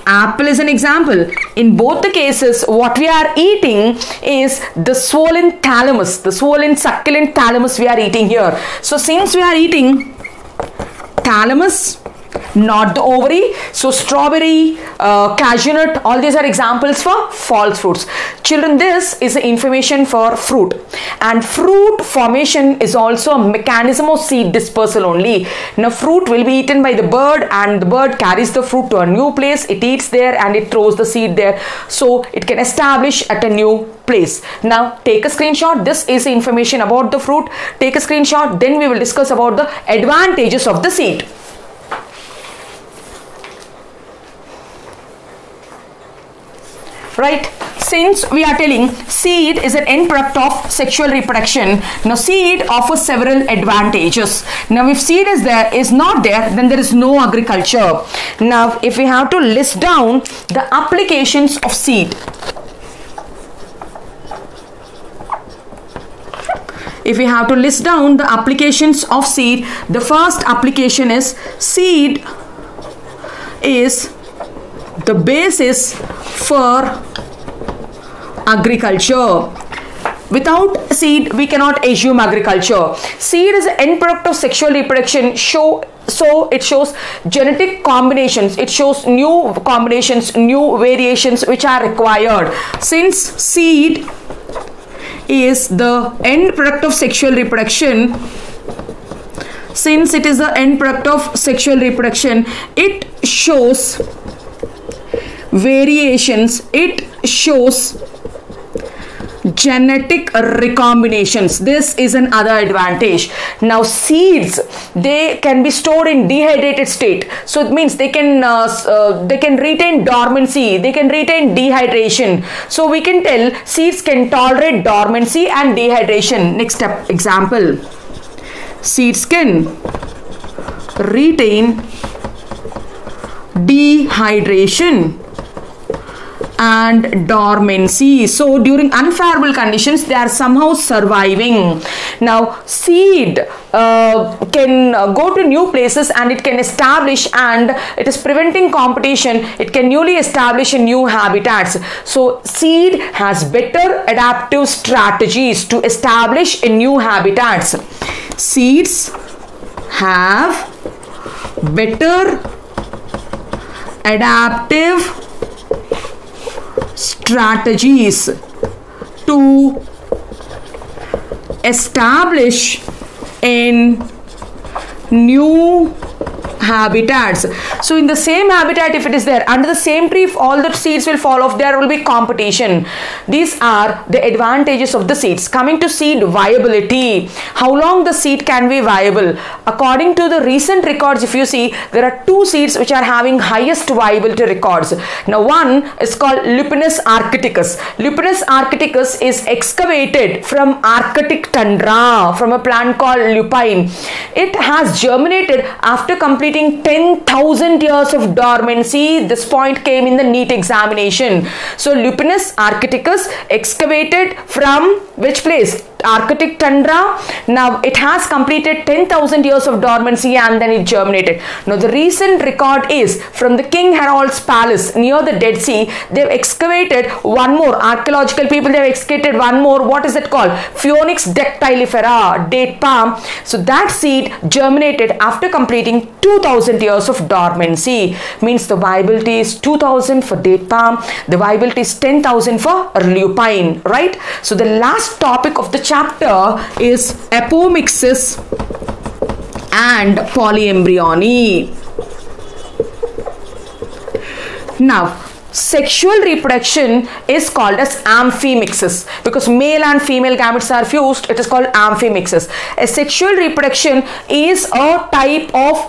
Apple is an example. In both the cases what we are eating is the swollen thalamus the swollen succulent thalamus we are eating here. So since we are eating thalamus not the ovary. So strawberry, uh, cashew nut, all these are examples for false fruits. Children, this is the information for fruit. And fruit formation is also a mechanism of seed dispersal only. Now fruit will be eaten by the bird and the bird carries the fruit to a new place. It eats there and it throws the seed there. So it can establish at a new place. Now take a screenshot. This is information about the fruit. Take a screenshot. Then we will discuss about the advantages of the seed. Right? Since we are telling seed is an end product of sexual reproduction. Now seed offers several advantages. Now if seed is there is not there then there is no agriculture. Now if we have to list down the applications of seed. If we have to list down the applications of seed the first application is seed is the basis for agriculture. Without seed we cannot assume agriculture. Seed is the end product of sexual reproduction. Show so it shows genetic combinations. It shows new combinations new variations which are required. Since seed is the end product of sexual reproduction since it is the end product of sexual reproduction it shows variations it shows genetic recombinations. This is another advantage. Now seeds they can be stored in dehydrated state. So it means they can uh, uh, they can retain dormancy they can retain dehydration. So we can tell seeds can tolerate dormancy and dehydration. Next step example. Seeds can retain dehydration and dormancy. So during unfavorable conditions, they are somehow surviving. Now seed uh, can uh, go to new places and it can establish and it is preventing competition. It can newly establish new habitats. So seed has better adaptive strategies to establish in new habitats. Seeds have better adaptive strategies to establish in new habitats. So in the same habitat if it is there under the same tree if all the seeds will fall off there will be competition. These are the advantages of the seeds. Coming to seed viability. How long the seed can be viable? According to the recent records if you see there are two seeds which are having highest viability records. Now one is called lupinus arcticus. Lupinus arcticus is excavated from arctic tundra from a plant called lupine. It has germinated after completing completing 10,000 years of dormancy. This point came in the NEET examination. So Lupinus arcticus excavated from which place? Arctic tundra. Now it has completed 10,000 years of dormancy and then it germinated. Now the recent record is from the King Herod's palace near the Dead Sea. They've excavated one more. Archaeological people they've excavated one more. What is it called? Phoenix dactylifera, date palm. So that seed germinated after completing 2000 years of dormancy. Means the viability is 2000 for date palm. The viability is 10,000 for lupine. Right? So the last topic of the chapter is apomixis and polyembryony. Now, sexual reproduction is called as amphimixis because male and female gametes are fused it is called amphimixis a sexual reproduction is a type of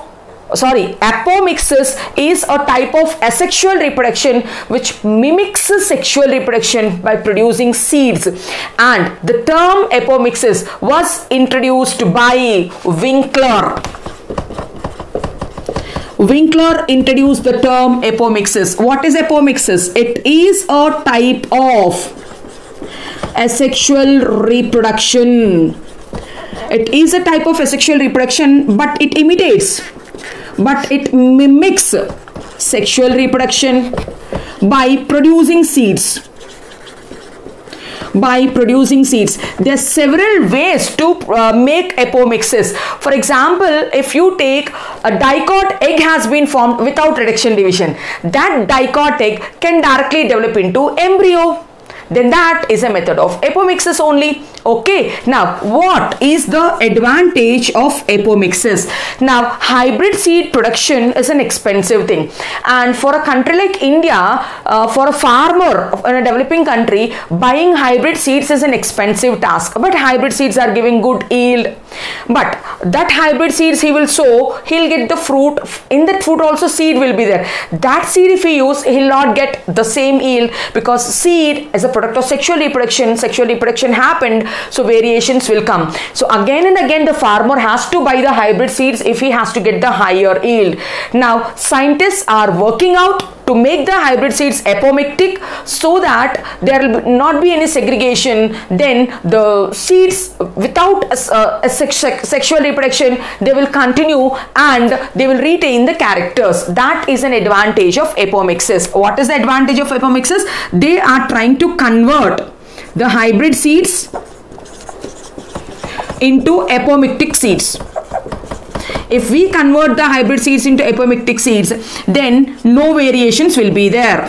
sorry apomixis is a type of asexual reproduction which mimics sexual reproduction by producing seeds and the term apomixis was introduced by Winkler Winkler introduced the term apomixis. What is apomixis? It is a type of asexual reproduction. It is a type of asexual reproduction but it imitates but it mimics sexual reproduction by producing seeds by producing seeds. There are several ways to uh, make apomixis. For example, if you take a dicot egg has been formed without reduction division, that dicot egg can directly develop into embryo. Then that is a method of apomixis only. Okay. Now what is the advantage of apomixis now hybrid seed production is an expensive thing. And for a country like india uh, for a farmer in a developing country buying hybrid seeds is an expensive task. But hybrid seeds are giving good yield. But that hybrid seeds he will sow he'll get the fruit. In that fruit also seed will be there. That seed if he use he'll not get the same yield because seed is a product of sexual reproduction sexual reproduction happened so variations will come. So again and again the farmer has to buy the hybrid seeds if he has to get the higher yield. Now scientists are working out to make the hybrid seeds apomictic so that there will not be any segregation. Then the seeds without a, uh, a sex sexual reproduction they will continue and they will retain the characters. That is an advantage of apomixis what is the advantage of apomixis they are trying to convert the hybrid seeds into apomictic seeds if we convert the hybrid seeds into apomictic seeds then no variations will be there.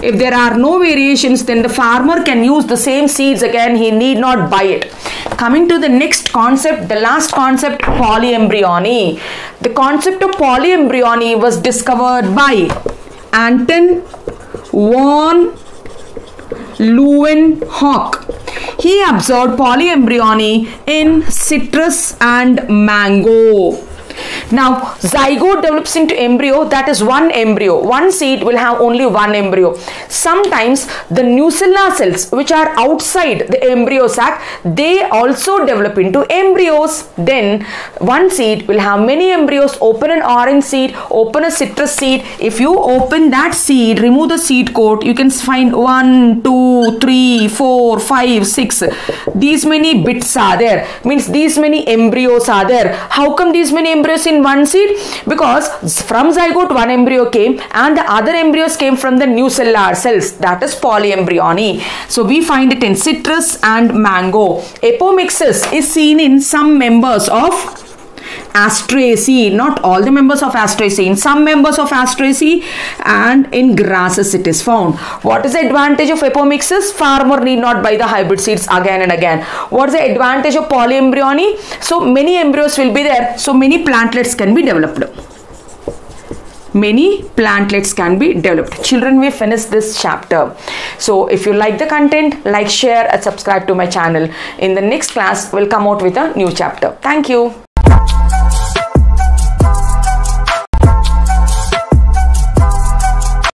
If there are no variations then the farmer can use the same seeds again. He need not buy it. Coming to the next concept the last concept polyembryony. The concept of polyembryony was discovered by anton von Leeuwenhoek. He observed polyembryony in citrus and mango. Now, zygote develops into embryo, that is one embryo. One seed will have only one embryo. Sometimes the nucellar cells which are outside the embryo sac, they also develop into embryos. Then one seed will have many embryos. Open an orange seed, open a citrus seed. If you open that seed, remove the seed coat, you can find one, two, three, four, five, six. These many bits are there. Means these many embryos are there. How come these many embryos in one seed because from zygote one embryo came and the other embryos came from the nucellar cells that is polyembryony. So we find it in citrus and mango. Apomixis is seen in some members of Asteraceae, not all the members of Asteraceae, in some members of Asteraceae and in grasses it is found. What is the advantage of apomixis? Farmer need not buy the hybrid seeds again and again. What is the advantage of polyembryony? So many embryos will be there, so many plantlets can be developed many plantlets can be developed children we finish this chapter so if you like the content like share and subscribe to my channel in the next class we'll come out with a new chapter thank you